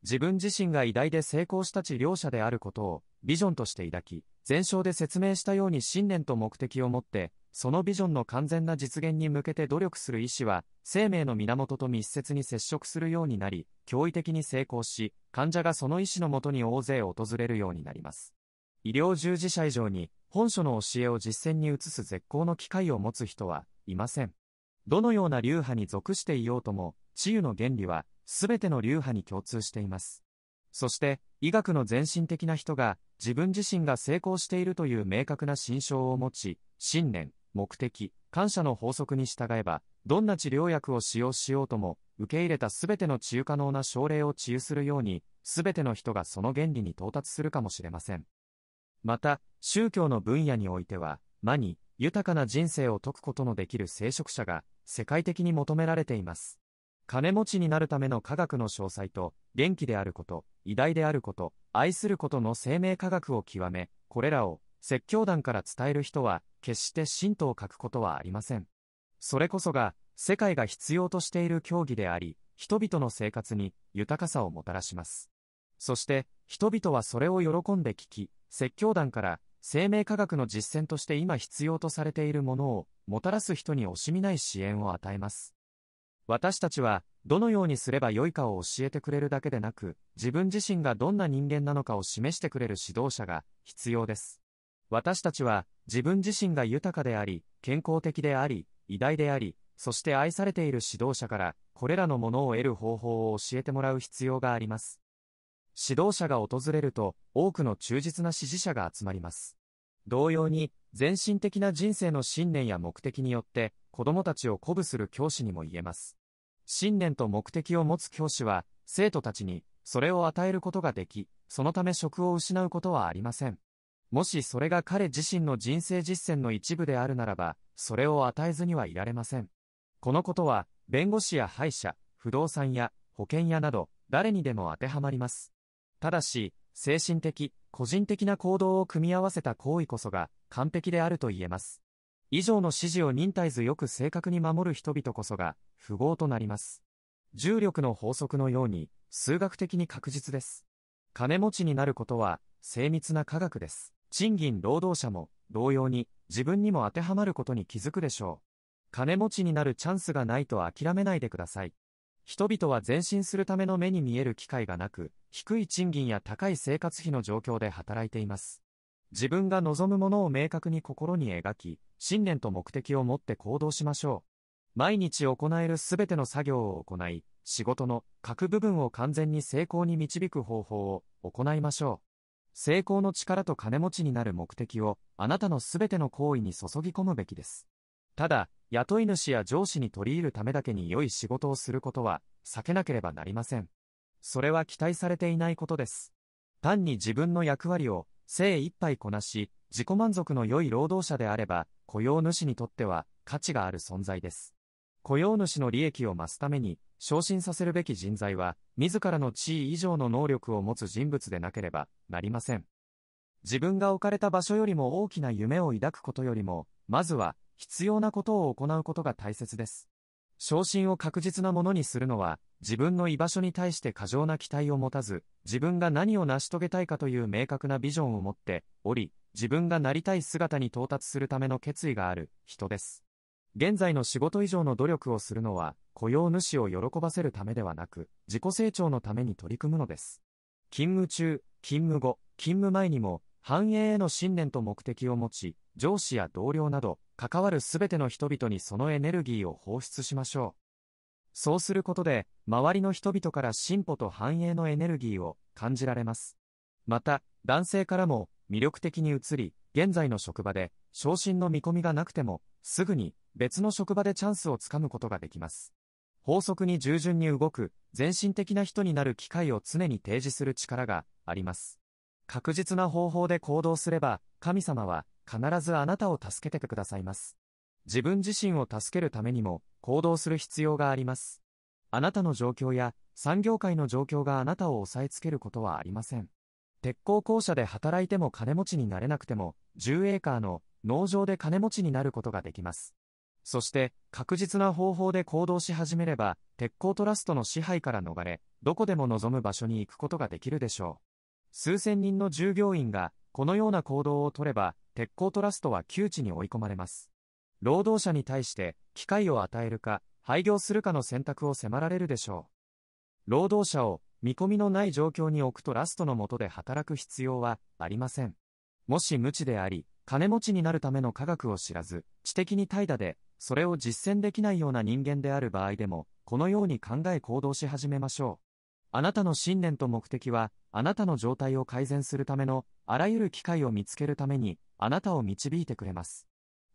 自分自身が偉大で成功したち両者であることを、ビジョンとして抱き、前章で説明したように信念と目的を持って、そのビジョンの完全な実現に向けて努力する意志は、生命の源と密接に接触するようになり、驚異的に成功し、患者がその意志のもとに大勢訪れるようになります。医療従事者以上に、本書の教えを実践に移す絶好の機会を持つ人はいません。どのような流派に属していようとも、治癒の原理は、すべての流派に共通しています。そして、医学の全身的な人が、自分自身が成功しているという明確な心象を持ち、信念、目的、感謝の法則に従えば、どんな治療薬を使用しようとも、受け入れたすべての治癒可能な症例を治癒するように、すべての人がその原理に到達するかもしれません。また、宗教の分野においては、魔に、豊かな人生を説くことのできる聖職者が、世界的に求められています。金持ちになるための科学の詳細と、元気であること、偉大であること、愛することの生命科学を極め、これらを説教団から伝える人は、決して信徒を書くことはありません。それこそが、世界が必要としている教義であり、人々の生活に豊かさをもたらします。そして、人々はそれを喜んで聞き、説教団から生命科学の実践として今必要とされているものをもたらす人に惜しみない支援を与えます。私たちは、どのようにすればよいかを教えてくれるだけでなく、自分自身がどんな人間なのかを示してくれる指導者が必要です。私たちは、自分自身が豊かであり、健康的であり、偉大であり、そして愛されている指導者から、これらのものを得る方法を教えてもらう必要があります。指導者が訪れると、多くの忠実な支持者が集まります。同様に、全身的な人生の信念や目的によって、子供たちを鼓舞する教師にも言えます。信念と目的を持つ教師は、生徒たちに、それを与えることができ、そのため職を失うことはありません。もしそれが彼自身の人生実践の一部であるならば、それを与えずにはいられません。このことは、弁護士や歯医者、不動産屋、保険屋など、誰にでも当てはまります。ただし、精神的、個人的な行動を組み合わせた行為こそが完璧であると言えます。以上の指示を忍耐ずよく正確に守る人々こそが符号となります。重力の法則のように数学的に確実です。金持ちになることは精密な科学です。賃金労働者も同様に自分にも当てはまることに気づくでしょう。金持ちになるチャンスがないと諦めないでください。人々は前進するための目に見える機会がなく、低い賃金や高い生活費の状況で働いています。自分が望むものを明確に心に描き、信念と目的を持って行動しましょう。毎日行えるすべての作業を行い、仕事の各部分を完全に成功に導く方法を行いましょう。成功の力と金持ちになる目的をあなたのすべての行為に注ぎ込むべきです。ただ、雇い主や上司に取り入るためだけに良い仕事をすることは避けなければなりません。それは期待されていないことです。単に自分の役割を精一杯こなし、自己満足の良い労働者であれば、雇用主にとっては価値がある存在です。雇用主の利益を増すために、昇進させるべき人材は、自らの地位以上の能力を持つ人物でなければなりません。自分が置かれた場所よりも大きな夢を抱くことよりも、まずは必要なことを行うことが大切です。昇進を確実なものにするのは、自分の居場所に対して過剰な期待を持たず、自分が何を成し遂げたいかという明確なビジョンを持っており、自分がなりたい姿に到達するための決意がある人です。現在の仕事以上の努力をするのは、雇用主を喜ばせるためではなく、自己成長のために取り組むのです。勤務中、勤務後、勤務前にも、繁栄への信念と目的を持ち、上司や同僚など、関わるすべての人々にそのエネルギーを放出しましょう。そうすることで、周りの人々から進歩と繁栄のエネルギーを感じられます。また、男性からも魅力的に移り、現在の職場で昇進の見込みがなくても、すぐに別の職場でチャンスをつかむことができます。法則に従順に動く、全身的な人になる機会を常に提示する力があります。確実な方法で行動すれば、神様は必ずあなたを助けてくださいます。自分自身を助けるためにも行動する必要があります。あなたの状況や産業界の状況があなたを押さえつけることはありません。鉄鋼工社で働いても金持ちになれなくても、10エーカーの農場で金持ちになることができます。そして、確実な方法で行動し始めれば、鉄鋼トラストの支配から逃れ、どこでも望む場所に行くことができるでしょう。数千人の従業員が、このような行動をとれば、鉄鋼トラストは窮地に追い込まれます。労働者に対して機会を与えるか、廃業するかの選択を迫られるでしょう。労働者を見込みのない状況に置くとラストの下で働く必要はありません。もし無知であり、金持ちになるための科学を知らず、知的に怠惰で、それを実践できないような人間である場合でも、このように考え行動し始めましょう。あなたの信念と目的は、あなたの状態を改善するための、あらゆる機会を見つけるために、あなたを導いてくれます。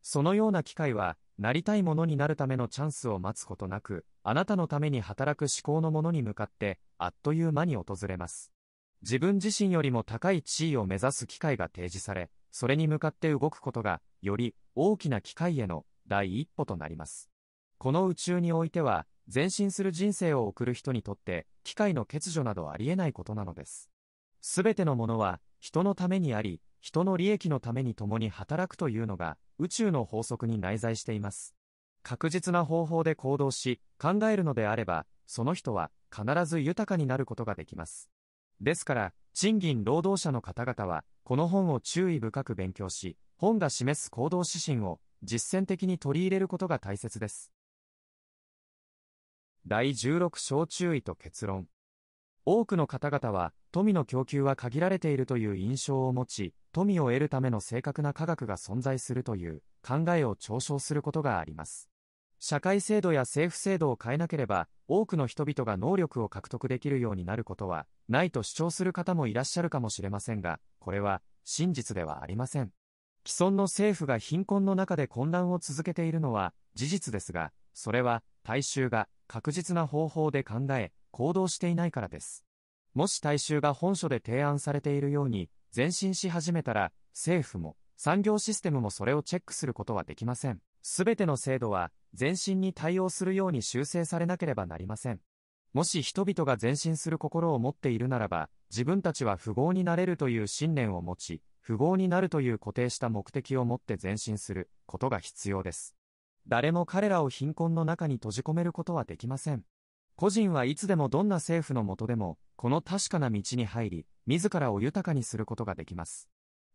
そのような機会は、なりたいものになるためのチャンスを待つことなく、あなたのために働く思考のものに向かって、あっという間に訪れます。自分自身よりも高い地位を目指す機会が提示され、それに向かって動くことが、より大きな機会への第一歩となります。この宇宙においては、前進する人生を送る人にとって、機械の欠如などありえないことなのです。すべてのものは、人のためにあり、人の利益のために共に働くというのが、宇宙の法則に内在しています。確実な方法で行動し、考えるのであれば、その人は必ず豊かになることができます。ですから、賃金労働者の方々は、この本を注意深く勉強し、本が示す行動指針を実践的に取り入れることが大切です。第16章注意と結論。多くの方々は、富の供給は限られているという印象を持ち、富を得るための正確な科学が存在するという考えを嘲笑することがあります。社会制度や政府制度を変えなければ、多くの人々が能力を獲得できるようになることは、ないと主張する方もいらっしゃるかもしれませんが、これは真実ではありません。既存の政府が貧困の中で混乱を続けているのは事実ですが、それは大衆が確実な方法で考え、行動していないからです。もし大衆が本書で提案されているように前進し始めたら、政府も産業システムもそれをチェックすることはできません。すべての制度は前進に対応するように修正されなければなりません。もし人々が前進する心を持っているならば、自分たちは富豪になれるという信念を持ち、富豪になるという固定した目的を持って前進することが必要です。誰も彼らを貧困の中に閉じ込めることはできません。個人はいつでもどんな政府の下でも、この確かな道に入り、自らを豊かにすることができます。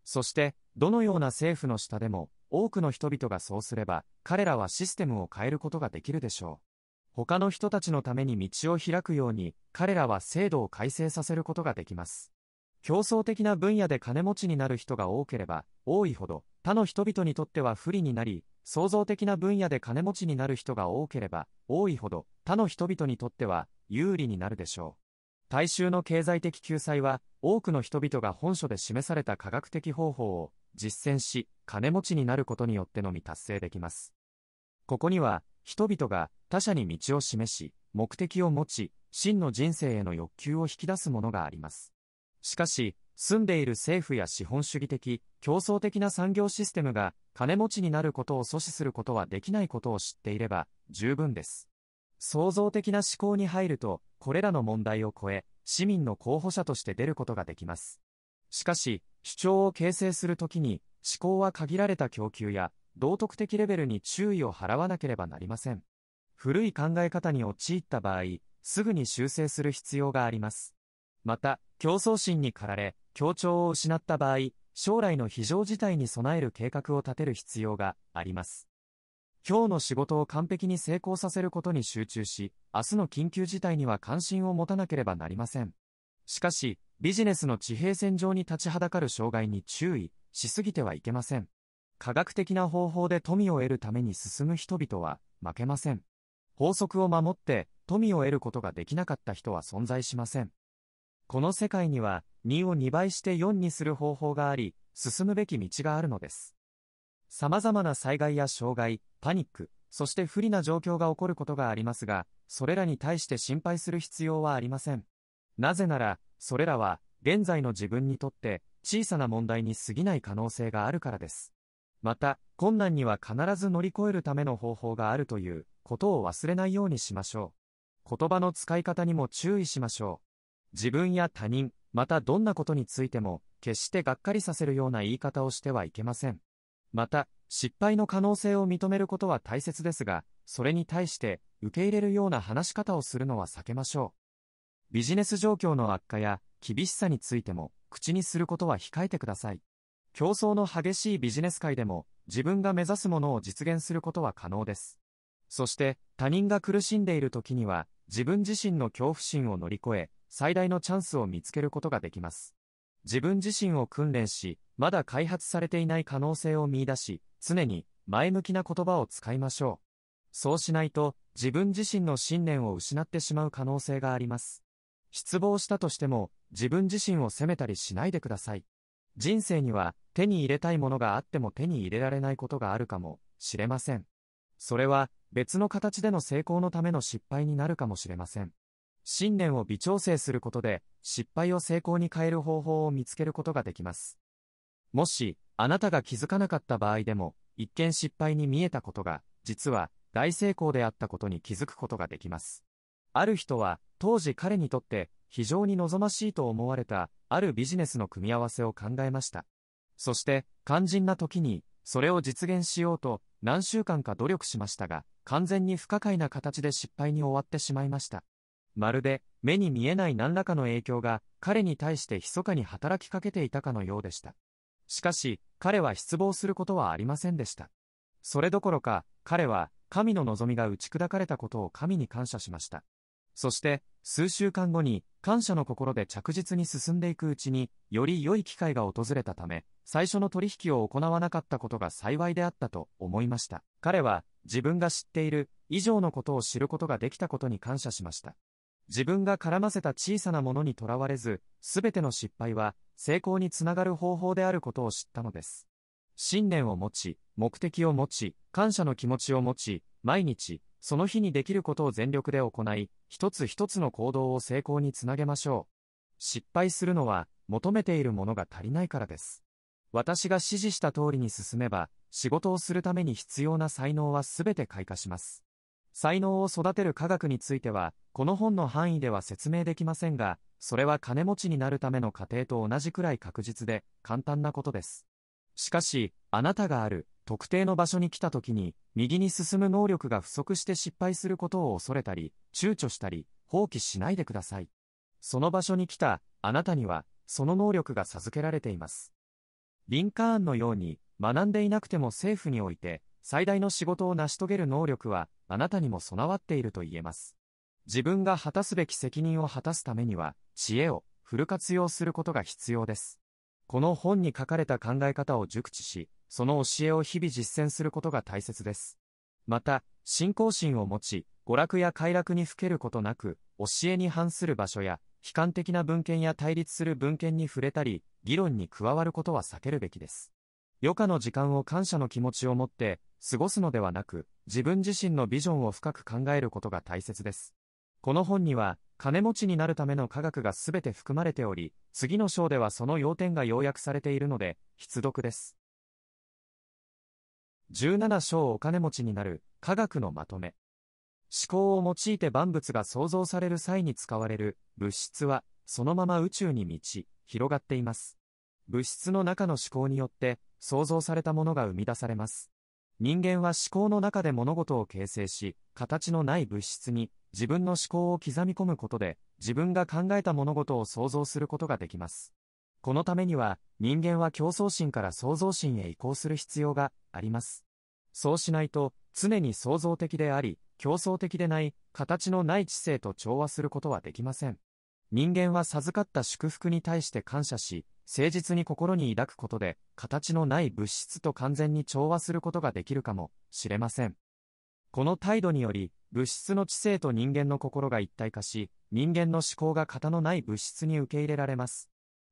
そして、どのような政府の下でも、多くの人々がそうすれば、彼らはシステムを変えることができるでしょう。他の人たちのために道を開くように、彼らは制度を改正させることができます。競争的な分野で金持ちになる人が多ければ、多いほど、他の人々にとっては不利になり、創造的な分野で金持ちになる人が多ければ、多いほど、他の人々にとっては有利になるでしょう。大衆の経済的救済は、多くの人々が本書で示された科学的方法を実践し、金持ちになることによってのみ達成できます。ここには、人々が他者に道を示し、目的を持ち、真の人生への欲求を引き出すものがあります。しかし、住んでいる政府や資本主義的、競争的な産業システムが金持ちになることを阻止することはできないことを知っていれば十分です。創造的な思考に入ると、これらの問題を超え、市民の候補者として出ることができます。しかし、主張を形成するときに、思考は限られた供給や、道徳的レベルに注意を払わなければなりません。古い考え方に陥った場合、すぐに修正する必要があります。また、競争心に駆られ、協調を失った場合、将来の非常事態に備える計画を立てる必要があります。今日の仕事を完璧に成功させることに集中し、明日の緊急事態には関心を持たなければなりません。しかし、ビジネスの地平線上に立ちはだかる障害に注意しすぎてはいけません。科学的な方法で富を得るために進む人々は負けません。法則を守って富を得ることができなかった人は存在しません。この世界には2を2倍して4にする方法があり、進むべき道があるのです。様々な災害や障害、パニック、そして不利な状況が起こることがありますが、それらに対して心配する必要はありません。なぜなら、それらは、現在の自分にとって小さな問題に過ぎない可能性があるからです。また、困難には必ず乗り越えるための方法があるということを忘れないようにしましょう。言葉の使い方にも注意しましょう。自分や他人、またどんなことについても、決してがっかりさせるような言い方をしてはいけません。また、失敗の可能性を認めることは大切ですが、それに対して受け入れるような話し方をするのは避けましょう。ビジネス状況の悪化や厳しさについても口にすることは控えてください。競争の激しいビジネス界でも自分が目指すものを実現することは可能です。そして他人が苦しんでいる時には自分自身の恐怖心を乗り越え最大のチャンスを見つけることができます。自分自身を訓練し、まだ開発されていない可能性を見出し、常に前向きな言葉を使いましょう。そうしないと、自分自身の信念を失ってしまう可能性があります。失望したとしても、自分自身を責めたりしないでください。人生には、手に入れたいものがあっても手に入れられないことがあるかもしれません。それは、別の形での成功のための失敗になるかもしれません。信念を微調整することで、失敗を成功に変える方法を見つけることができます。もし、あなたが気づかなかった場合でも、一見失敗に見えたことが、実は、大成功であったことに気づくことができます。ある人は、当時彼にとって、非常に望ましいと思われた、あるビジネスの組み合わせを考えました。そして、肝心な時に、それを実現しようと、何週間か努力しましたが、完全に不可解な形で失敗に終わってしまいました。まるで目に見えない何らかの影響が彼に対して密かに働きかけていたかのようでした。しかし、彼は失望することはありませんでした。それどころか、彼は神の望みが打ち砕かれたことを神に感謝しました。そして、数週間後に、感謝の心で着実に進んでいくうちに、より良い機会が訪れたため、最初の取引を行わなかったことが幸いであったと思いました。彼は、自分が知っている以上のことを知ることができたことに感謝しました。自分が絡ませた小さなものにとらわれず、すべての失敗は成功につながる方法であることを知ったのです。信念を持ち、目的を持ち、感謝の気持ちを持ち、毎日、その日にできることを全力で行い、一つ一つの行動を成功につなげましょう。失敗するのは、求めているものが足りないからです。私が指示した通りに進めば、仕事をするために必要な才能はすべて開花します。才能を育てる科学については、この本の範囲では説明できませんが、それは金持ちになるための過程と同じくらい確実で、簡単なことです。しかし、あなたがある、特定の場所に来た時に、右に進む能力が不足して失敗することを恐れたり、躊躇したり、放棄しないでください。その場所に来た、あなたには、その能力が授けられています。リンカーンのように、学んでいなくても政府において、最大の仕事を成し遂げる能力は、あなたにも備わっていると言えます。自分が果たすべき責任を果たすためには、知恵をフル活用することが必要です。この本に書かれた考え方を熟知し、その教えを日々実践することが大切です。また、信仰心を持ち、娯楽や快楽にふけることなく、教えに反する場所や、悲観的な文献や対立する文献に触れたり、議論に加わることは避けるべきです。余暇の時間を感謝の気持ちを持って過ごすのではなく、自分自身のビジョンを深く考えることが大切です。この本には、金持ちになるための科学がすべて含まれており、次の章ではその要点が要約されているので、必読です。17章お金持ちになる科学のまとめ。思考を用いて万物が創造される際に使われる物質は、そのまま宇宙に満ち、広がっています。物質の中の思考によって創造されたものが生み出されます。人間は思考の中で物事を形成し、形のない物質に自分の思考を刻み込むことで、自分が考えた物事を想像することができます。このためには、人間は競争心から創造心へ移行する必要があります。そうしないと、常に創造的であり、競争的でない、形のない知性と調和することはできません。人間は授かった祝福に対して感謝し、誠実に心に抱くことで、形のない物質と完全に調和することができるかもしれません。この態度により、物質の知性と人間の心が一体化し、人間の思考が型のない物質に受け入れられます。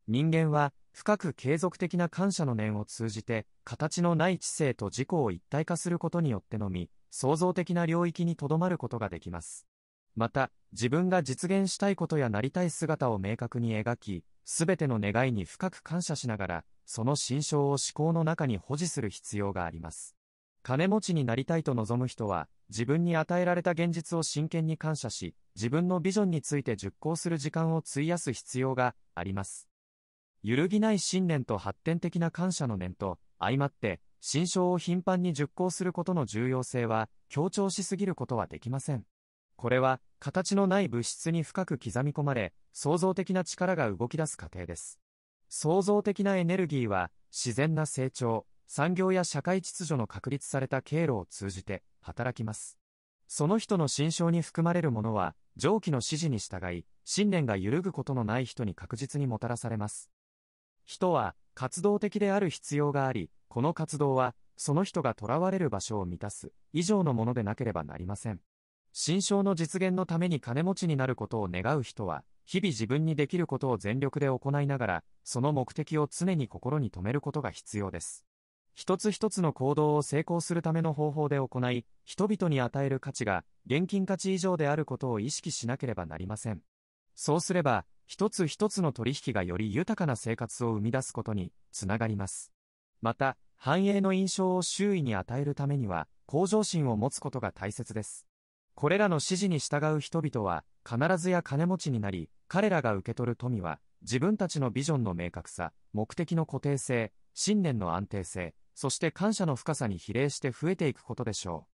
人間は、深く継続的な感謝の念を通じて、形のない知性と自己を一体化することによってのみ、創造的な領域にとどまることができます。また、自分が実現したいことやなりたい姿を明確に描き、すべての願いに深く感謝しながら、その心象を思考の中に保持する必要があります。金持ちになりたいと望む人は、自分に与えられた現実を真剣に感謝し、自分のビジョンについて熟考する時間を費やす必要があります。揺るぎない信念と発展的な感謝の念と、相まって、心象を頻繁に熟考することの重要性は、強調しすぎることはできません。これは、形のない物質に深く刻み込まれ、創造的な力が動き出す過程です。創造的なエネルギーは、自然な成長、産業や社会秩序の確立された経路を通じて、働きます。その人の心象に含まれるものは、上記の指示に従い、信念が揺るぐことのない人に確実にもたらされます。人は活動的である必要があり、この活動はその人が囚われる場所を満たす以上のものでなければなりません。心象の実現のために金持ちになることを願う人は、日々自分にできることを全力で行いながら、その目的を常に心に留めることが必要です。一つ一つの行動を成功するための方法で行い、人々に与える価値が現金価値以上であることを意識しなければなりません。そうすれば、一つ一つの取引がより豊かな生活を生み出すことにつながります。また、繁栄の印象を周囲に与えるためには、向上心を持つことが大切です。これらの指示に従う人々は、必ずや金持ちになり、彼らが受け取る富は、自分たちのビジョンの明確さ、目的の固定性、信念の安定性、そして感謝の深さに比例して増えていくことでしょう。